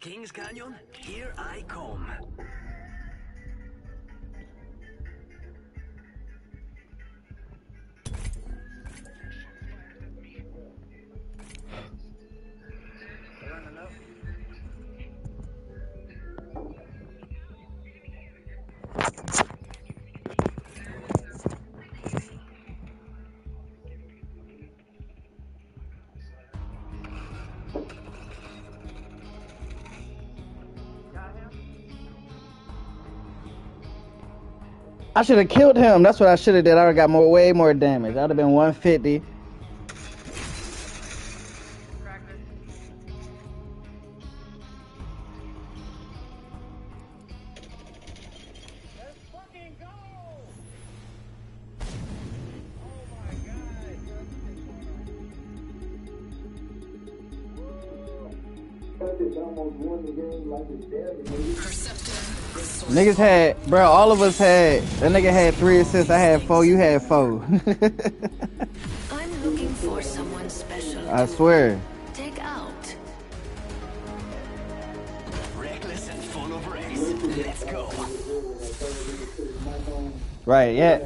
Kings Canyon, here I come. I should have killed him. That's what I should have did. I would have got more, way more damage. I'd have been 150. Niggas had, bro. All of us had. That nigga had three assists. I had four. You had four. I'm looking for someone special. I swear. Take out. Reckless and full of race. Let's go. Right. Yeah.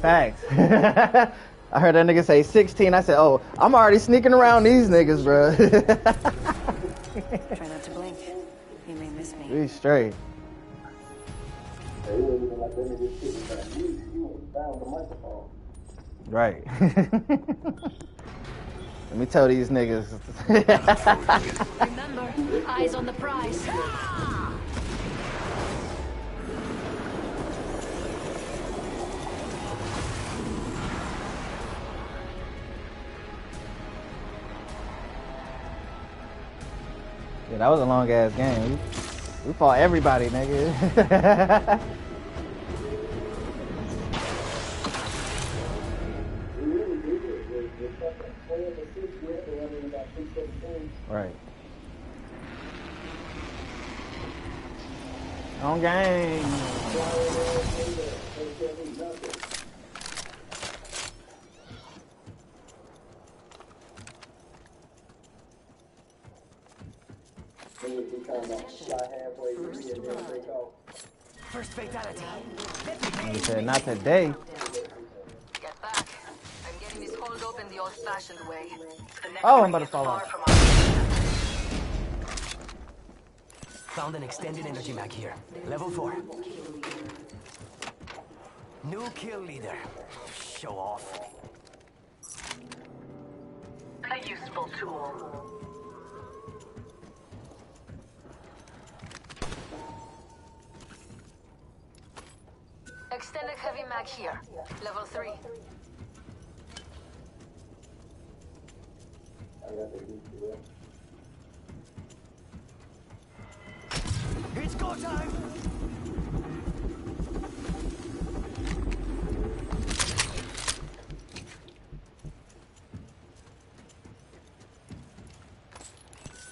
Facts. I heard that nigga say 16. I said, oh, I'm already sneaking around these niggas, bro. Try not to blink. You may miss me. we straight. Right. Let me tell these niggas. Remember, eyes on the prize. yeah, that was a long ass game. We, fought everybody, nigga. right. On game. First fatality. He said, not today. Get back. I'm getting this hold open the old fashioned way. The next oh, I'm about to fall far off. Found an extended energy mag here. Level 4. New kill leader. Show off. A useful tool. Extended heavy mag here. Level 3. It's go time!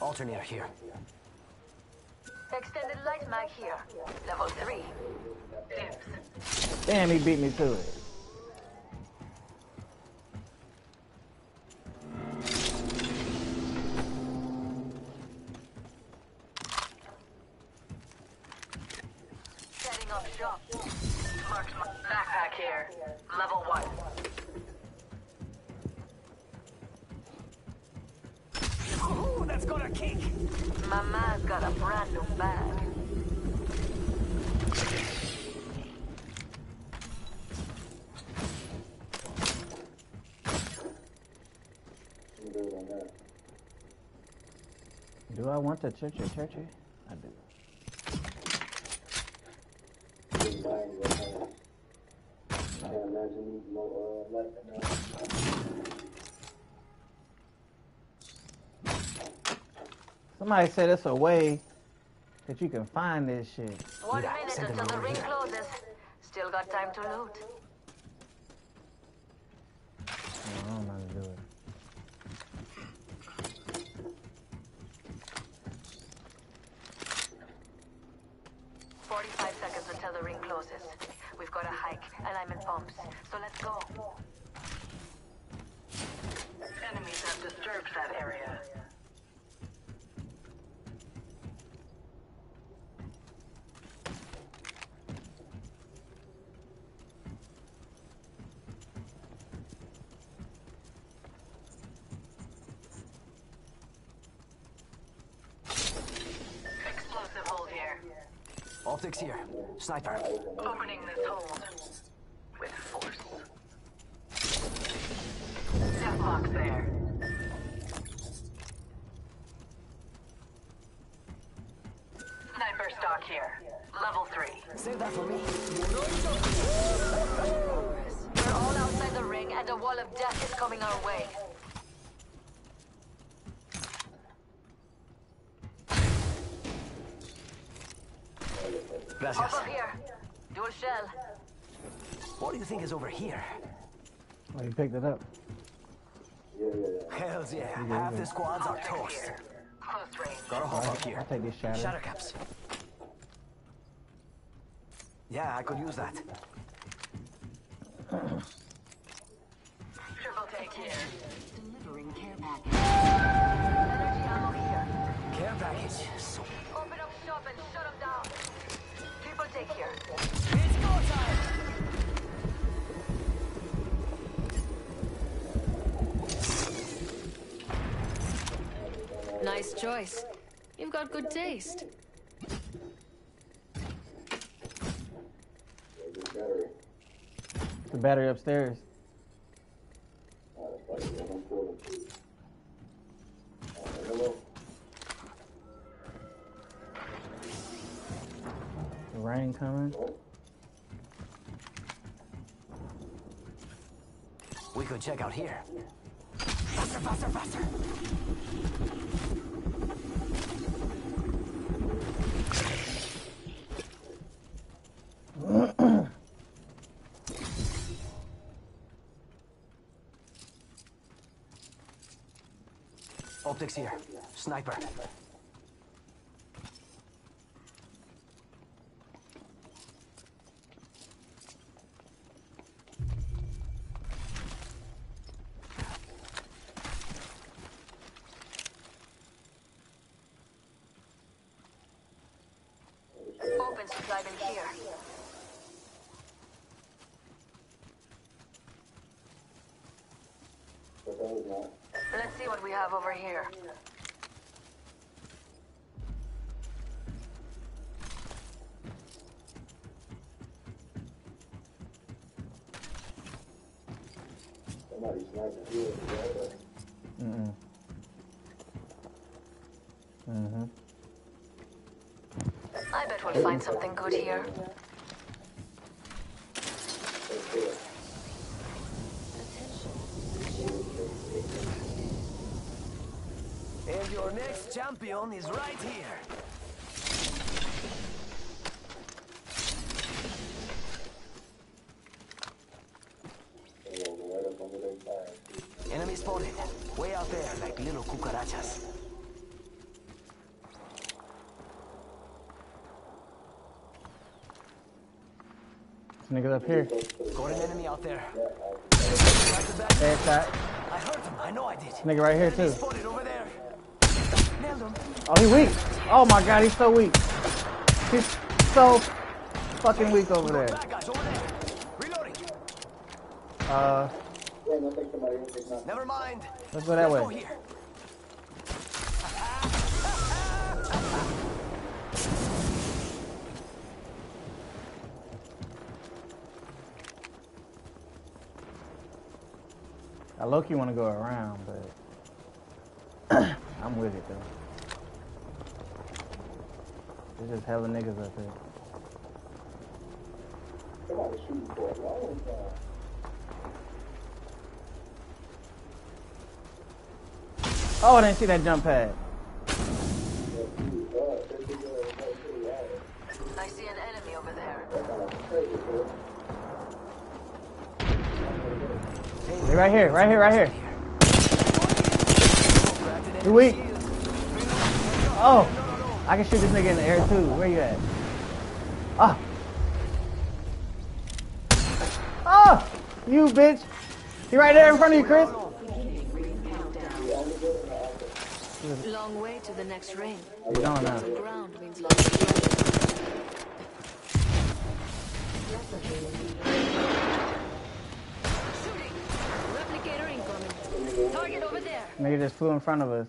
Alternator here. Extended light mag here. Level 3. Dips. Damn, he beat me to it. Setting up shop. Backpack here. Level 1. Ooh, that's got a kick! Mama's got a brand new bag. Do I want to church it, church? I do. Somebody said it's a way that you can find this shit. One minute until the ring closes. Still got time to loot. Oh, I don't know how to do it. 45 seconds until the ring closes. We've got a hike, and I'm in pumps, so let's go. Enemies have disturbed that area. Sniper. Opening this hold. With force. Deathlock there. Sniper stock here. Level 3. Save that for me. We're all outside the ring and a wall of death is coming our way. Gracias. Over here. Dual shell. What do you think is over here? Oh, you picked it up. Yeah, yeah, yeah. Hells yeah. Half the squads are toast. Close range. Gotta hop up here. I'll take this shadow. Shatter caps. Yeah, I could use that. Triple take here. Delivering care package. Energy ammo here. Care package. Here. It's go time! Nice choice. You've got good taste. The battery upstairs. The rain coming. We could check out here. Faster, faster, faster! Optics here. Sniper. Open supply bin here. Let's see what we have over here. Somebody sniping here. Mm-mm. Mm-hmm. I bet we'll find something good here. And your next champion is right here. Enemy spotted. Way out there, like little cucarachas. Nigga's up here. Got an enemy out there. Headshot. I hurt him. I know I did. Nigga right here too. Spotted over there. Nailed him. Oh, he weak. Oh my god, he's so weak. He's so fucking weak over there. Uh, Never mind. let's go that way. I low key want to go around, but I'm with it though. There's just hella niggas up here. Somebody shooting for a long time. Oh, I didn't see that jump pad. I see an enemy over there. Right here, right here, right here. You weak? Oh, I can shoot this nigga in the air too. Where you at? Ah. Oh, you bitch. He right there in front of you, Chris. Long way to the next ring. He's on now. The ground means lots of trouble. Shooting. Replicator incoming. Target over there. Nigga just flew in front of us.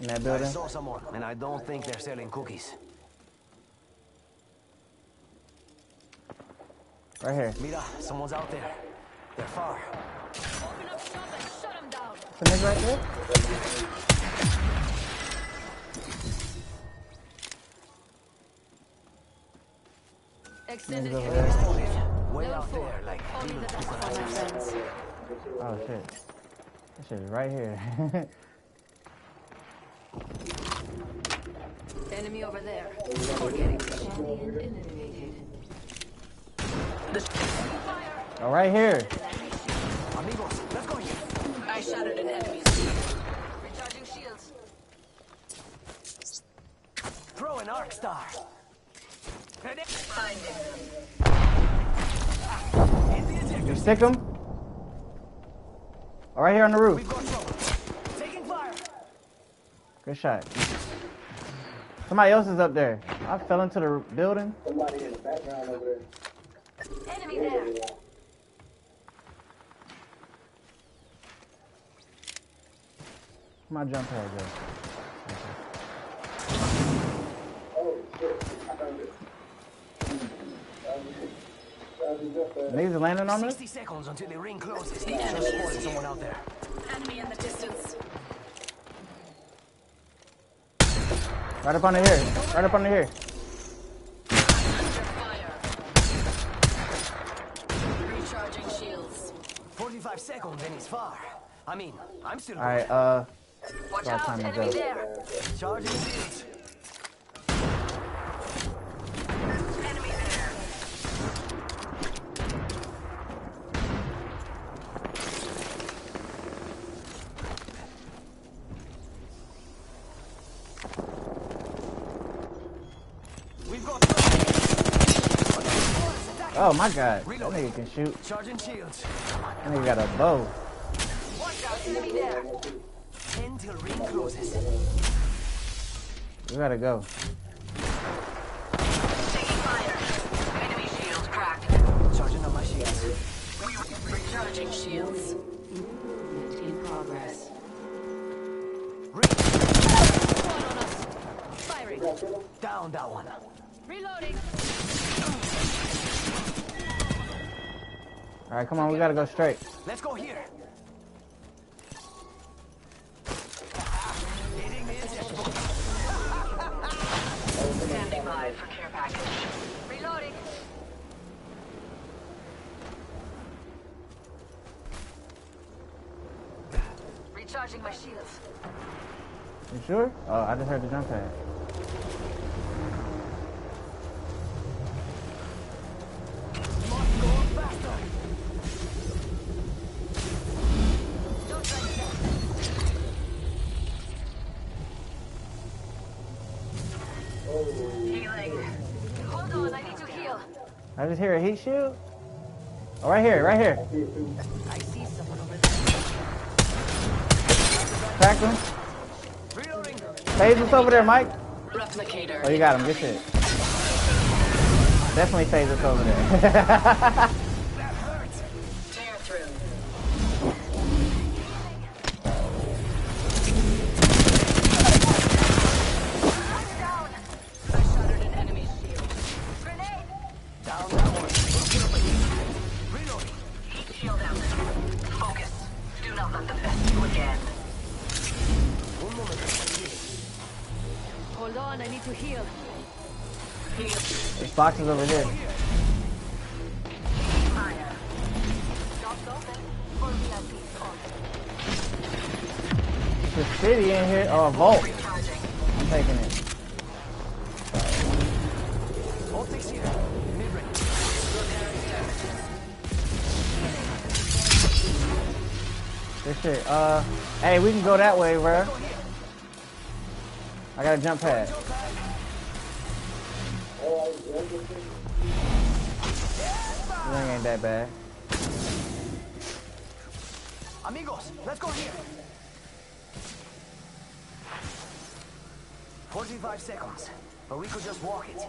In that I saw someone, and I don't think they're selling cookies. Right here. Mira, someone's out there. They're far. Open up shop and shut them down. The nigga right there? Extended Niggas over there. Way out there, like Only the best friends. Oh shit. That shit is right here. Enemy over there. Forgetting champion eliminated. oh, right here. Amigos, let's go here. I shattered an enemy's shield. Recharging shields. Throw an arc star. You stick him? Oh, right here on the roof. Taking fire. Good shot. Somebody else is up there. I fell into the building. Somebody in the background over there. Enemy there. My jump pad go. Oh, shit. I found it. Niggas is landing on us? 60 seconds until the ring closes. The enemy is someone out there. Enemy in the distance. Right up under here. Right up under here. Recharging shields. 45 seconds and he's far. I mean, I'm still Alright, uh. Watch out, time enemy there. Charging shields. Enemy there. We've got Oh my god. That nigga can shoot. charging shields. That nigga got a bow. Watch out, enemy there. Until ring closes. We gotta go. Taking fire. Enemy shield cracked. Charging on my shields. Recharging shields. In progress. Firing. Down that one. Reloading. Alright, come on, we gotta go straight. Let's go here. Hitting the inject button. Standing by for care package. Reloading. Recharging my shields. You sure? Oh, I just heard the jump pad. Must go faster. Healing. Hold on, I need to heal. I just hear a heat shield. Oh, right here, right here. I see someone over there. Crack him. Phase over there, Mike. Replicator. Oh, you got him. Good shit. Definitely phase over there. to heal. There's boxes over here. Fire. Shops open. For VIPs only. There's a city in here. Oh, a vault. I'm taking it. This shit. Uh, hey, we can go that way, bro. I got a jump pad. Ring ain't that bad. Amigos, let's go here. 45 seconds. But we could just walk it.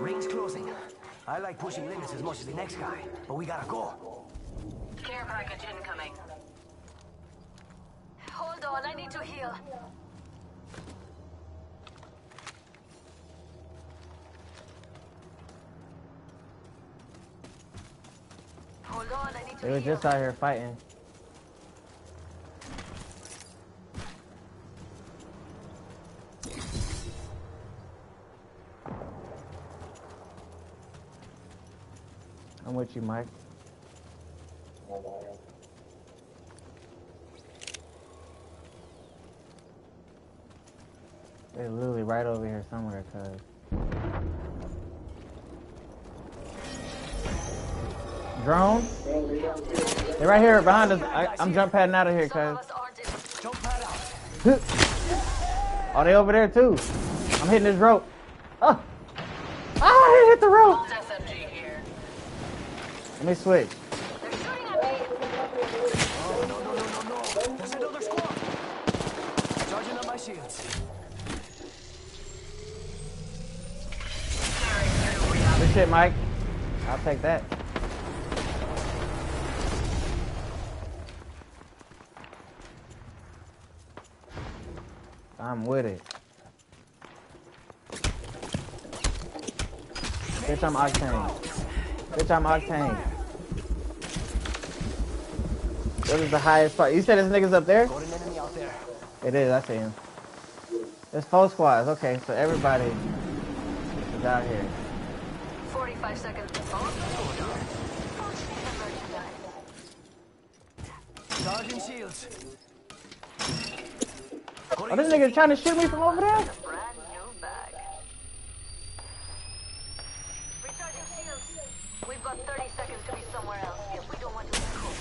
Ring's closing. I like pushing limits as much as the next guy, but we gotta go. Care package incoming. Hold on, I need to heal. Hold on, I need to They were just out here fighting. I'm with you, Mike. They're literally right over here somewhere, cuz. Drone? They're right here behind us. I, I'm jump padding out of here, cuz. Oh, they over there too. I'm hitting this rope. Oh. Ah, I hit the rope. Let me switch. Shit, Mike. I'll take that. I'm with it. Bitch, I'm Octane. Bitch, I'm Octane. What is the highest spot? You said this nigga's up there? Got an enemy out there. It is, I see him. It's four squads. Okay, so everybody is out here. 45 seconds. Charging shields. Oh, this nigga's trying to shoot me from over there? Brand new bag. Recharging shields. We've got 30 seconds to be somewhere else if we don't want to get caught.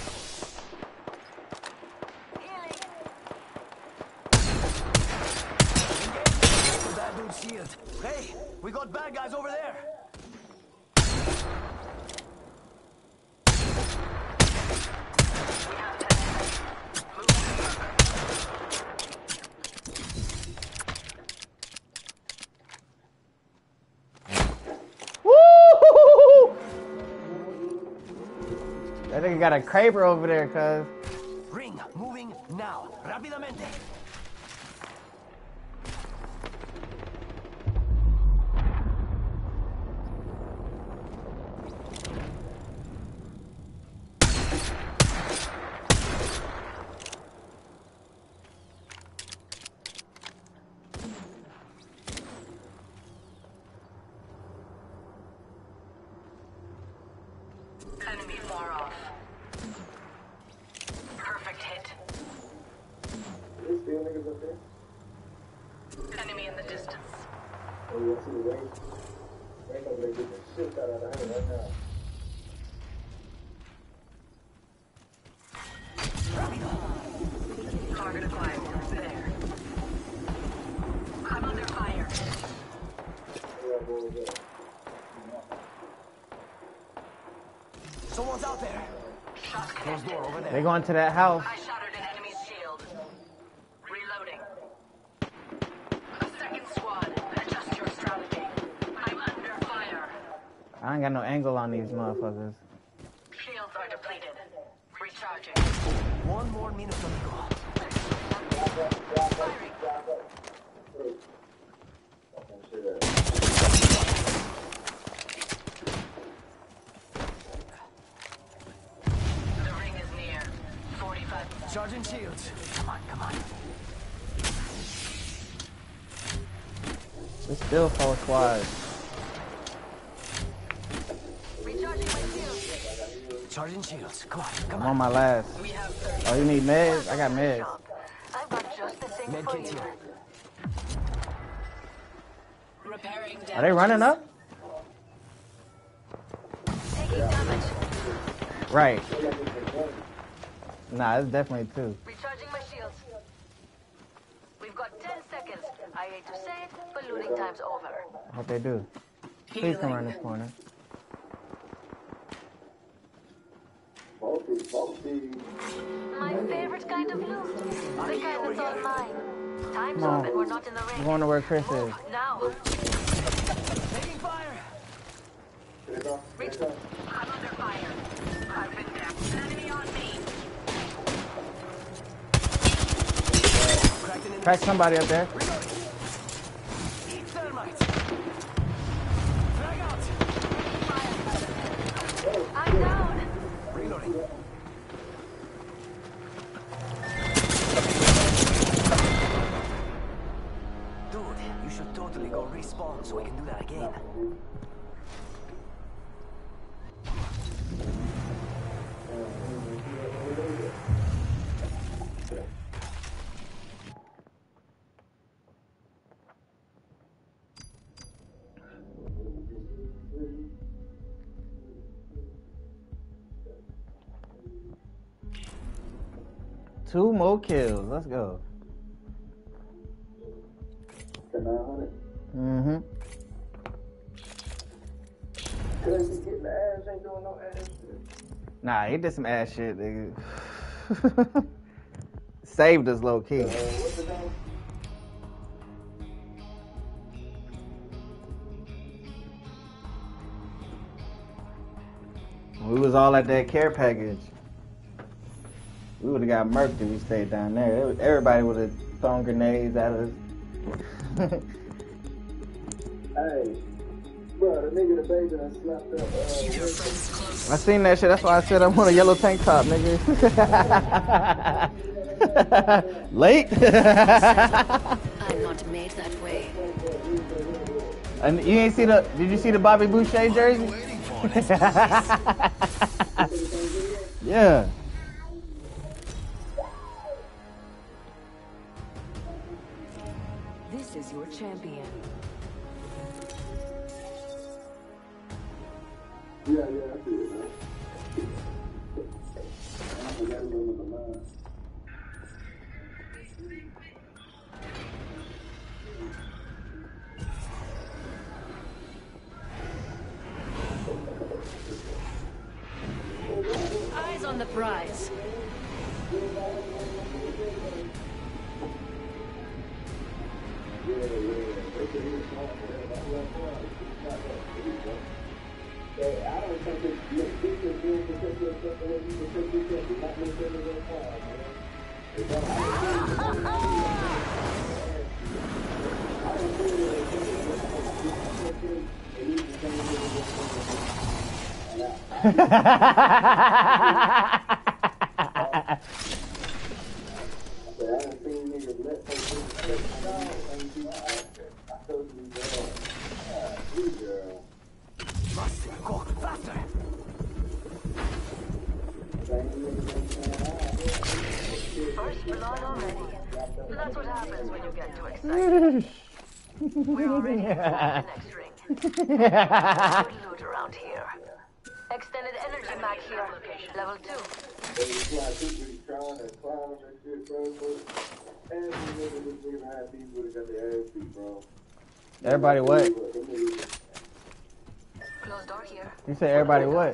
Healing. The bad dude's shield. Hey, we got bad guys over there. Woo! That nigga got a Kraber over there, cuz. Ring, moving now. Rápidamente. Enemy far off. Perfect hit. There's still niggas up there. Enemy in the distance. Oh, you see the range? Range over there getting the shit out of the hand right now. Target acquired. There. I'm under fire. Yeah, boy, yeah. Someone's out there. Close door over They there. going to that house. I shattered an enemy's shield. Reloading. A second squad. Adjust your strategy. I'm under fire. I ain't got no angle on these motherfuckers. Shields are depleted. Recharging. One more minute to go. Fucking shit out. The ring is near. 45. Charging shields. Come on, come on. There's still four squads. Recharging my shields. Charging shields. Come on, come I'm on. on my last. Oh, you need meds? I got meds. I've got just the thing Med for you. here. Repairing Are they running up? Taking damage. Right. Nah, it's definitely two. Recharging my shields. We've got 10 seconds. I hate to say it, but looting time's over. I hope they do. Please come around this corner. Multi, multi. My favorite kind of loot. The kind that's all mine. Time's Come up and we're not in the ring. I'm ring. going to where Chris is. Now. Taking fire. I'm under fire. Crack somebody up there. Dude, you should totally go respawn so we can do that again. Two more kills. Let's go. Mm-hmm. Cause getting ass ain't doing no ass shit. Nah, he did some ass shit, nigga. Saved us low key. Name? We was all at that care package. We would have got murked if we stayed down there. Everybody would have thrown grenades at us. Hey, bro, the nigga the baby done slapped up. Uh, I seen that shit. That's why I said I'm on a yellow tank top, nigga. Late. I'm not made that way. and you ain't see the? Did you see the Bobby Boucher jersey? yeah. Champion. yeah, yeah, I see it, man. I forgot his name was the line. Eyes on the prize. They said he was smart for We're already at the next ring. Loot around here. Extended energy mag here. Level 2. They fly people be trying to climb and shit, bro. but Every nigga this nigga behind people that got their ass beat, bro. Everybody what? Them door here. You said everybody what?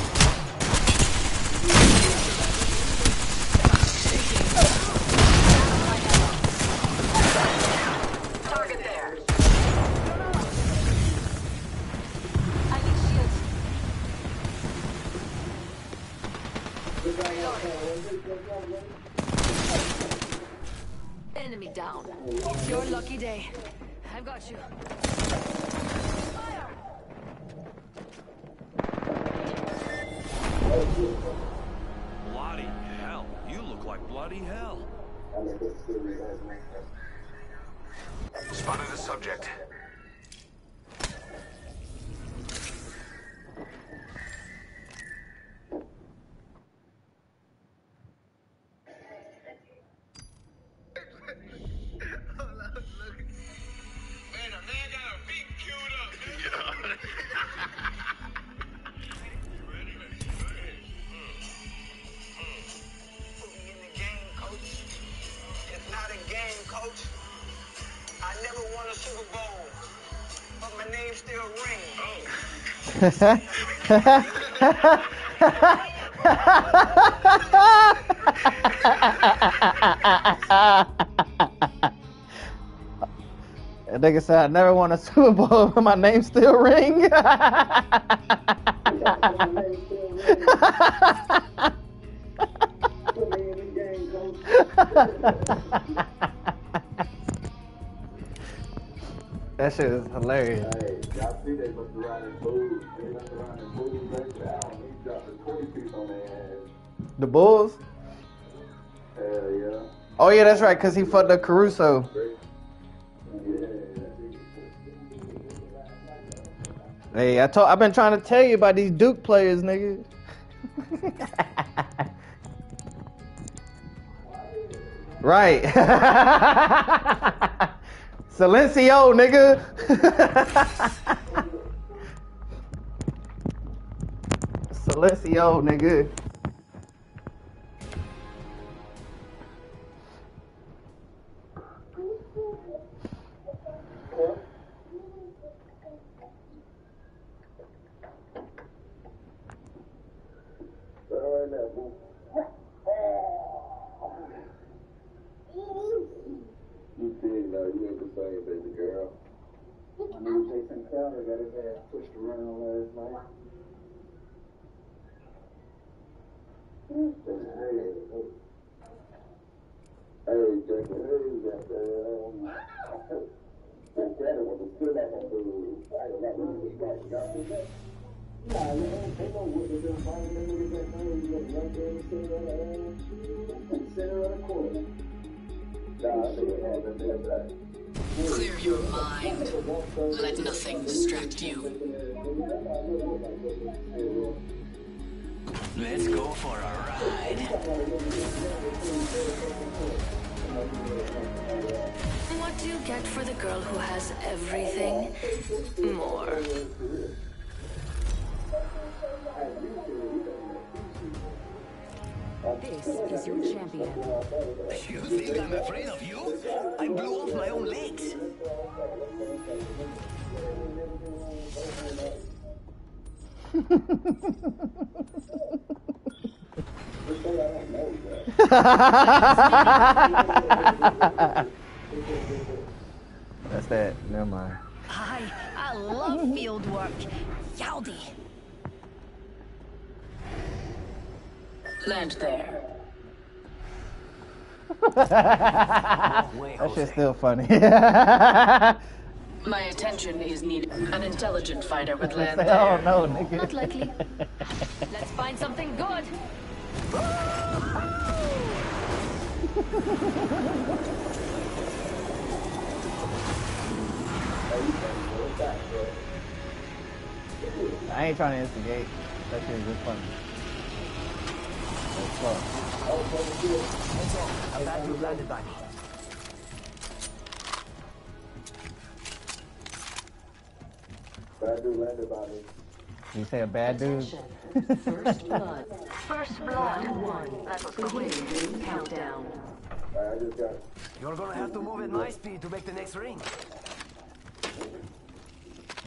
Enemy down. It's your lucky day. I've got you. Bloody hell. You look like bloody hell. Spotted a subject. Nigga said I never won a Super Bowl, but my name still ring. that shit is hilarious. Hey, y'all see they must be riding booze. They must be riding booze right there. He dropped a 20 piece on their ass. The Bulls? Hell yeah. Oh yeah, that's right, cause he fucked up Caruso. Hey, I told I've been trying to tell you about these Duke players, nigga. right. Silencio, nigga. Silencio, nigga. The baby girl. I know Jason Crowder got his ass pushed around last night. Hey, Jason, hey, got that. That Crowder was a like a boo. I don't know what he got. Got that. Nah, ain't they know what they're doing. Fighting them niggas that know you got right there in the center of the ass. Court. Nah, they ain't had them there, but Clear your mind. Let nothing distract you. Let's go for a ride. What do you get for the girl who has everything? More. This is your champion. You think I'm afraid of you? I blew off my own legs. That's that. Never mind. I, I love field work. Yowdy. Land there. that shit's still funny. My attention is needed. An intelligent fighter would land Say, oh, there. oh no, nigga. Not likely. Let's find something good. I ain't trying to instigate. That shit is just funny. That's slow. Heads up. A bad dude by me. Bad dude landed by me. You say a bad dude? First blood. First blood. One. That was quick. Beginning countdown. I just got You're gonna have to move at my speed to make the next ring.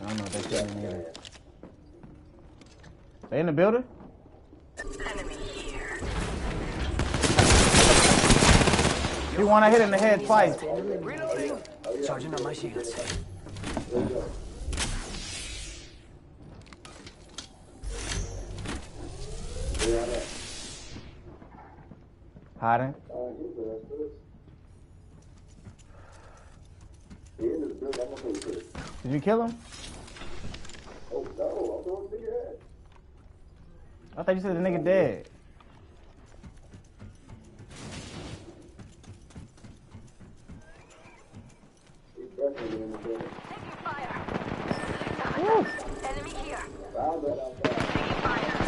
I don't know what that shit mean either. They in the building? Enemy here. He wanna hit him in the head twice. Charging up my shields. Hiding. he's the rest of us. He into the building. I'm gonna put it. Did you kill him? Oh no, I'm going to your head. I thought you said the nigga dead. Definitely in the building. Enemy here. Found that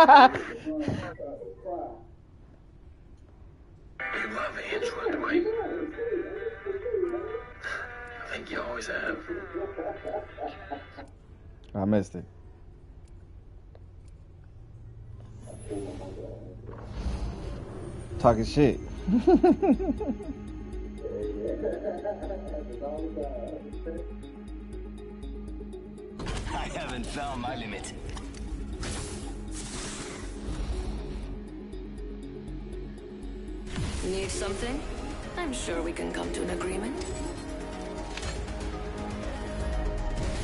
You love Angela, Dwight. I think you always have. I missed it. Talking shit. I haven't found my limit. Need something? I'm sure we can come to an agreement.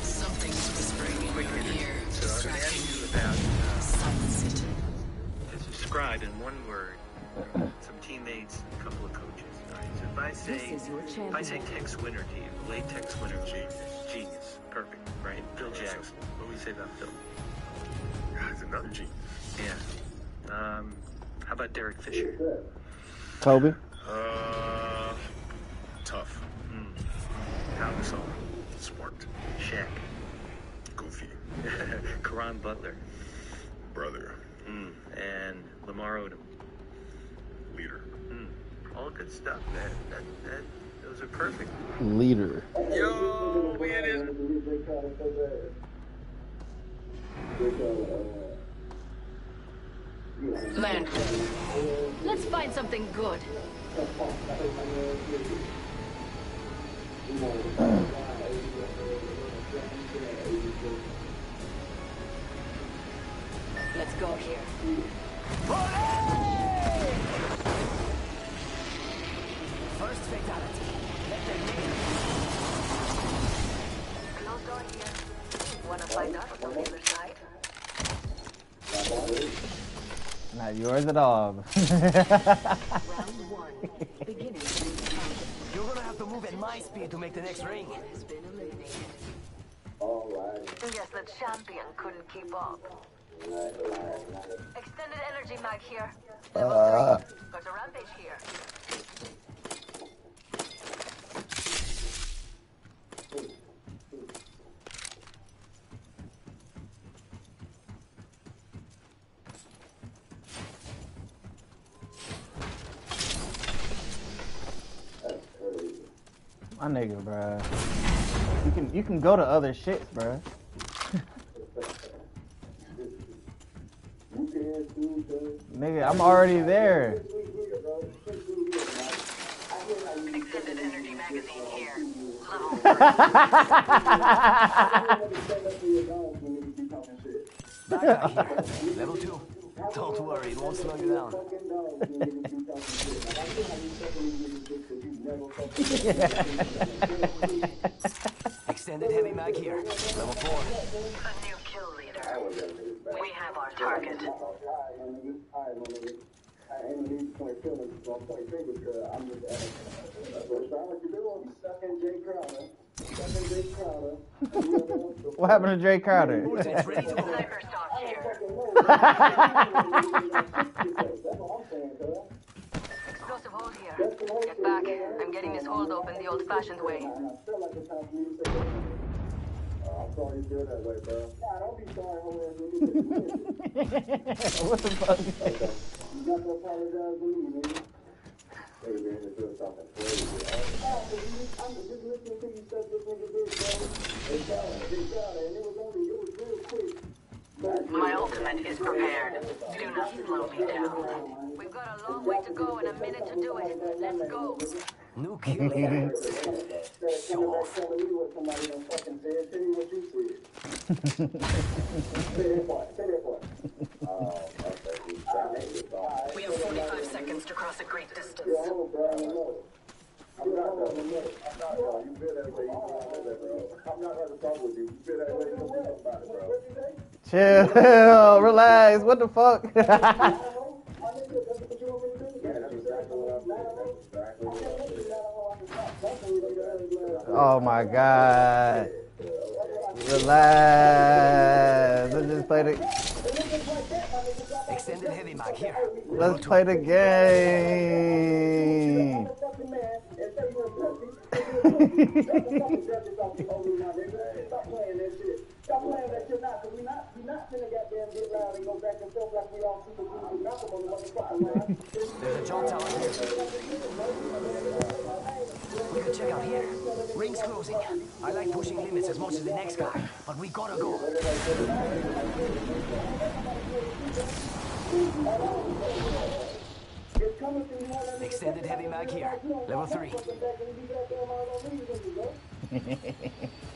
Something's whispering in Quick your interview. ear, So I was distracting asking you. you about uh, Silence it. to describe in one word some teammates, a couple of coaches. All right. So if I say, This is your if I say champion. Tex Winter to you, latex winner, genius, genius, perfect, right? Phil Jackson. What would you say about Phil? He's another genius. Yeah. Um, how about Derek Fisher? Kobe. Uh, tough. Mm. Pau Gasol. Smart. Shaq. Goofy. Caron Butler. Brother. Mm. And Lamar Odom. Leader. Mm. All good stuff. That, that, that, those are perfect. Leader. Yo, we in his Land. Let's find something good. Let's go here. First fatality. Let them in. Close door here. Wanna find out from the other side? Not yours at all. Round one. Beginning. You're gonna have to move at my speed to make the next ring. Has been. Alright. Guess the champion couldn't keep up. Extended energy mag here. Level Uh. three. Got a rampage here. My nigga, bruh. You can you can go to other shits, bruh. Nigga, I'm already there. Extended energy magazine here. Level Back out here. Level two. Don't worry, it won't slow you down. Extended heavy mag here. Level four. A new kill leader. We have our target. What happened to Jay Crowder? Explosive hold here. Get back. I'm getting this hold open the old-fashioned way. What the fuck? You got to apologize to me, nigga. Hey, man, this is something crazy. Oh, I'm just listening to you say this nigga did, bro. They got it, they got it, and it was only, it was real quick. My is prepared. Do not slow me down. We've got a long way to go and a minute to do it. Let's go. New kill leader. Show off. Telling me what somebody done fucking said. Tell me what you said. Say that part. Say that part. Oh, okay. We have 45 seconds to cross a great distance. Yo, hold, bro. I don't know. I'm not though. I'm. You feel that way. You feel that way, bro. I'm not gonna talk with you. You feel that way. You don't think about it, bro. Chill, relax. What the fuck? oh my god. Relax. Let's just play the. Extended heavy mag here. Let's play the game. and go back and like we all. There's a jump tower here. We could check out here. Ring's closing. I like pushing limits as much as the next guy, but we gotta go. Extended heavy mag here. Level 3.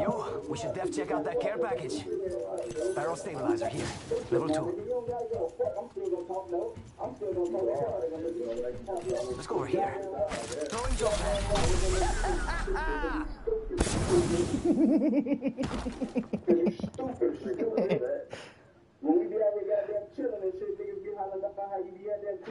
Yo, we should def check out that care package. Barrel stabilizer here. Level 2. Let's go over here. Throwing jump When we be out there goddamn chilling and shit, niggas be hollering about how you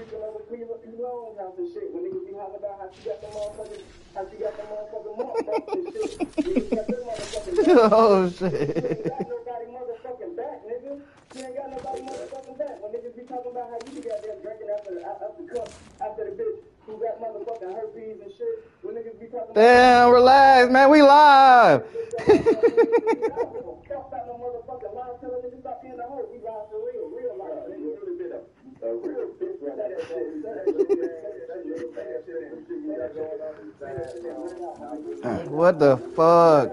be out there creeping over Cleveland Cologne house and shit. When niggas be hollering about how she got the motherfucking, how she got the motherfucking motherfuckers and shit. Niggas got them motherfucking oh shit. got nobody motherfucking back, nigga. She ain't got nobody motherfucking back. When niggas be talking about how you be goddamn drinking after the, after the cup, after the bitch who got motherfucking herpes and shit. When niggas be talking Damn, relax, man. We live. Stop that no motherfucking lie. Tell a nigga stop being a hoe. We live for real, real life. Nigga really been a, a real bitch What the fuck?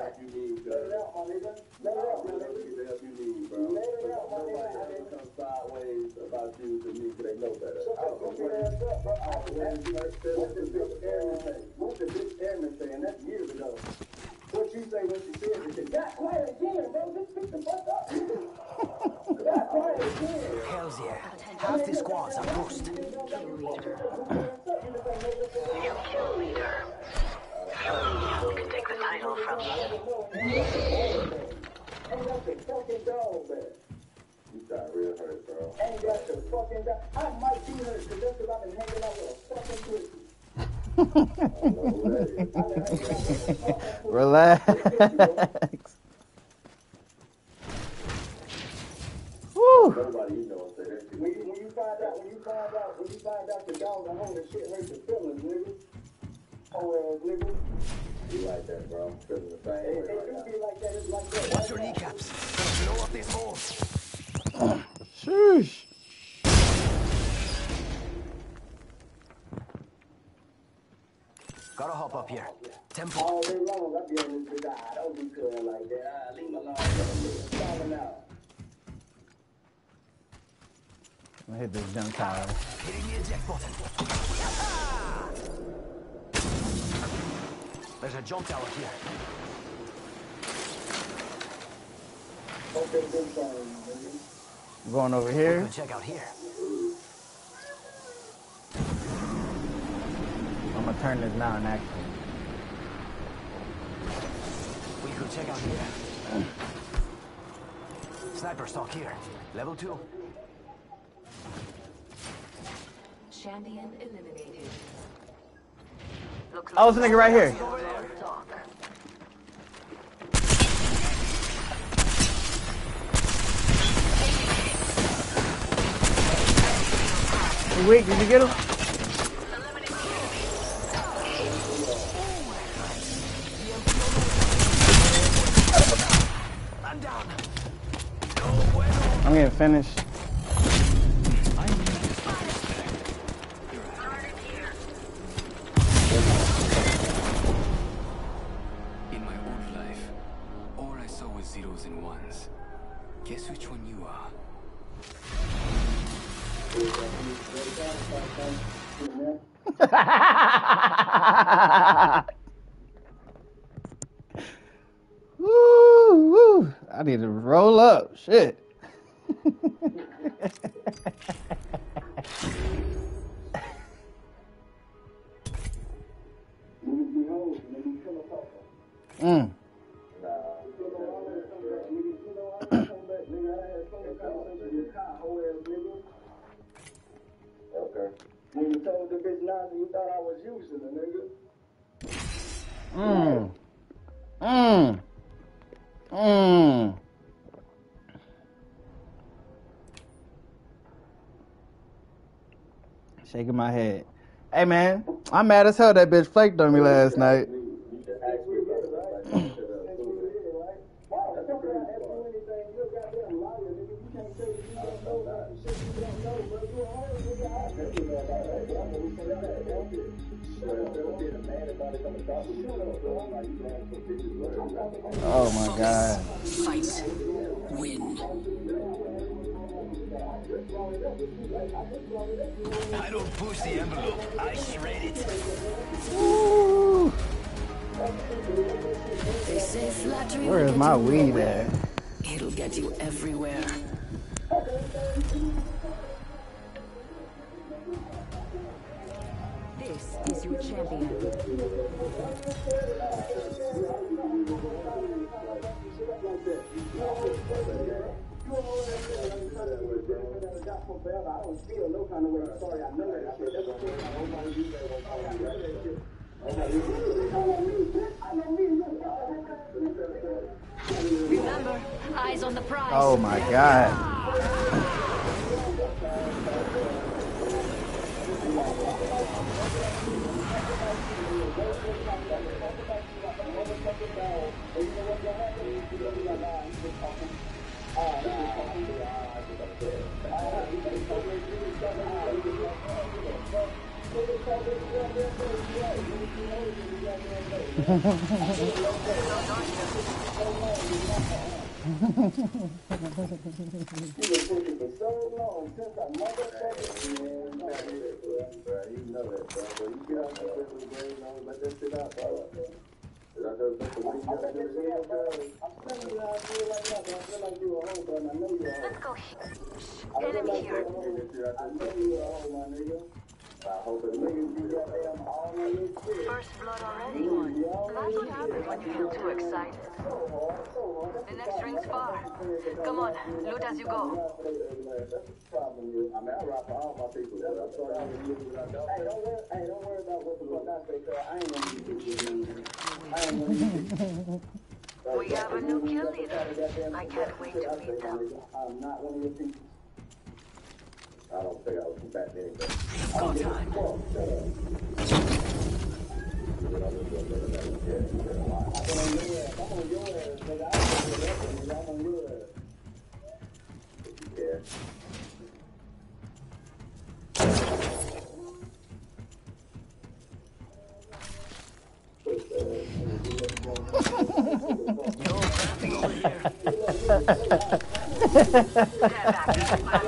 What you say when she said this shit? Got quiet again, bro. Just pick the fuck up. Got quiet again. Hells yeah. Half the squads are post. New kill leader. You can take the title from you. Ain't got the fucking dog back. You got real hurt, bro. Ain't got the fucking dog. I might be hurt because that's because I've been hanging out with a fucking pussy. Relax. Woo. When you, when you find out, when you find out, when you find out the dog at home, the shit hurts your feelings, nigga. Oh, ass nigga. You like that, bro. Feeling the same way It, it do be like that. It's like that. Watch your kneecaps. Gonna blow up this hole. Sheesh. Gotta hop up here. Tempo. All day long, I be on this bitch. I don't be feeling like that. Leave me alone. Falling out. I'm gonna hit this jump tower. Hitting the eject button. There's a jump tower here. Okay, good time, nigga. I'm going over We here. could check out here. I'm gonna turn this down actually. We could check out here. Sniper stock here. Level 2. Champion eliminated. Looks Oh, it's a nigga right here. weak. Did you get him? I'm getting finished. Woo, woo. I need to roll up. Shit. Mm. When you told the bitch Nazi, you thought I was using her, nigga. Mm. Mm. Mm. Shaking my head. Hey man, I'm mad as hell that bitch flaked on me last night. Oh my god. Fight. Win. I don't push the envelope. I shred it. They say flattery Where is my weed at? It'll get you everywhere. This is your champion. Remember, eyes on the prize. Oh my god. Ha ha ha ha ha. Let's go. Enemy here. First blood already. That's what happens when you get too excited. The next ring's far. Come on, loot as you go. We have a new kill leader. I can't wait to meet them. I'm not one of your people. I don't think I was back then. Go time. Yeah.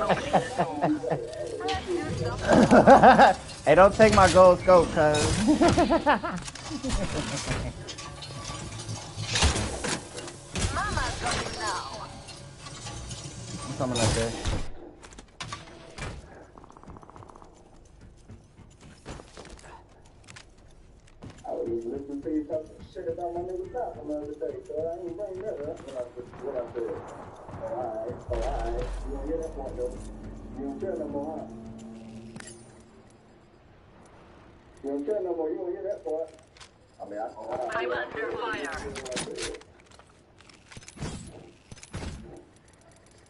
hey, don't take my gold scope, cuz. Something like that. That alright, alright. You don't hear that part, though. You don't care no more, huh? You don't care no more, you don't hear that part. I mean, I... I I'm under fire.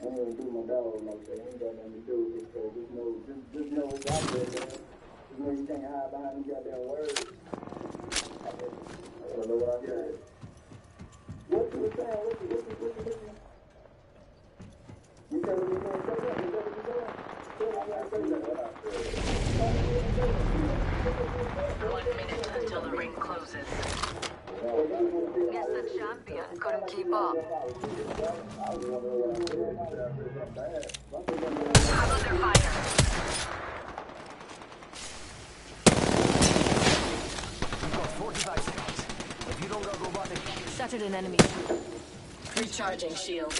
I ain't gonna do my dog like that. Ain't got nothing to do with it. So just know, just, just know it's out there, man. Just know you can't hide behind them goddamn words. I don't know what I said. What you were saying? What you, what you, what you, what you? You said what you were saying? Say that. You said what you said? Say what you said. One minute until the ring closes. Guess the champion couldn't keep up. I'm under fire. You've got 45 seconds. If you don't got robotic... Shattered an enemy. Recharging shields.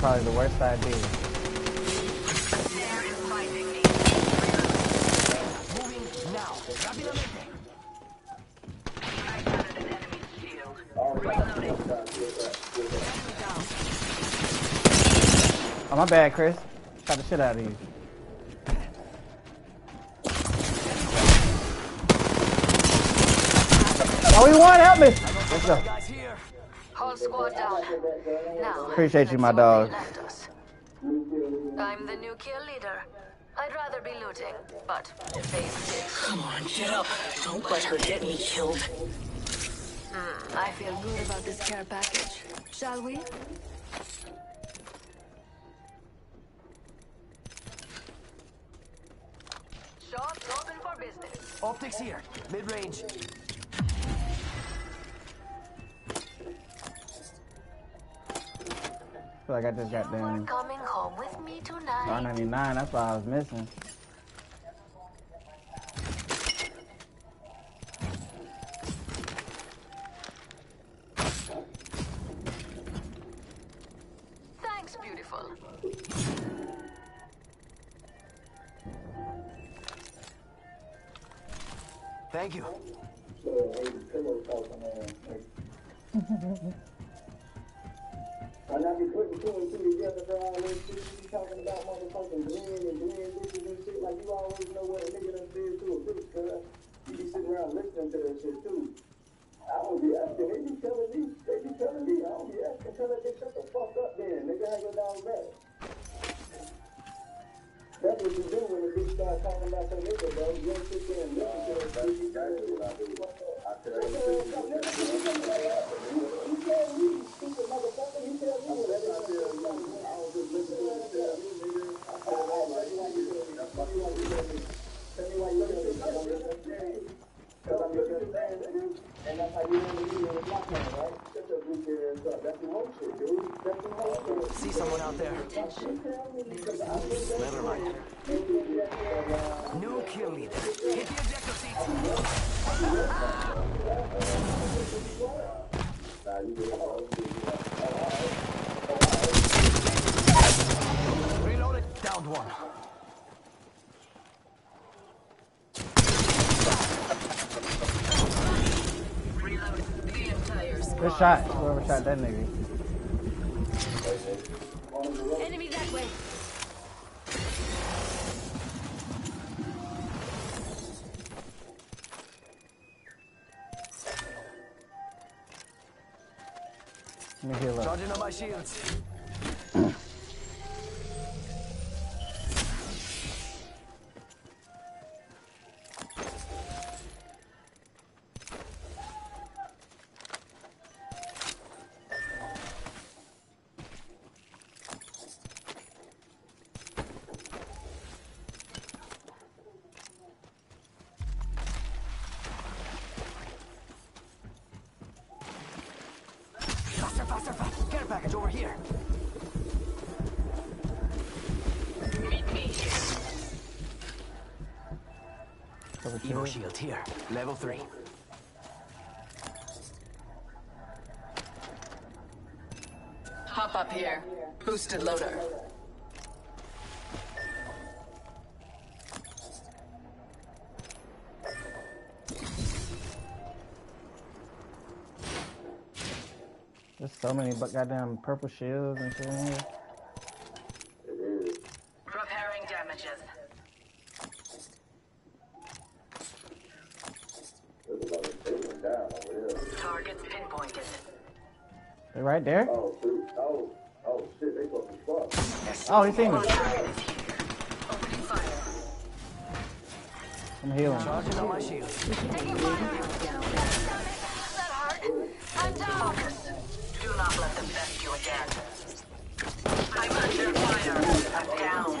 Probably the worst idea. Oh, my bad, Chris. Shot the shit out of you. Oh, we won. Help me. Let's go. Whole squad down. Now. Appreciate you, my let's dog. see what they left us. I'm the new kill leader. I'd rather be looting, but face it. Come on, get up. Don't let her get me killed. Hmm, I feel good about this care package. Shall we? Shops open for business. Optics here. Mid-range. Feel like I just got them Coming home with me tonight. R99. That's what I was missing. Thanks, beautiful. Thank you. And I be putting two and two together for all this shit. You talking about motherfucking Glenn and Glenn bitches and shit. Like you always know what a nigga done said to a bitch, cuz. You be sitting around listening to that shit too. I don't be asking. They be telling me. They be telling me. I don't be asking. Tell that bitch shut the fuck up then. Nigga, have your dog back. That's what you do when bitch start talking about your nigga. You don't sit there and listen to that shit. You gotta what I do. I tell you, nigga. Nigga. And that's how you want to be in the black man, right? Shut your goofy ass up. That's some whole shit, dude. That's some whole shit. See someone out there. Mind. New kill leader. Hit the ejector seat. Reloaded. Downed one. Good shot. Whoever shot that nigga. Enemy that way. Let me heal up. Charging on my shields. Shield here. Level three. Hop up here. Boosted loader. There's so many but goddamn purple shields and shit in here. Repairing damages. Targets pinpointed. They right there? Oh, shoot. Oh, oh, shit. They fucking fuck. Oh, he seen me. I'm healing. Charging on my shield. Taking fire. I'm down. Do not let them best you again. I'm under fire. I'm down.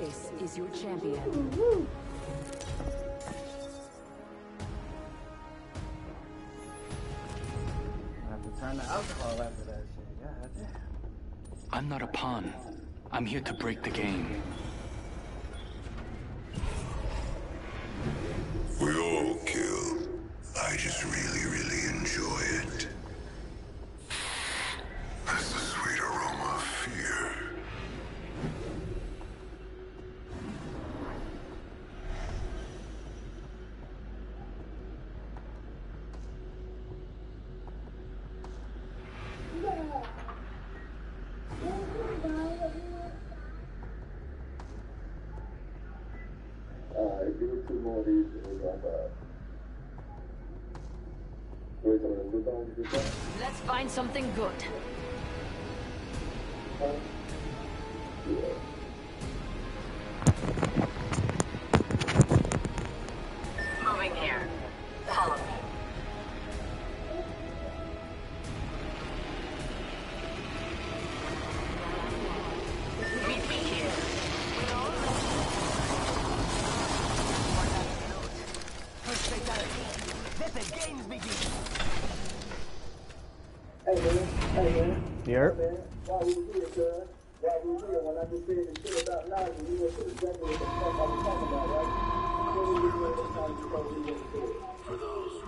This is your champion. I'm not a pawn. I'm here to break the game. Let's find something good.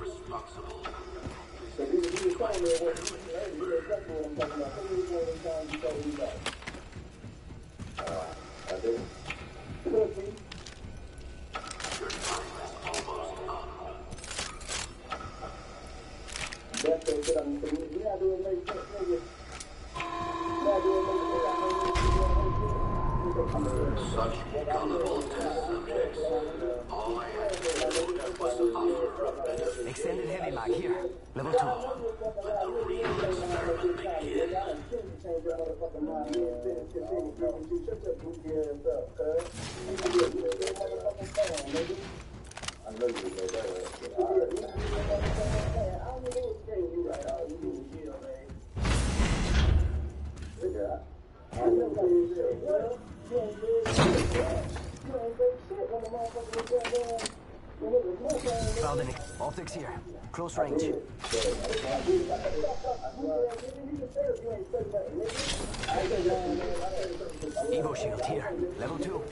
responsible. Level two. Let the real experiment begin. I Found any. Optics here. Close range. Evo shield here. Level 2.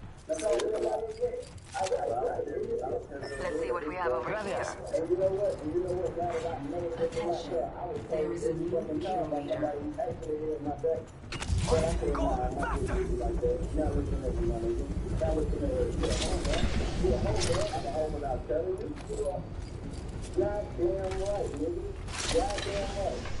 Let's see what we have over Gracias. here. Attention, there is a new kill leader. Goddamn right, nigga. Goddamn right.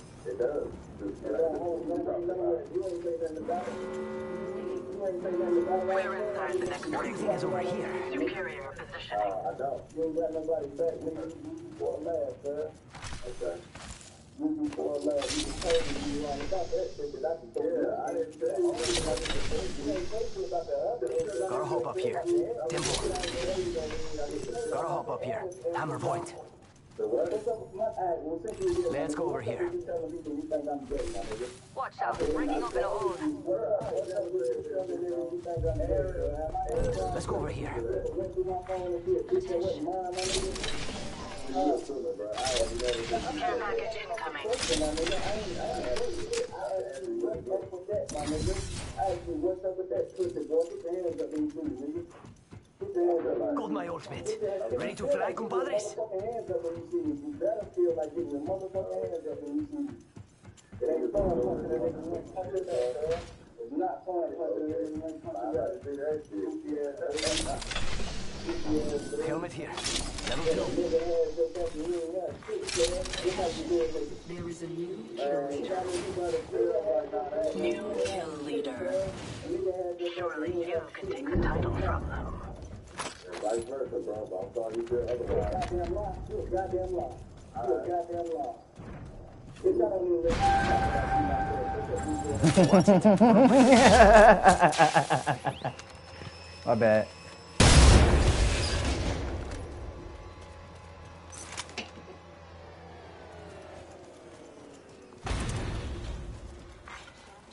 It does. We're inside the next What do you think is over here? superior positioning. Ah, I don't. You ain't got nobody back, nigga. You for a laugh, sir. Okay. You for a laugh. You can tell me you wrong about that shit, but I can tell you. I didn't tell you. You ain't say shit about the other. Gotta hop up here. Tempo. Gotta hop up here. Hammer point. Let's go over here. Watch out, breaking up in a hole. Let's go over here. Care package incoming. Got my ultimate. Ready to fly, compadres? Helmet here. Level two. There is a new kill leader. New kill leader. Surely you can take the title from them. Vice versa, bro. But I'm sorry you feel otherwise. Goddamn lie. You a goddamn lie. You a goddamn lie. Bitch, I don't even My bad.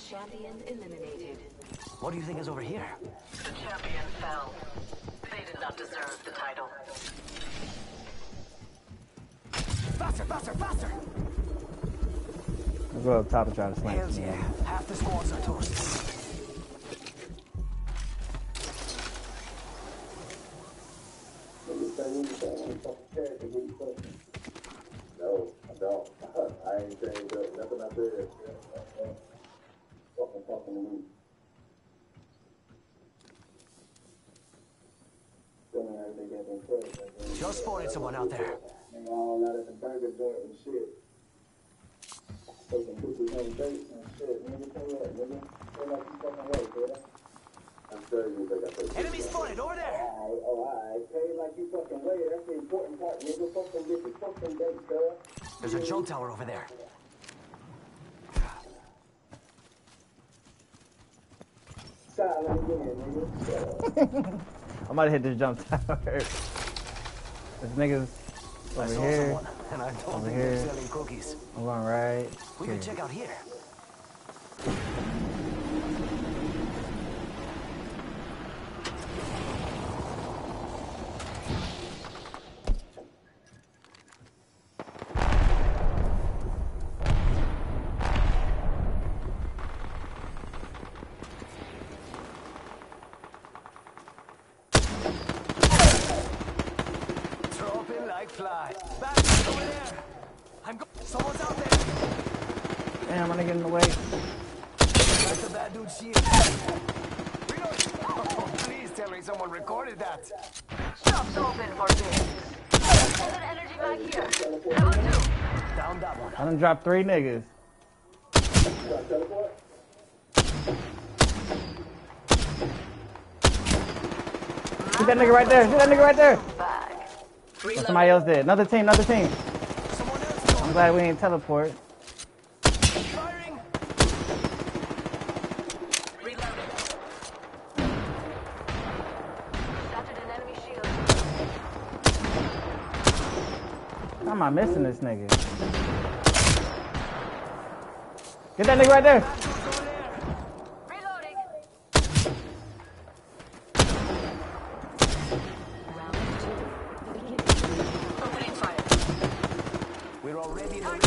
Champion eliminated. What do you think is over here? The champion fell. They did not deserve the title. Faster, faster, faster! I'll go up top and try to slam Hells some yeah. Half the squads are toast. No, I don't. I ain't changed up. Nothing I said. Fucking talking to me. Feeling like they got them credits, I think. Just spotted someone out there. Nigga all out at the burger joint and shit. Taking pictures on dates and shit. Nigga, tell that, nigga. Feel like you fucking right, brother. I'm sure you think I take Enemy spotted over there. Alright, oh, alright. Play like you fucking way. That's the important part, nigga. Fuck them bitches. Fuck them dates, girl. There's a jump tower over there. Silent again, nigga. I'm about to hit this jump tower. This niggas I over saw here. someone, and I don't over think here. they're selling cookies. I'm going right. We here. can check out here. Dropping like fly. Back over there. I'm go- Someone's out there. Damn, I'm gonna get in the way. That's a bad dude shield. Reload. Oh, please tell me someone recorded that. Shop's open for this. Send an energy back here. Level two. Down done dropped three niggas. Shoot that nigga right there. Shoot that nigga right there. Or somebody else did. Another team, another team. I'm glad we ain't teleport. How am I missing this nigga? Get that nigga right there. Opening fire. We're already in the lead.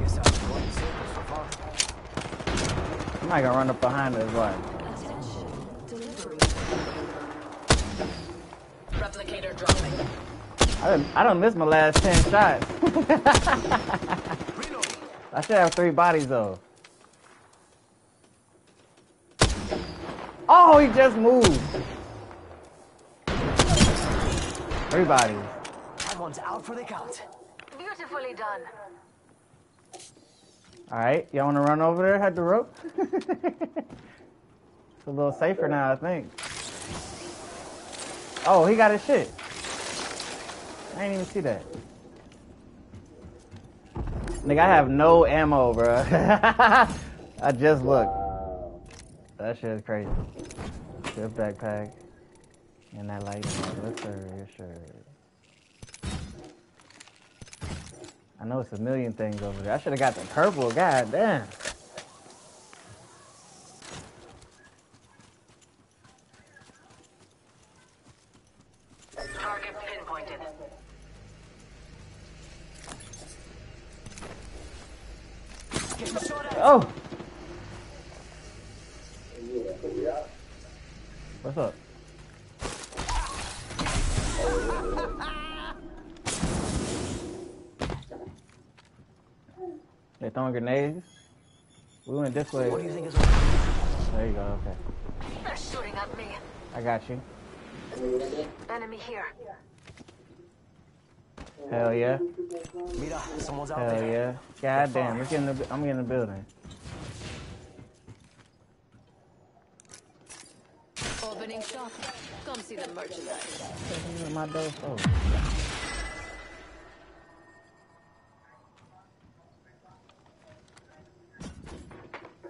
Guess I'm going safe so far. Somebody gonna run up behind us, what? Replicator dropping. I done, I done missed my last 10 shots. I should have three bodies though. Oh, he just moved. Three bodies. That one's out for the count. Beautifully done. Alright, y'all wanna run over there, head the rope? it's a little safer now, I think. Oh, he got his shit. I didn't even see that. Nigga, I have no ammo, bro. I just looked. That shit is crazy. Good backpack. And that light. Sir. Yes, sir. I know it's a million things over there. I should have got the purple. God damn. Target pinpointed. Oh! What's up? They throwing grenades? We went this way. What do you think is There you go, okay. They're shooting at me. I got you. Enemy here. Hell yeah. Mira, someone's out Hell there. yeah. God damn, let's get in the, I'm getting in the building. Opening shop. Come see the merchandise. My door oh.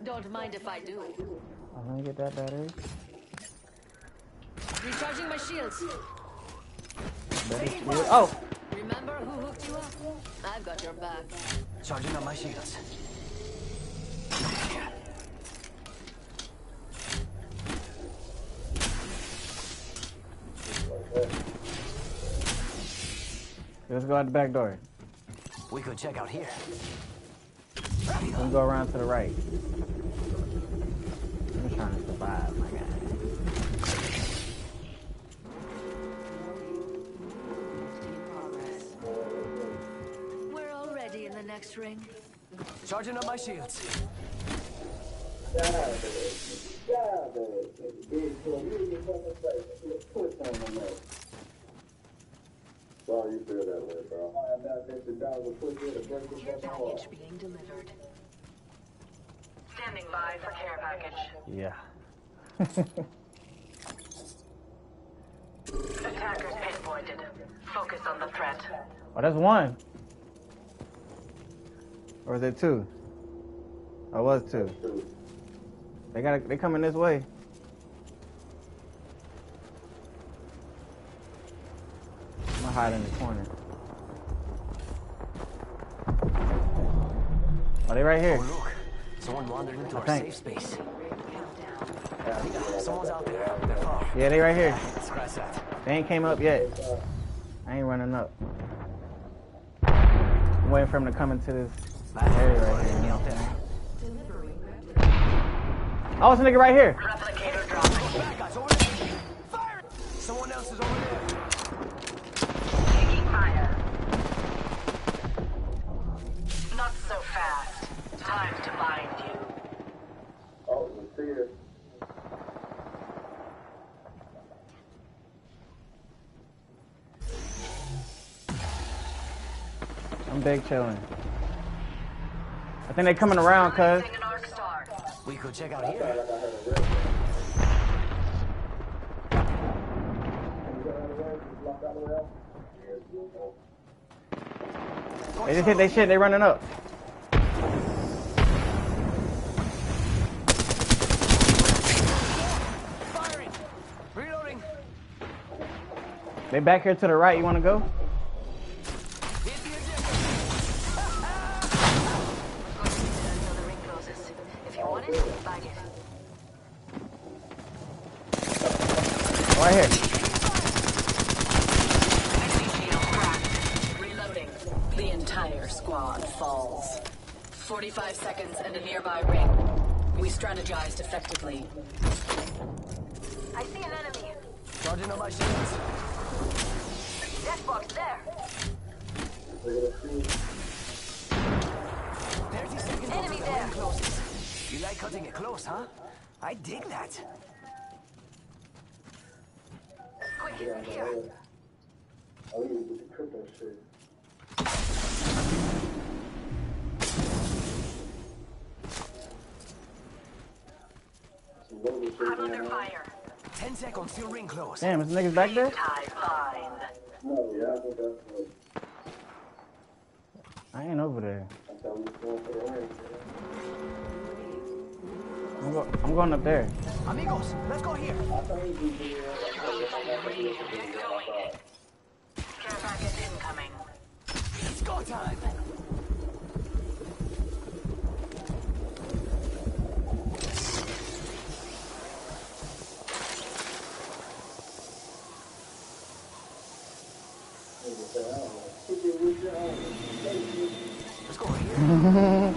Don't mind if I do. I'm gonna get that battery. Recharging my shields. Better shield. Oh! Remember who hooked you up? I've got your back. Charging on my shields. Let's go out the back door. We could check out here. We can go around to the right. I'm trying to survive, my guy. We're already in the next ring. Charging up my shields. Sorry you feel that way, bro. Oh, I'm not fifty dollars put you in a break of Care that hard. package being delivered. Standing by for care package. Yeah. Attackers pinpointed. Focus on the threat. Oh, that's one. Or is it two? I was two. They got. They coming this way. I'm gonna hide in the corner. Oh, they right here. Oh, look. Someone wandered into I our think. safe space. Mira, someone's out there. They're far. Yeah, they right here. They ain't came up yet. I ain't running up. I'm waiting for them to come into this area right here. You know I'm? Oh, it's a nigga right here. Replicator dropping. Bad guys over there. Fire! Someone else is over there. Taking fire. Not so fast. Time to bind you. Oh, see it. I'm big chilling. I think they're coming around, cuz. Using an arc star. We could check out here. They just hit they shit, they running up. They back here to the right, you wanna go? Hit the ejector! Until the ring closes. If you want it, bag it. Right here. Enemy shield cracked. Reloading. The entire squad falls. 45 seconds and a nearby ring. We strategized effectively. I see an enemy. Charging on my shields. Death there. 30 seconds Enemy there. closes. You like cutting it close, huh? I dig that. Quick, here. I leave with the crypto shit. Some logo shit I'm under fire. 10 seconds till ring close. Damn, is the niggas back there? I. No, yeah, I think that's what I ain't over there. I thought we was going for the ring. I'm, go- I'm going up there. Amigos, let's go here. Care package incoming. It's go time. Let's go here.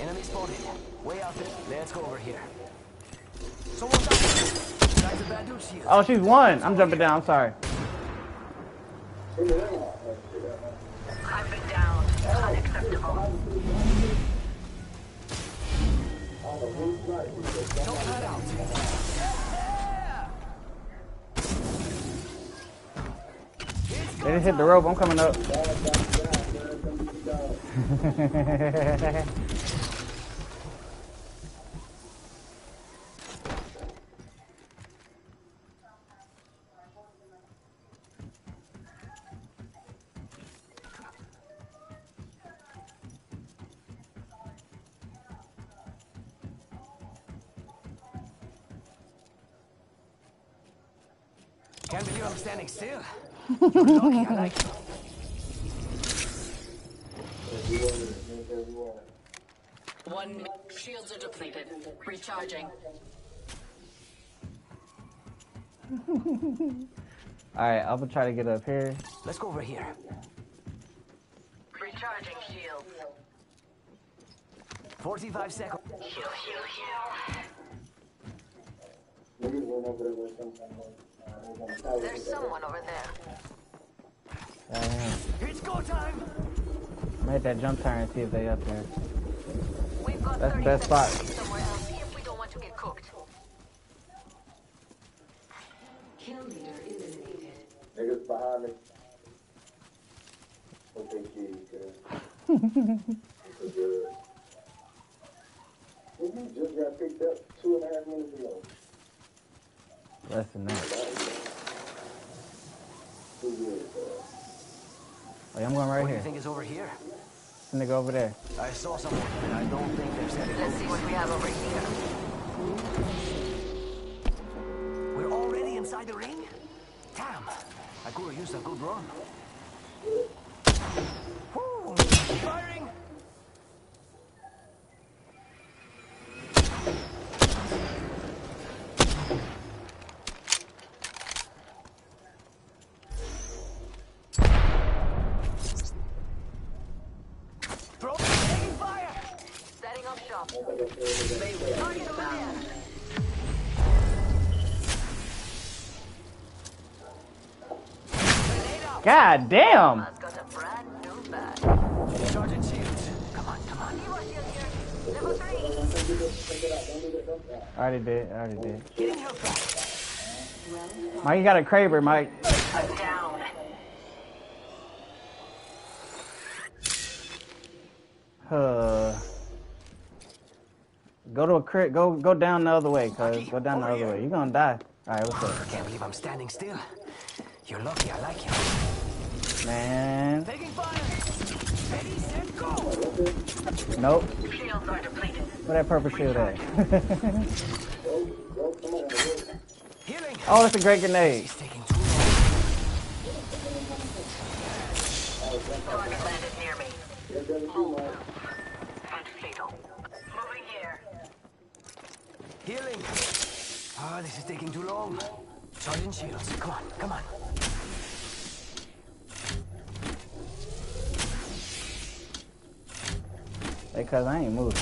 Enemy spotted. Way out there. Let's go over here. Someone's out there. Guys, a bad dude shield. Oh, she's one. I'm jumping down. I'm sorry. I've been down. Unacceptable. Don't cut out. They just hit the rope. I'm coming up. lucky I like it. One shields are depleted. Recharging. Alright, I'm gonna try to get up here. Let's go over here. Recharging shields. 45 seconds. Heal, heal, heal. Niggas went over there with some kind of, uh, they was on the tower. There's someone over there. Damn. It's go time. Make that jump tower and see if they up there. We've got That's the best spot. seconds somewhere else don't want to get cooked. Kill leader eliminated. Niggas behind me. Okay, geez, good. It's good. You just got picked up two and a half minutes ago. Less than that. Two years. Oh, yeah, I'm going right what do here. you think is over here? This nigga over there. I saw someone, and I don't think they're setting Let's see what we have over here. We're already inside the ring? Damn. I could have used a good run. Woo! God damn! I already did. I already did. Mike, you got a Kraber, Mike. I'm down. Uh, go to a crit. Go go down the other way, cuz. Go down the other way. You're gonna die. Alright, what's up? Can't believe I'm standing still. You're lucky I like you. Man. Taking fire! Ready, set, go! Nope. Shields are depleted. Where that purple shield at? Healing! oh, that's a great grenade. Target landed near me. Move. Healing! Oh, this is taking too long. Charging Shields, come on, come on. cause I ain't moving.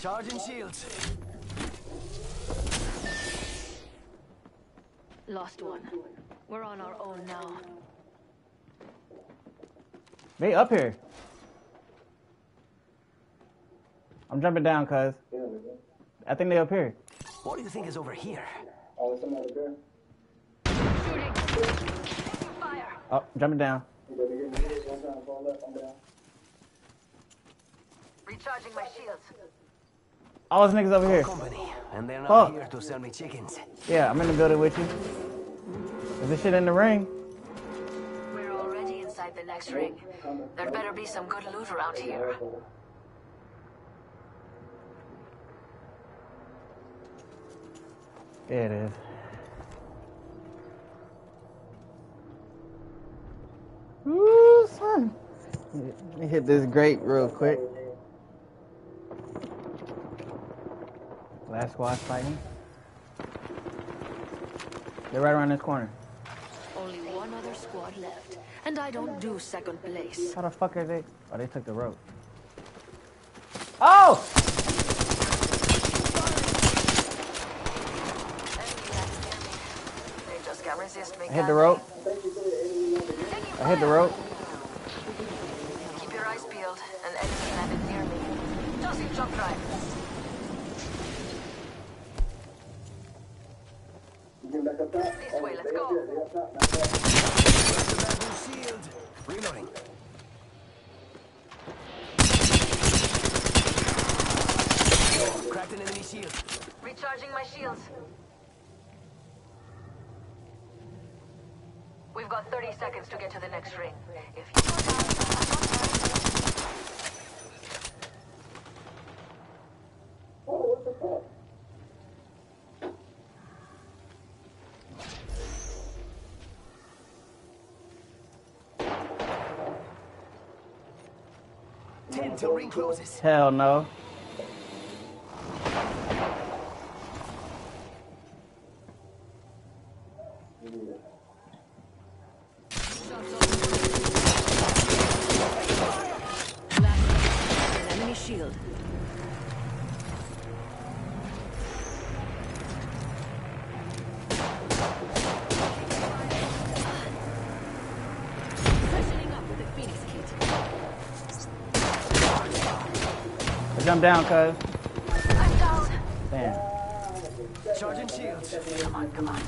Charging shields. Lost one. We're on our own now. They up here. I'm jumping down, cuz. I think they're up here. What do you think is over here? Oh, somebody there. Oh, jumping down. You better get me hit one time, fall left, I'm down. Recharging my shields. All those niggas over here. Company, and they're not Fuck. here to sell me chickens. Yeah, I'm in the building with you. Is this shit in the ring? We're already inside the next ring. There better be some good loot around here. There it is. Ooh, son. Let me hit this grate real quick. Last squad fighting. They're right around this corner. Only one other squad left. And I don't do second place. How the fuck are they? Oh, they took the rope. Oh! They just can't resist me. I hit the rope. I hit the rope. Keep your eyes peeled. An enemy landed near me. Tossing jump drive. You get back up top? This way, let's go. there, they up top, back up. Bamboo shield. Reloading. Cracked an enemy shield. Recharging my shields. We've got 30 seconds to get to the next ring. If you go down, Oh, what the fuck? Ten till ring closes. Hell no. Kit. I jump down, cuz. I'm down. Damn. Charging shields. Come on, come on.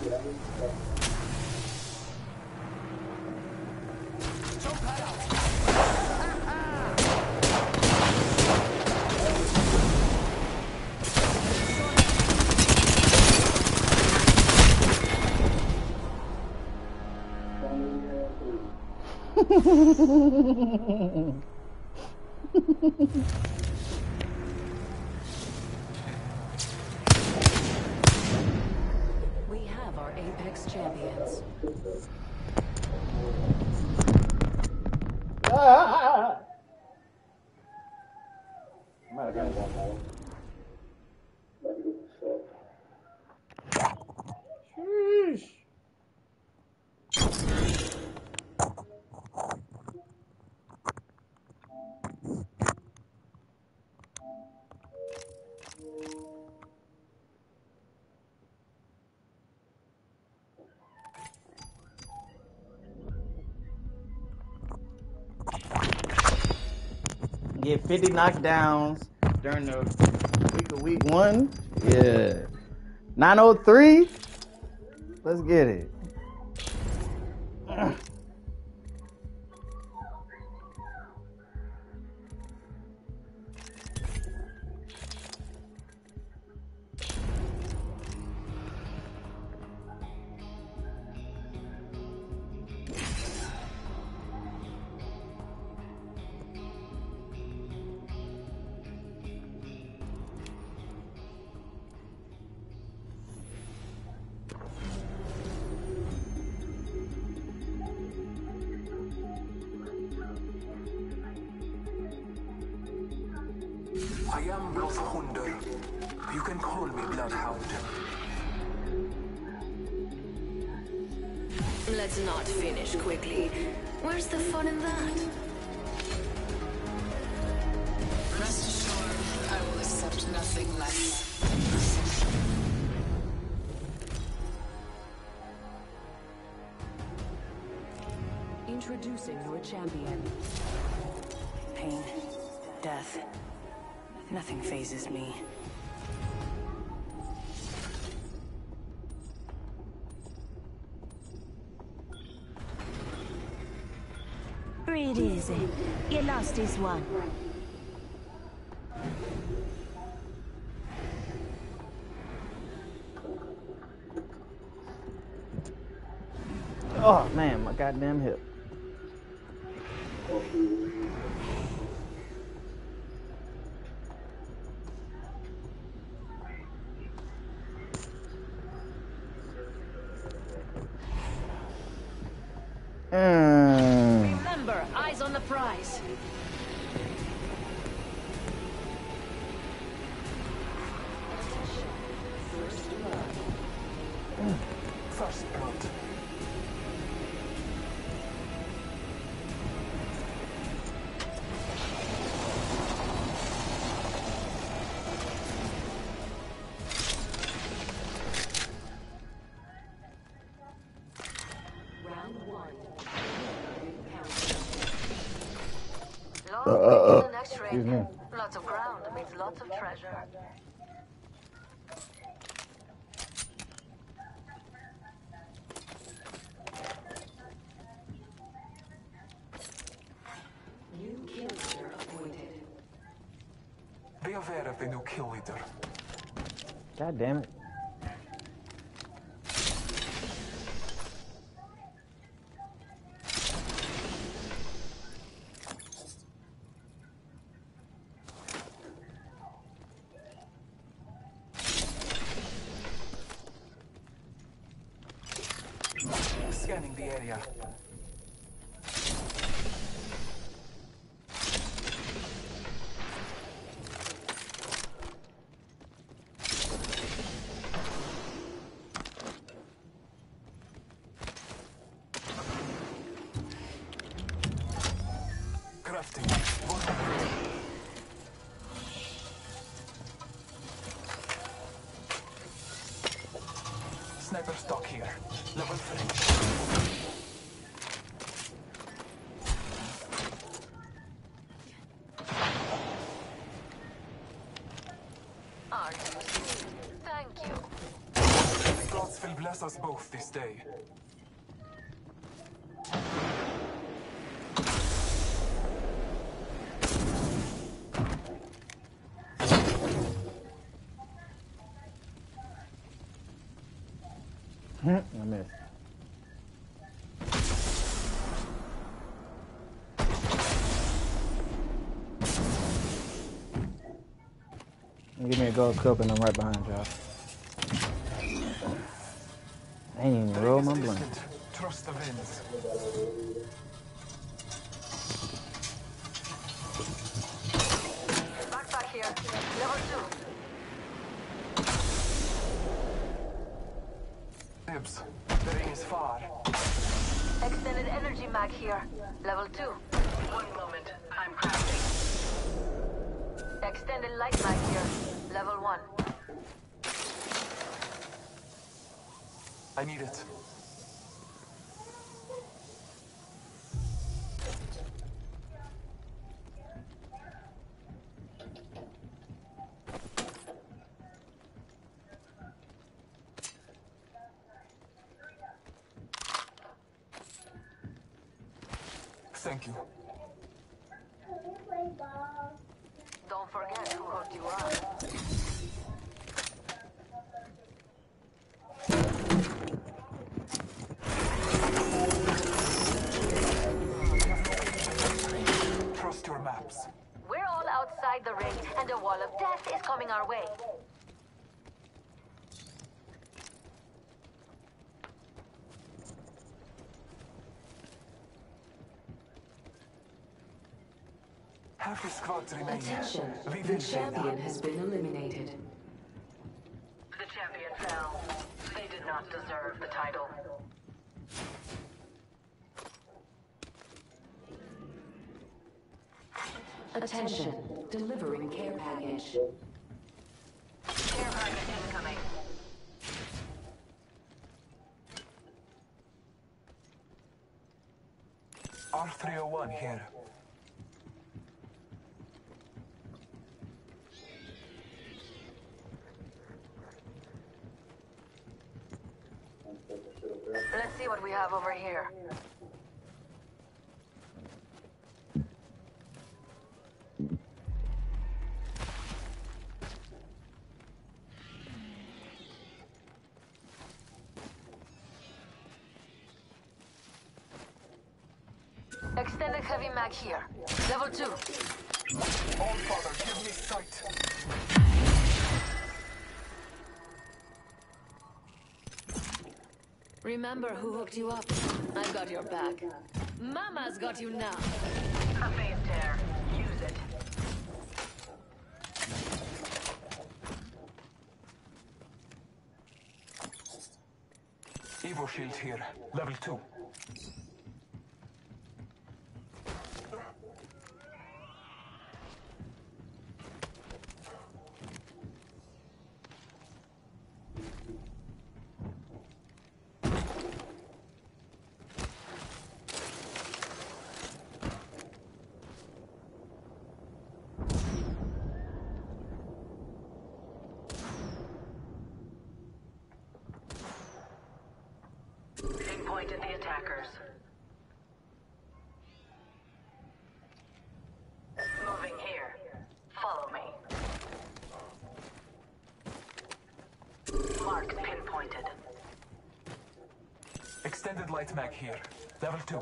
Get 50 knockdowns during the week of week one. Yeah. 903. Let's get it. Champion. Pain, death. Nothing fazes me. Breathe easy. Your last is one. Oh man, my goddamn hip. Excuse me. Lots of ground means lots of treasure. New kill leader appointed. Be aware of the new kill leader. God damn it. Sniper stock here. Level 3. Aren't you sweet? Thank you. The gods will bless us both this day. I missed. Give me a gold scope and I'm right behind y'all. I ain't even roll my blunt. Trust the winds. Backpack here. Level two. Dibs. The ring is far. Extended energy mag here. Level two. One moment. I'm crafting. Extended light mag here. Level one. I need it. Thank you. Don't forget who hooked you up. Trust your maps. We're all outside the ring, and a wall of death is coming our way. Half the squads remain. Attention. We The champion has been eliminated. The champion fell. They did not deserve the title. Attention. Delivering care package. Care package incoming. R301 here. Let's see what we have over here. Extended heavy mag here. Level 2. All father, Remember who hooked you up? I've got your back. Mama's got you now. A phase tear. Use it. Evo shield here. Level 2. Pinpointed the attackers. Moving here. Follow me. Mark pinpointed. Here. Level 2.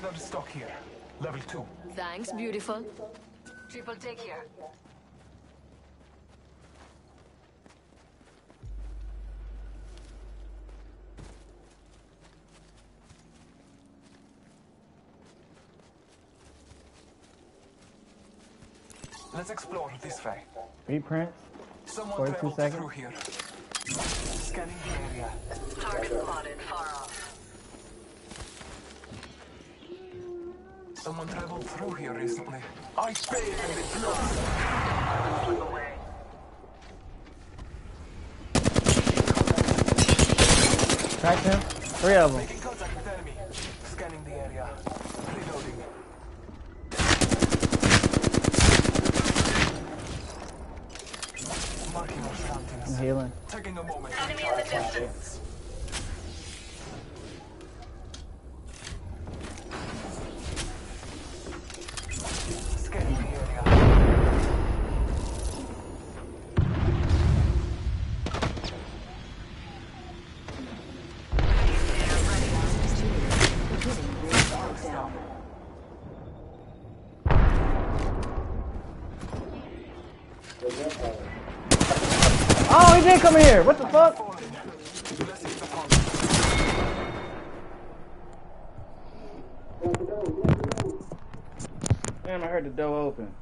Standard stock here. Level 2. Thanks, beautiful. Triple take here. Let's explore this way. Reprints. Someone 42 traveled seconds. through here. Scanning the area. Target spotted far off. Someone traveled through here recently. I bathe in the. Slip away. Cracked him. Three of them. The door open.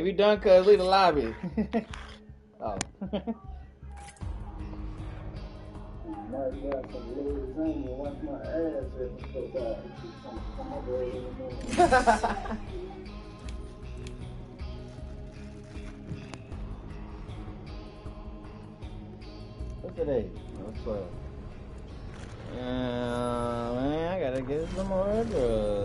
Hey, we done, cuz leave the lobby. oh. Might have some little thing and wash my ass and stuff out. Come over here in the morning. What's today? Oh, 12. Uh, man, I gotta get some more drugs.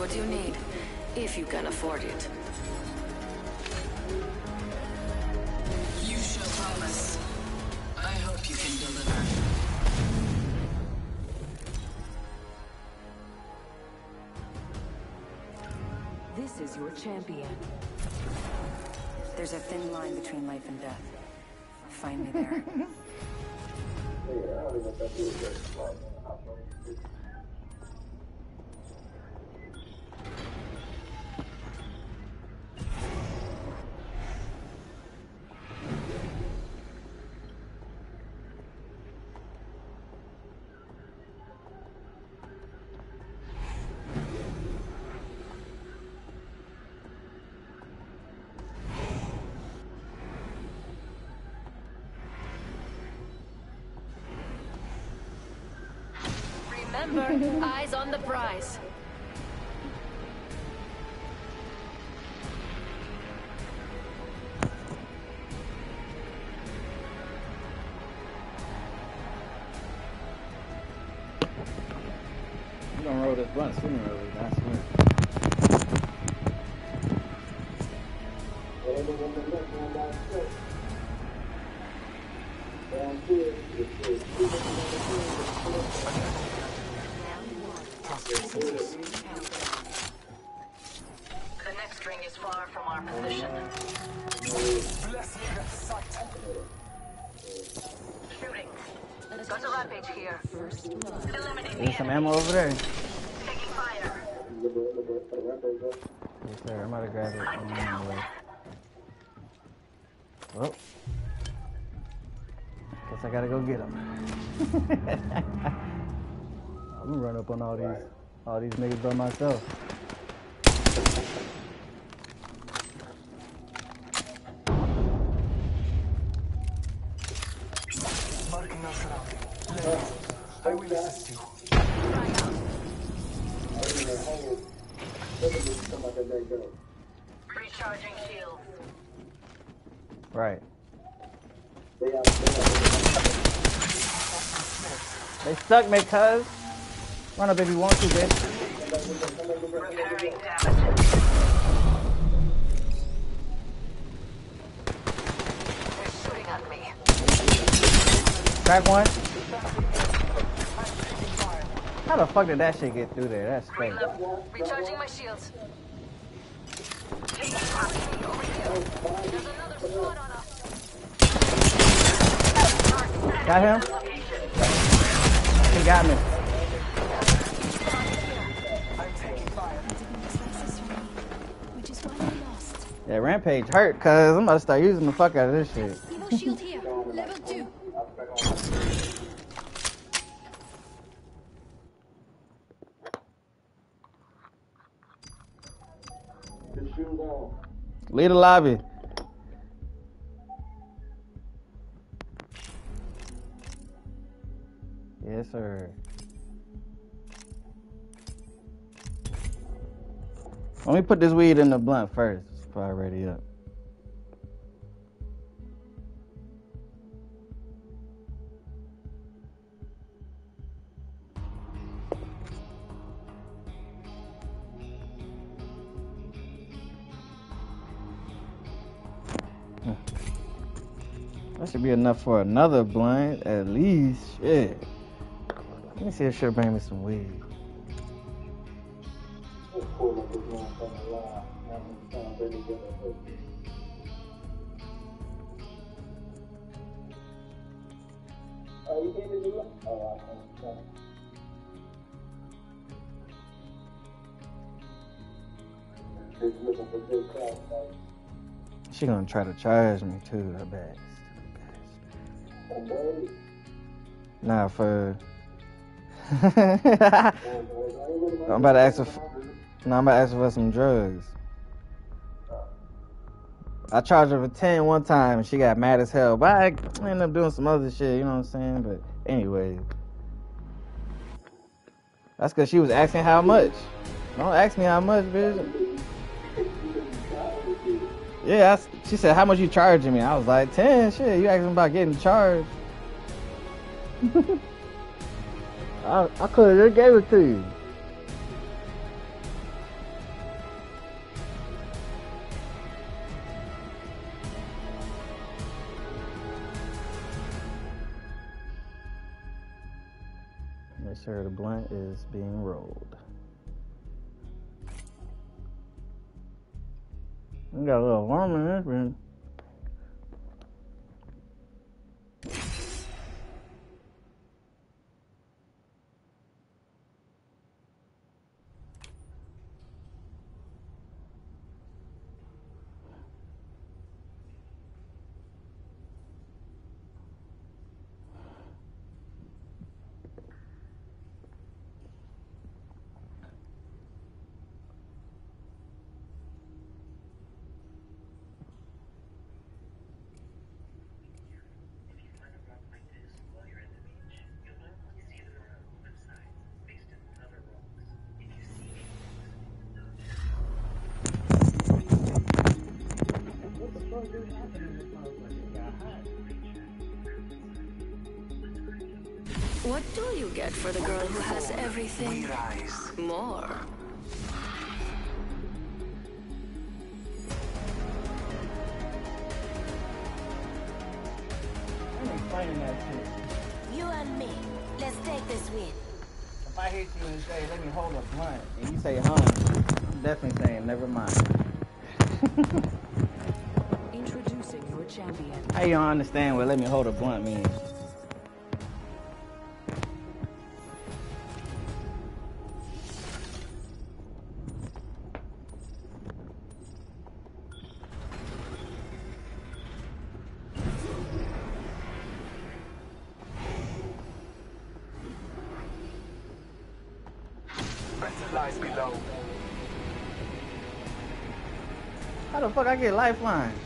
What you need, if you can afford it. You show promise. I hope you can deliver. This is your champion. There's a thin line between life and death. Find me there. Eyes on the prize. Some ammo over there. Yes, sir. I might have grabbed it on the way. Well, guess I gotta go get him. I'm gonna run up on all these, all these niggas by myself. Marking our surrounding. Left. I will assist you. Recharging shields. Right. They me, cuz. Run up if you want to, bitch. Repairing damage. They're shooting at me. Crack one. How the fuck did that shit get through there? That's fake. Recharging my shields. Taking proximity Got me. Yeah, Rampage hurt, cuz I'm about to start using the fuck out of this shit. Shield here. Level two. Leave the lobby. Let me put this weed in the blunt first. It's probably ready up. That should be enough for another blunt, at least. Shit. Let me see if she'll bring me some weed. She gonna try to charge me too, I bet. Nah, for. I'm about to ask her. f- No, I'm about to ask for some drugs. I charged her for 10 one time and she got mad as hell. But I ended up doing some other shit, you know what I'm saying? But anyway. That's because she was asking how much. Don't ask me how much, bitch. Yeah, that's, she said, how much you charging me? I was like, 10, shit, you asking about getting charged. I, I could have just gave it to you. Make sure the blunt is being rolled. We got a little warm in this room. More. I'm explaining that shit. You and me. Let's take this win. If I hit you and say, let me hold a blunt, and you say, huh, I'm definitely saying, never mind. Introducing your champion. How you don't understand what let me hold a blunt means? Fuck I get lifeline?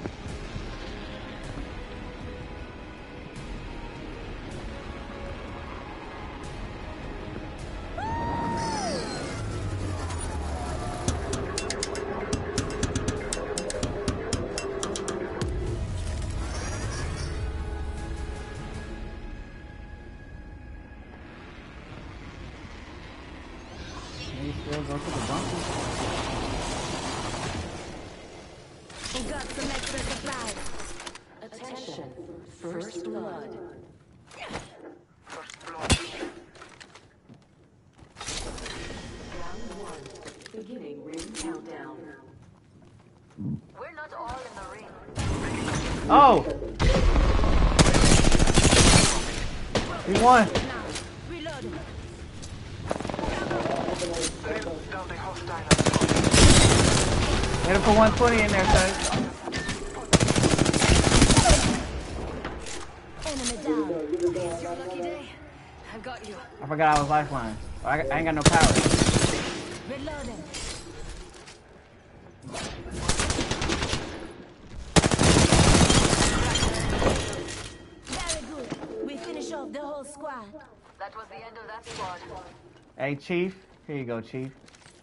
Chief. Here you go, Chief.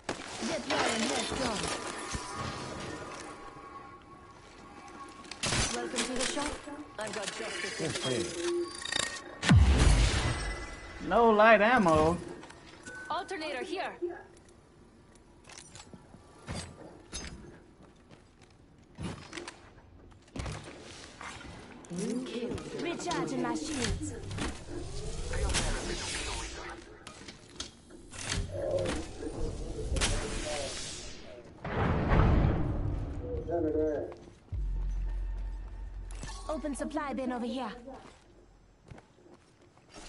Deploying headstrong. Welcome to the shop. I've got justice in Good store. shit. No light ammo. Alternator here. New kill. Recharging my shields. Open supply bin over here.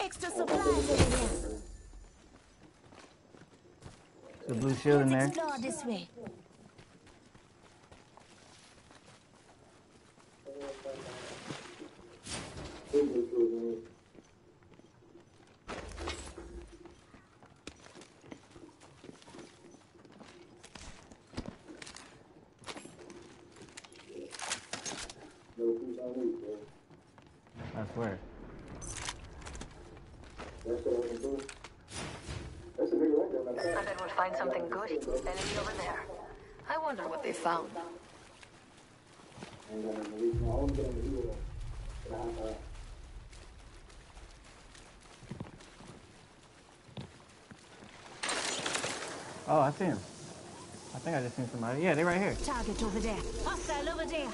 Extra supplies over here. The blue shield in there. explore this way. on me, bro. I swear. That's what I can do. That's a nigga right there, man. I bet we'll find something good. Enemy over there. I wonder what they found. I ain't got nothing to reach. I only get on the heel. But I, Oh, I see him. I think I just seen somebody. Yeah, they're right here. Target over there. Hostile over there.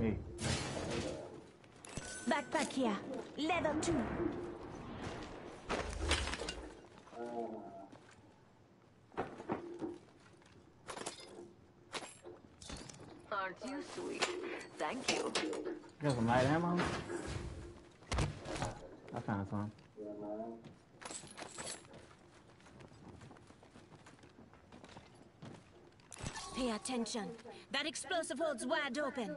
Me. Backpack here. Level two. Aren't you sweet? Thank you. Got some light ammo? I found some. Pay attention. That explosive holds wide open.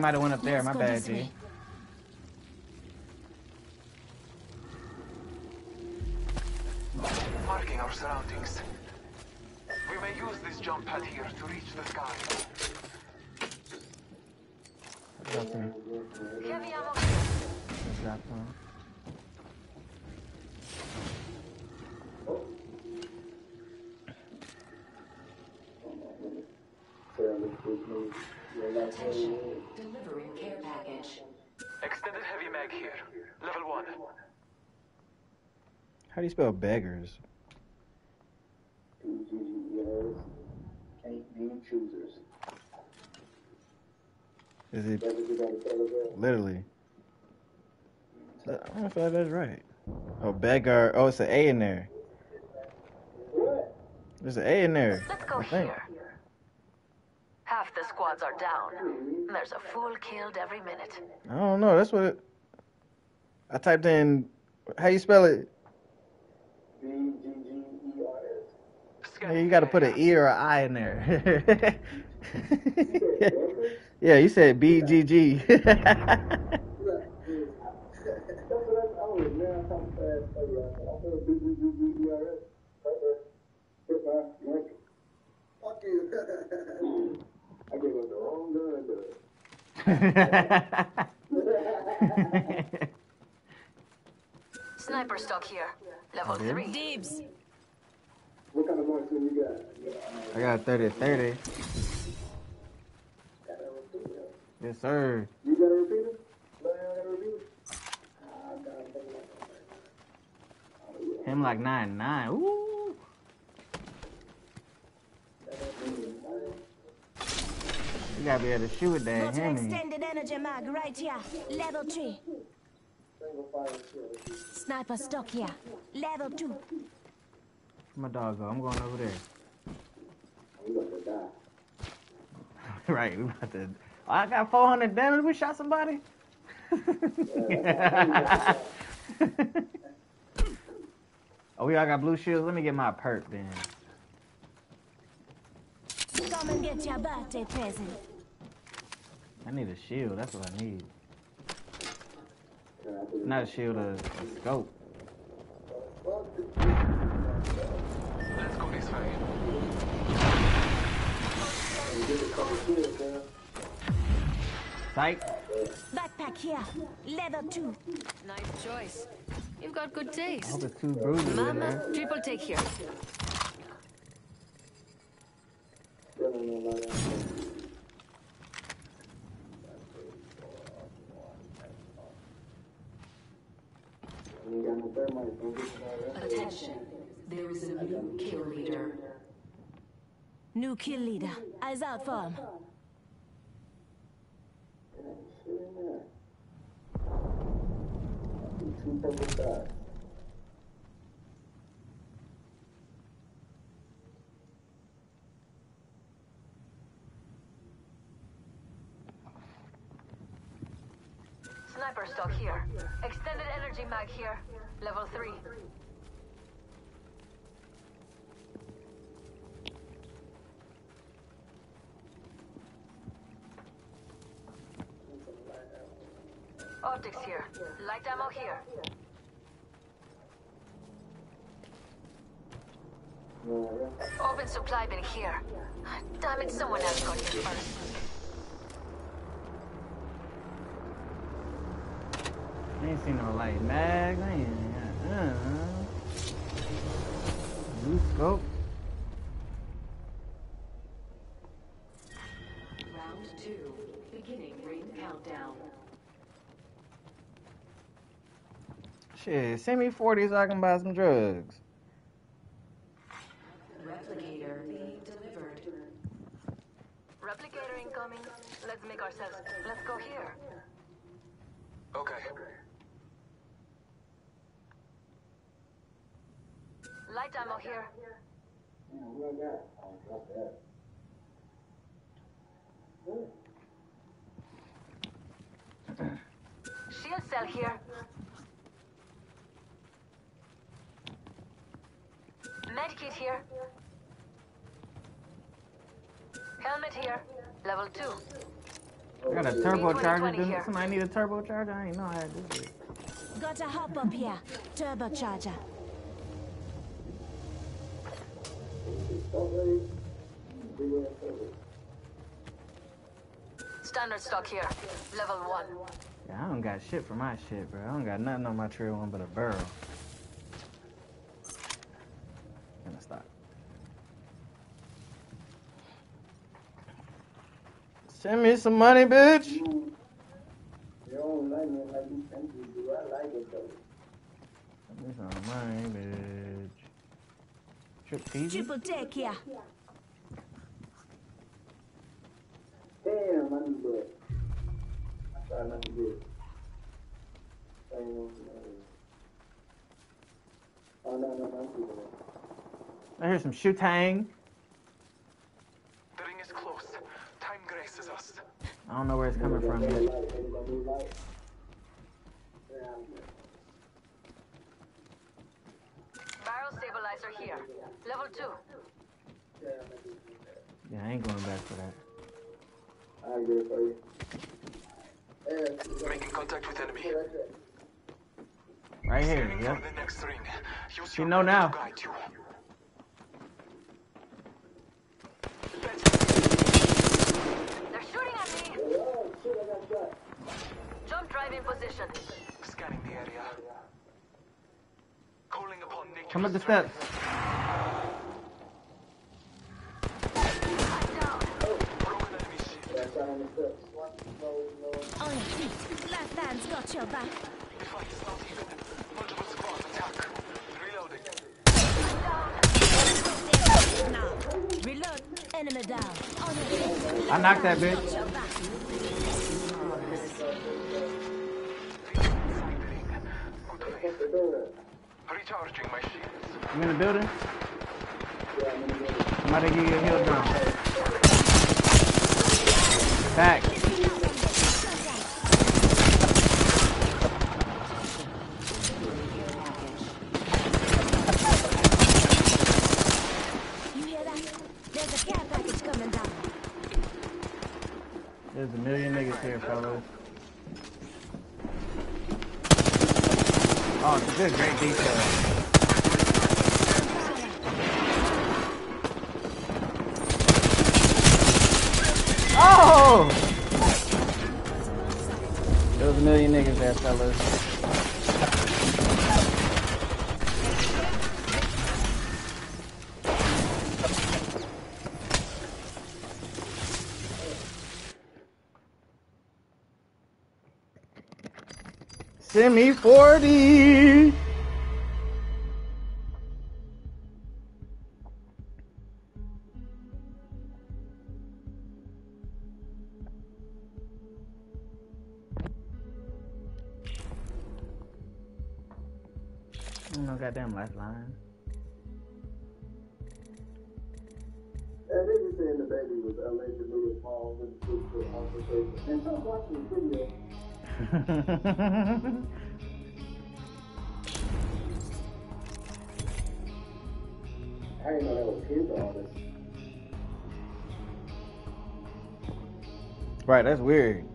Might have went up there. My bad, G. you spell beggars? B-G-G-E-R-S. Ain't being choosers. Is it That's what you gotta tell us, bro. literally? I don't know if that's right. Oh, beggar. Oh, it's an A in there. There's an A in there. Let's go here. Half the squads are down. There's a fool killed every minute. I don't know. That's what it, I typed in. How you spell it? B-G-G-E-R-S. Yeah, you got to put an E or an I in there. yeah, you said B G G. Sniper stock here. Level three. Dibs. What kind of marksman you got? I got 30 30. Yes, sir. You got a repeater? No, you don't got a repeater? Him like 9 9. Ooh. You gotta be able to shoot with that Got extended energy mag right here. Level three. Single fire kill. Sniper stock here. Level two. My dog go? I'm going over there. We about to die. right, we about to. Oh, I got 400 damage. We shot somebody. oh, we all got blue shields. Let me get my perk then. Come and get your birthday present. I need a shield. That's what I need. Not a shield, a, a scope. Let's go this way. Psych. Backpack here. Level two. Nice choice. You've got good taste. hope it's two bruises in Mama, there. triple take here. You got no thermite, don't get you all that. Attention. There is a new kill leader. New kill leader. Eyes out for him. Sniper stock here. Extended energy mag here. Level three. Optics here. Light ammo here. Open supply bin here. Damn it, someone else got here first. I ain't seen no light mags. I ain't. Uh, new scope. Round two. Beginning ring countdown. Shit, send me 40 so I can buy some drugs. Replicator being delivered. Replicator incoming. Let's make ourselves. Let's go here. Okay. Light ammo here. Shield cell here. Medkit here. Helmet here. Level 2. I got a Need turbocharger. 20 Didn't here. somebody need a turbocharger? I didn't know I had this. shit. Got a hop up here. Turbocharger. Standard stock here. Level 1. Yeah, I don't got shit for my shit, bro. I don't got nothing on my trail one but a barrel. Gonna stop. Send me some money, bitch. Send me some money, bitch. Trip. Triple take here. Damn, I that. I. Oh, no, no, no, I'm keeping it. I hear some shootang. The ring is close. Time graces us. I don't know where it's coming from yet. Barrel stabilizer here. Level 2. Yeah, I ain't going back for that. I'll get it for you. Making contact with enemy. Right here, Scanning yep. the next ring. You know now. to guide you. They're shooting at me. Jump drive in position. Scanning the area. Calling upon nature. Come up the steps. On your feet. Left hand's got your back. Now, reload. Enemy down. On your feet. I knocked that Left bitch. Recharging my shields. You in the building? Somebody give you a heal drum. Back. You hear that? There's a care package coming down. There's a million niggas here, fellas. Oh, it's a good, great detail. Oh! There was a million niggas there, fellas. Send me 40. Goddamn lifeline. And they were saying the baby was allegedly involved in the altercation. And so I watching the video. I didn't know that was his artist. right, that's weird.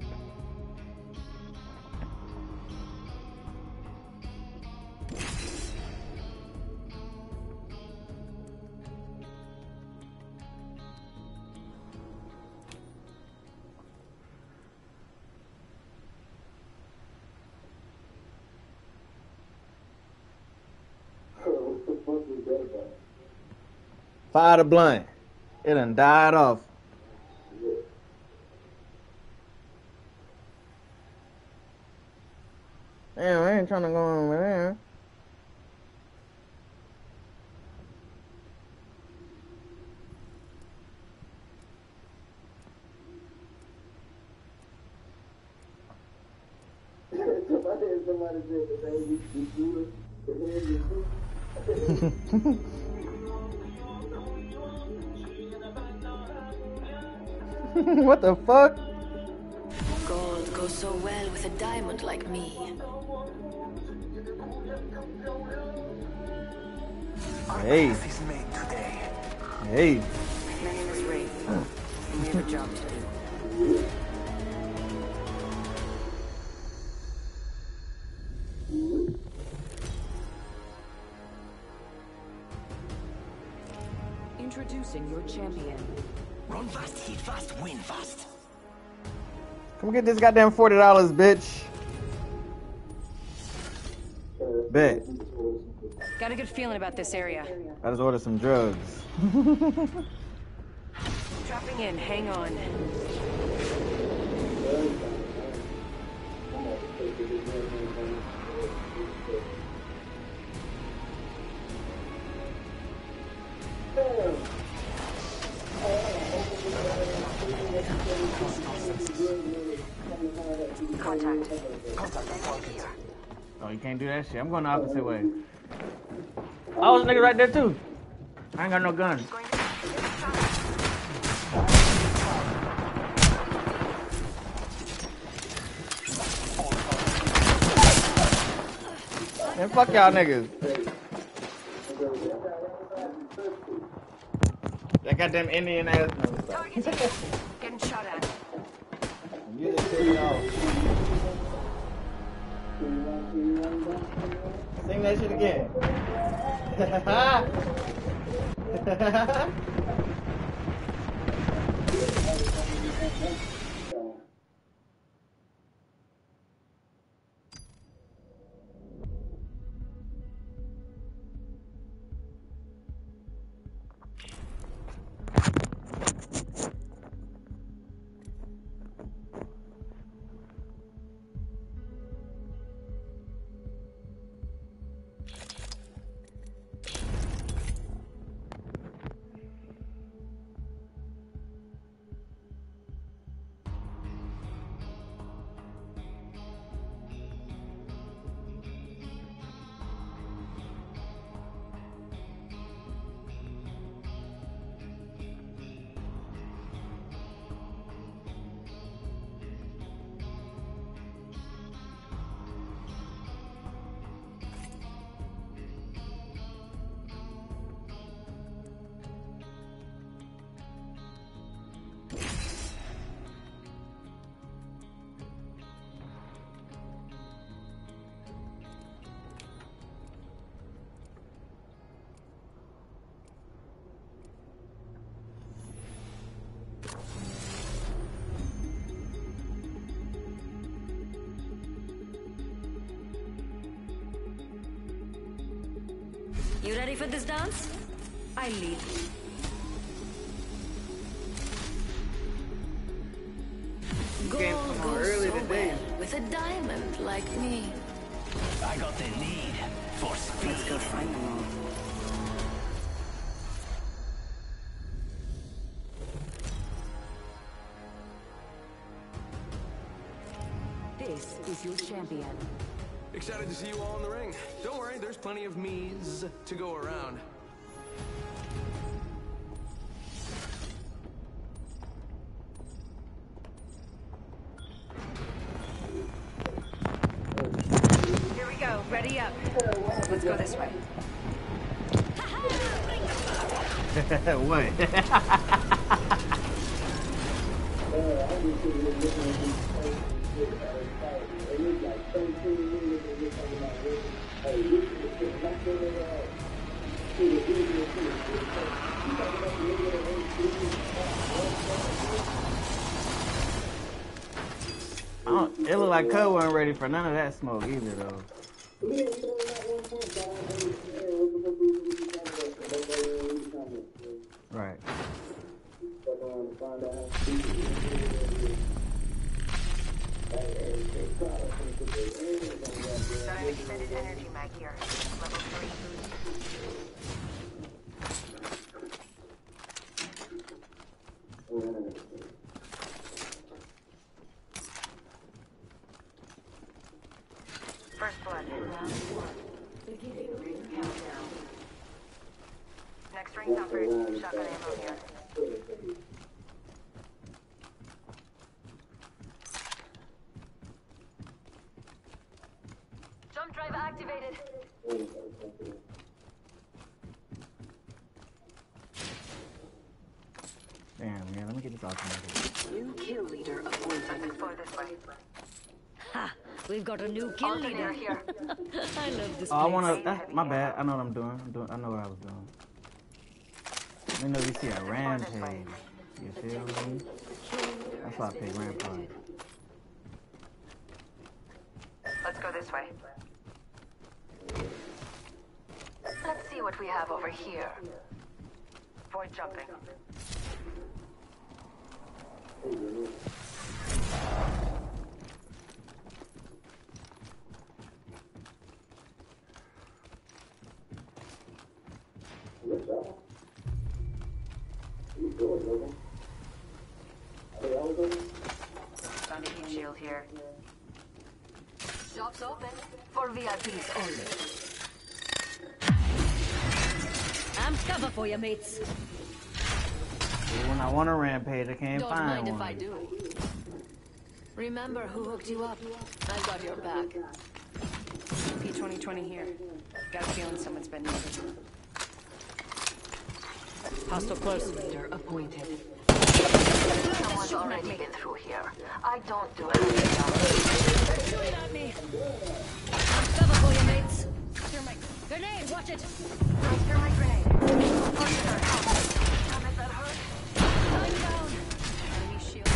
Fire the blunt. It done died off. Damn, I ain't trying to go there. Somebody what the fuck? Gold goes so well with a diamond like me. Hey. is made today. Hey. My name is Wraith. and we have a job to do. Introducing your champion. Run fast, hit fast, win fast. Come get this goddamn forty dollars, bitch. Bet. Got a good feeling about this area. I just ordered some drugs. Dropping in, hang on. Contact. Oh, you can't do that shit. I'm going the opposite way. Oh, there's niggas right there too. I ain't got no gun. Man, fuck y'all niggas. That goddamn Indian ass. You. Sing that shit again. ready for this dance? I lead. Gold Game goes early so today. well with a diamond like me. I got the need for speed. Let's go find them all. This is your champion. Excited to see you all in the ring. Don't worry, there's plenty of me's to go around. like Cud wasn't ready for none of that smoke either, though. Right. Extended energy mag here. Level 3 boost. Next numbered. Shotgun ammo here. Jump drive activated. Damn, man, let me get this off New kill leader appointed. Explore this way. Ha! We've got a new kill leader. here. I love this Oh, I wanna. That's my bad. I know what I'm doing. I'm doing. I know what I was doing. Let me know if you see a rampage. You feel me? That's why I picked rampage. Let's go this way. Let's see what we have over here. Avoid jumping. Found a heat shield here. Shops open for VIPs only. I'm cover for you, mates. When I want a rampage, I can't Don't find mind one. if I do. Remember who hooked you up? I've got your back. P2020 here. Got a feeling someone's been needed. Hostile close. Leader appointed. Someone's already been through here. I don't do anything shooting at me. I'm cover for you, mates. Grenade, watch it. Throw my grenade. Officer, help. It, that hurt. Time down. Enemy shield.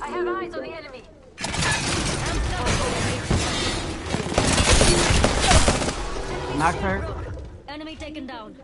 I have eyes on the enemy. I'm cover for you, mates. Knocked her. Enemy taken down.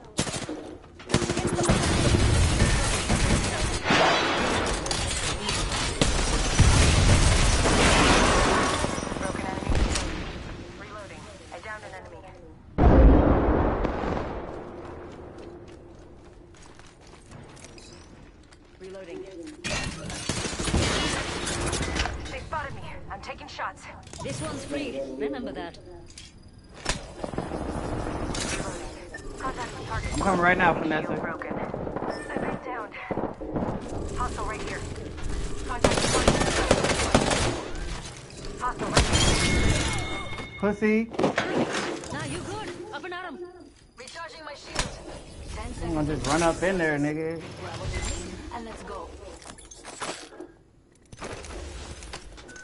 This one's free. Remember that. Coming right now, Shield Vanessa. broken. I've been downed. Hostile right here. Contact. Hostile right here. Pussy. Now you good? Up and at 'em. Recharging my shield. Ten I'm gonna just run up in there, nigga. And let's go.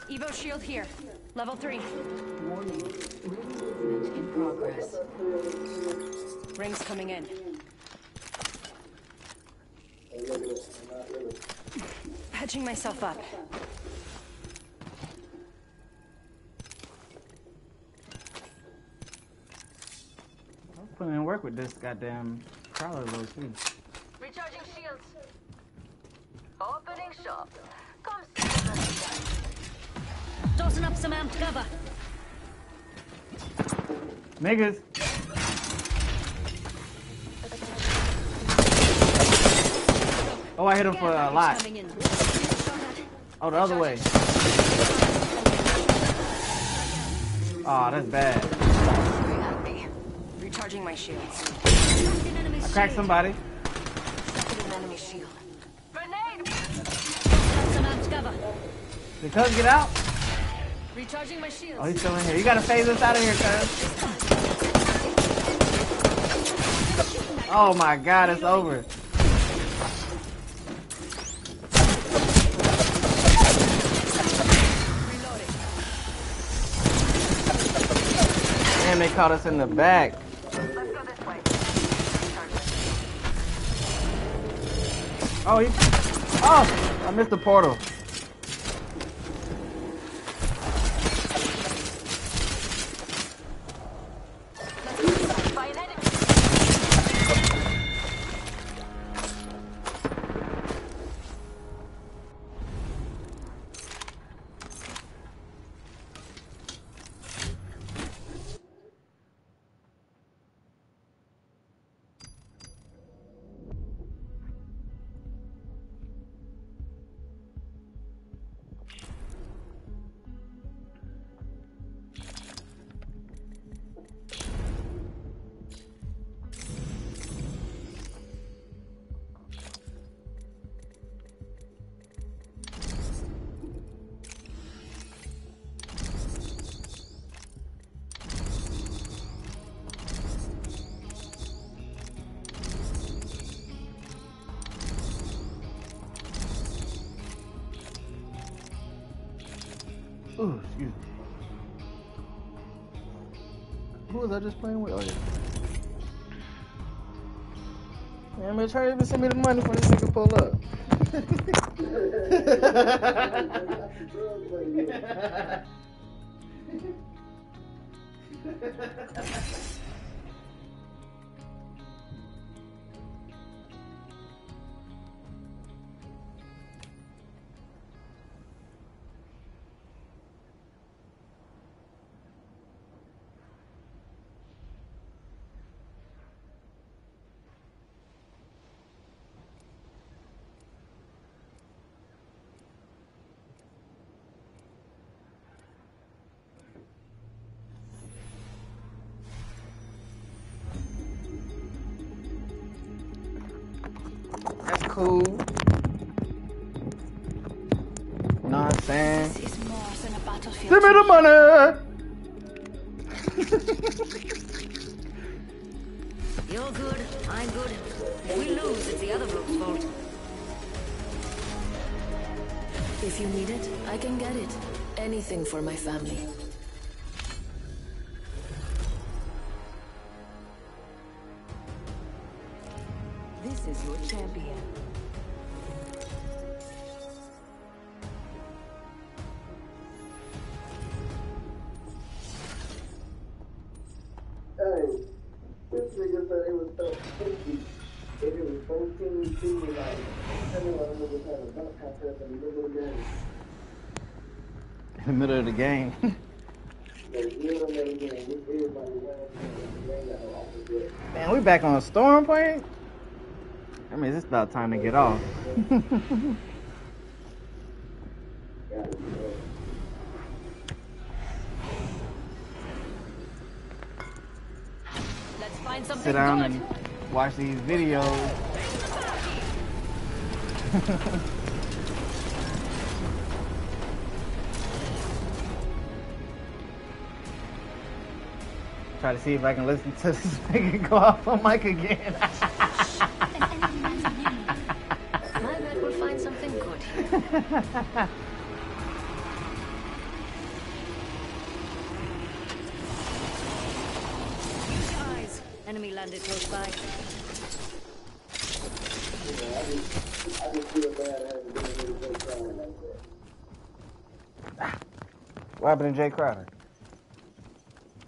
Evo shield here. Level 3. Warning. Ring movement in progress. Rings coming in. Patching myself up. I'm putting in work with this goddamn crawler low too. Recharging shields. Opening shop. Come see us. Tossing up some amped cover. Niggas. Oh, I hit him for a lot. Oh, the other way. Oh, that's bad. Recharging my shields. I cracked somebody. Second an enemy shield. Grenade! Some amped cover. Did Cuz get out? Recharging my shields. Oh, he's still in here. You gotta phase us out of here, Cuz. Oh my god, it's over. They caught us in the back. Oh, he. Oh, I missed the portal. Man, man, try to send me the money for this nigga pull up. That's Send me the money! You're good, I'm good. If we lose, it's the other bloke's fault. If you need it, I can get it. Anything for my family. Storm Point? I mean, it's about time to get off. Let's find something Sit down good. and watch these videos. Try to see if I can listen to this nigga go off on mic again. I bet we'll find something good here. Eyes. Enemy landed close by. I just, I just feel bad having been able to go down like that. what happened to Jae Crowder?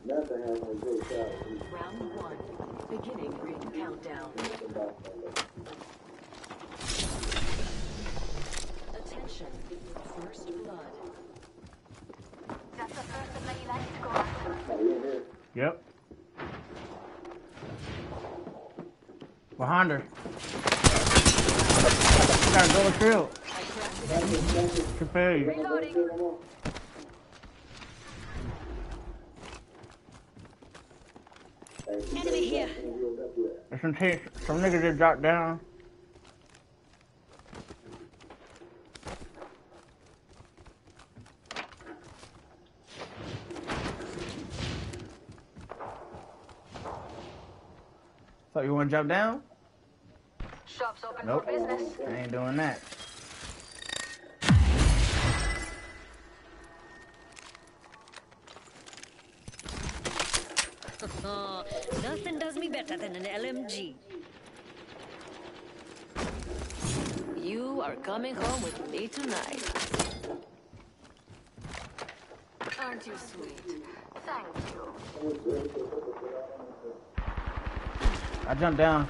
Nothing happened to Jae Crowder. Round one. Beginning ring countdown. Attention. First blood. That's the first of many lives to go after. Yep. Behind her. Gotta go with Trill. Prepare you. Enemy here. There's some, some niggas that dropped down. So you want to jump down? Shop's open Nope. for business. I ain't doing that. Nothing does me better than an LMG. You are coming home with me tonight. Aren't you sweet? Thank you. I jumped down.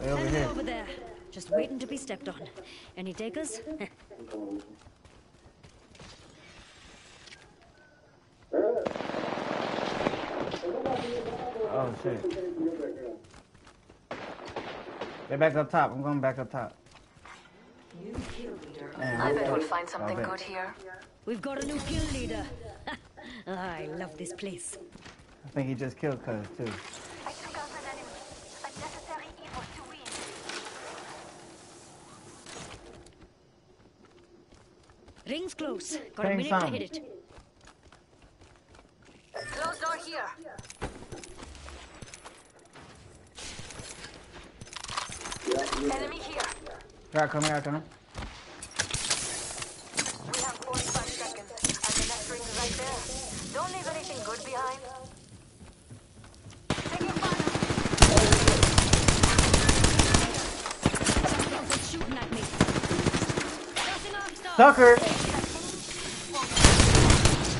Way over Enemy here. over there. Just waiting to be stepped on. Any takers? Oh shit. They're back up top. I'm going back up top. Man, I bet we'll find something good here. We've got a new kill leader. I love this place. I think he just killed Cuz too. I took out an enemy. A necessary evil to win. Rings close. Got a minute some. to hit it. Closed door here. Enemy here. Here I come, here I come. We have 45 seconds, and the next ring is right there. Don't leave anything good behind. Something's shooting at me. Crossing off, stop. Stuck her!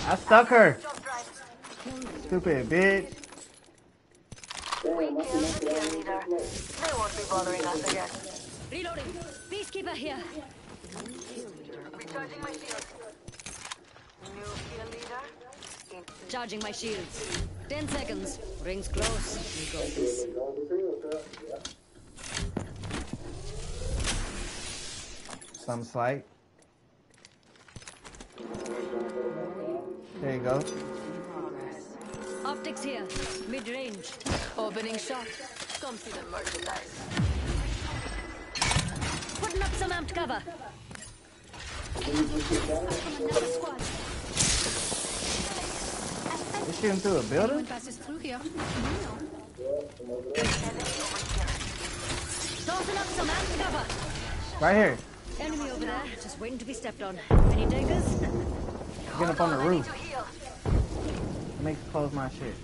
I stuck her! Stupid bitch. We killed the kill leader. They won't be bothering us again. Reloading. Peacekeeper here. Recharging my shield. New kill leader. Charging my shields. Ten seconds. Rings close. We got this. Some slight. Come see the merchandise. Putting up some amped cover. Another squad. You shooting through a building? passes through here. Tossing up some amped cover. Right here. Enemy over there. Just waiting to be stepped on. Any takers? Get up on the roof. Let me close my shit.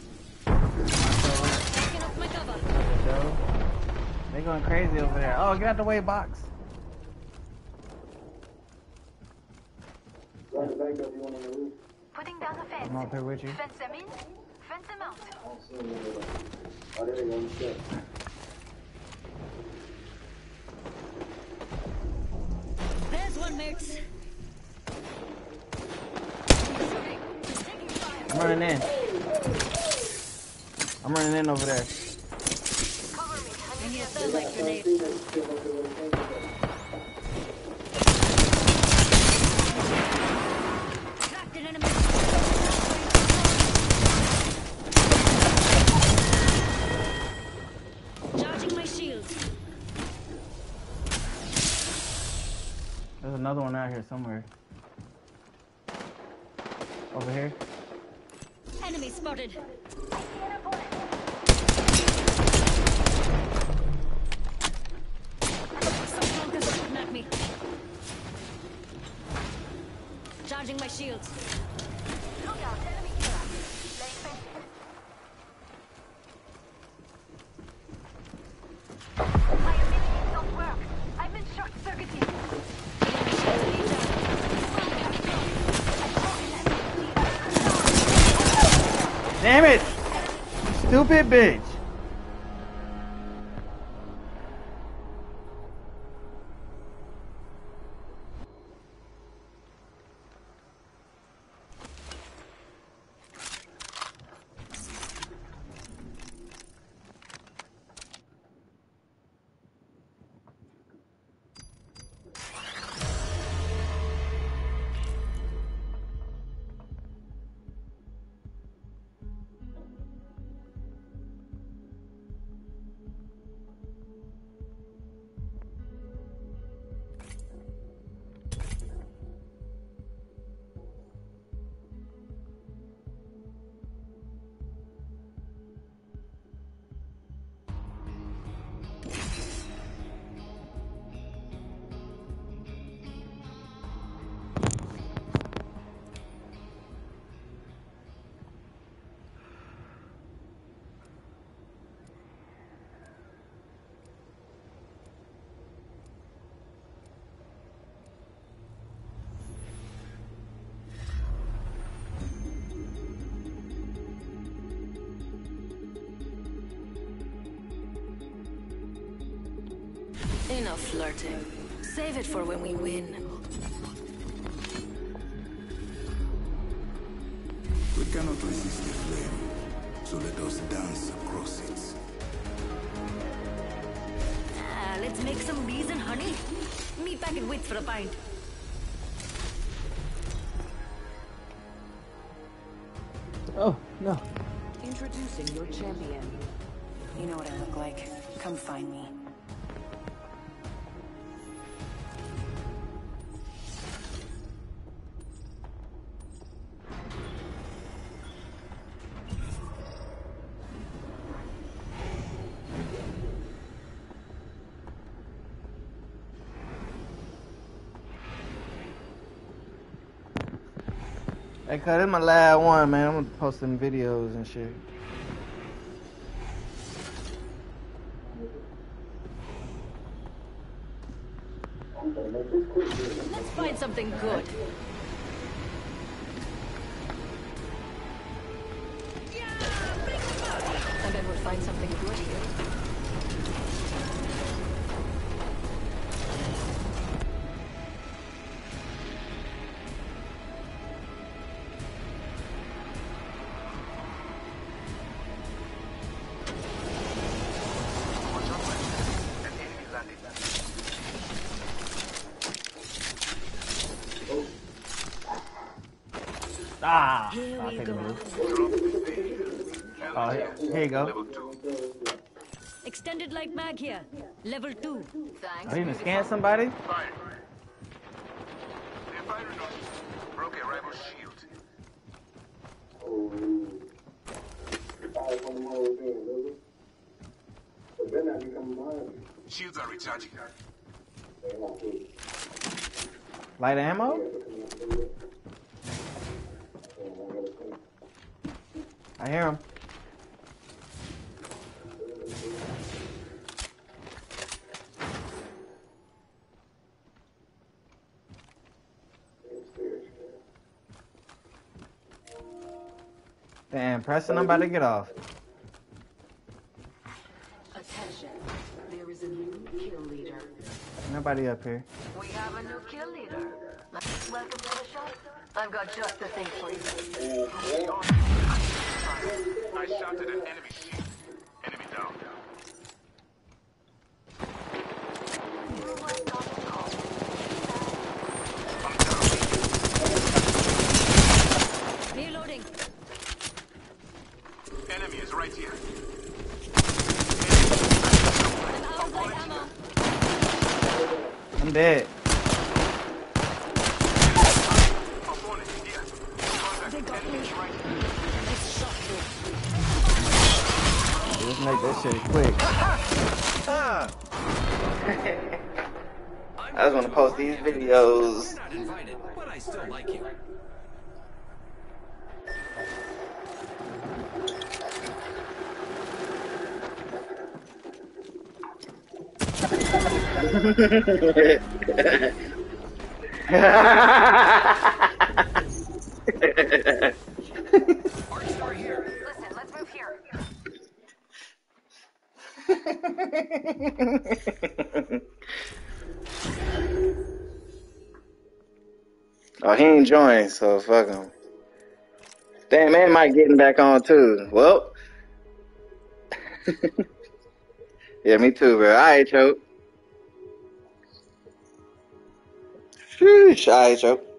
Joe. They going crazy over there. Oh, get out the way, box. Putting down the fence. I'm up here with you. Fence them in. Fence them out. Oh, there you go. There's one, mates. I'm running in. I'm running in over there. There's another one out here somewhere. Over here. Enemy spotted. Shooting at me. Charging my shields. Look out, enemy. My abilities don't work. I've been short circuited. Damn it! Stupid bitch. like. Come find me. Hey, cut, in my last one, man. I'm posting videos and shit. Oh, here, here you go. Extended light mag here. Level 2. Thanks. Oh, you gonna scan somebody? Broke a rival shield. Shields are recharging. Light ammo? I hear him. Damn, Preston, I'm about to get off. Attention. There is a new kill leader. Nobody up here. We have a new kill leader. Welcome to the shop. I've got just the thing for you. I shot at an enemy shield. Enemy down. Reloading. Enemy is right here. I'm dead. Let's make that shit quick. I just want to post these videos. Oh, he ain't joined, so fuck him. Damn, man might getting back on too. Well. yeah, me too, bro. Alright, choke. Sheesh, alright, choke.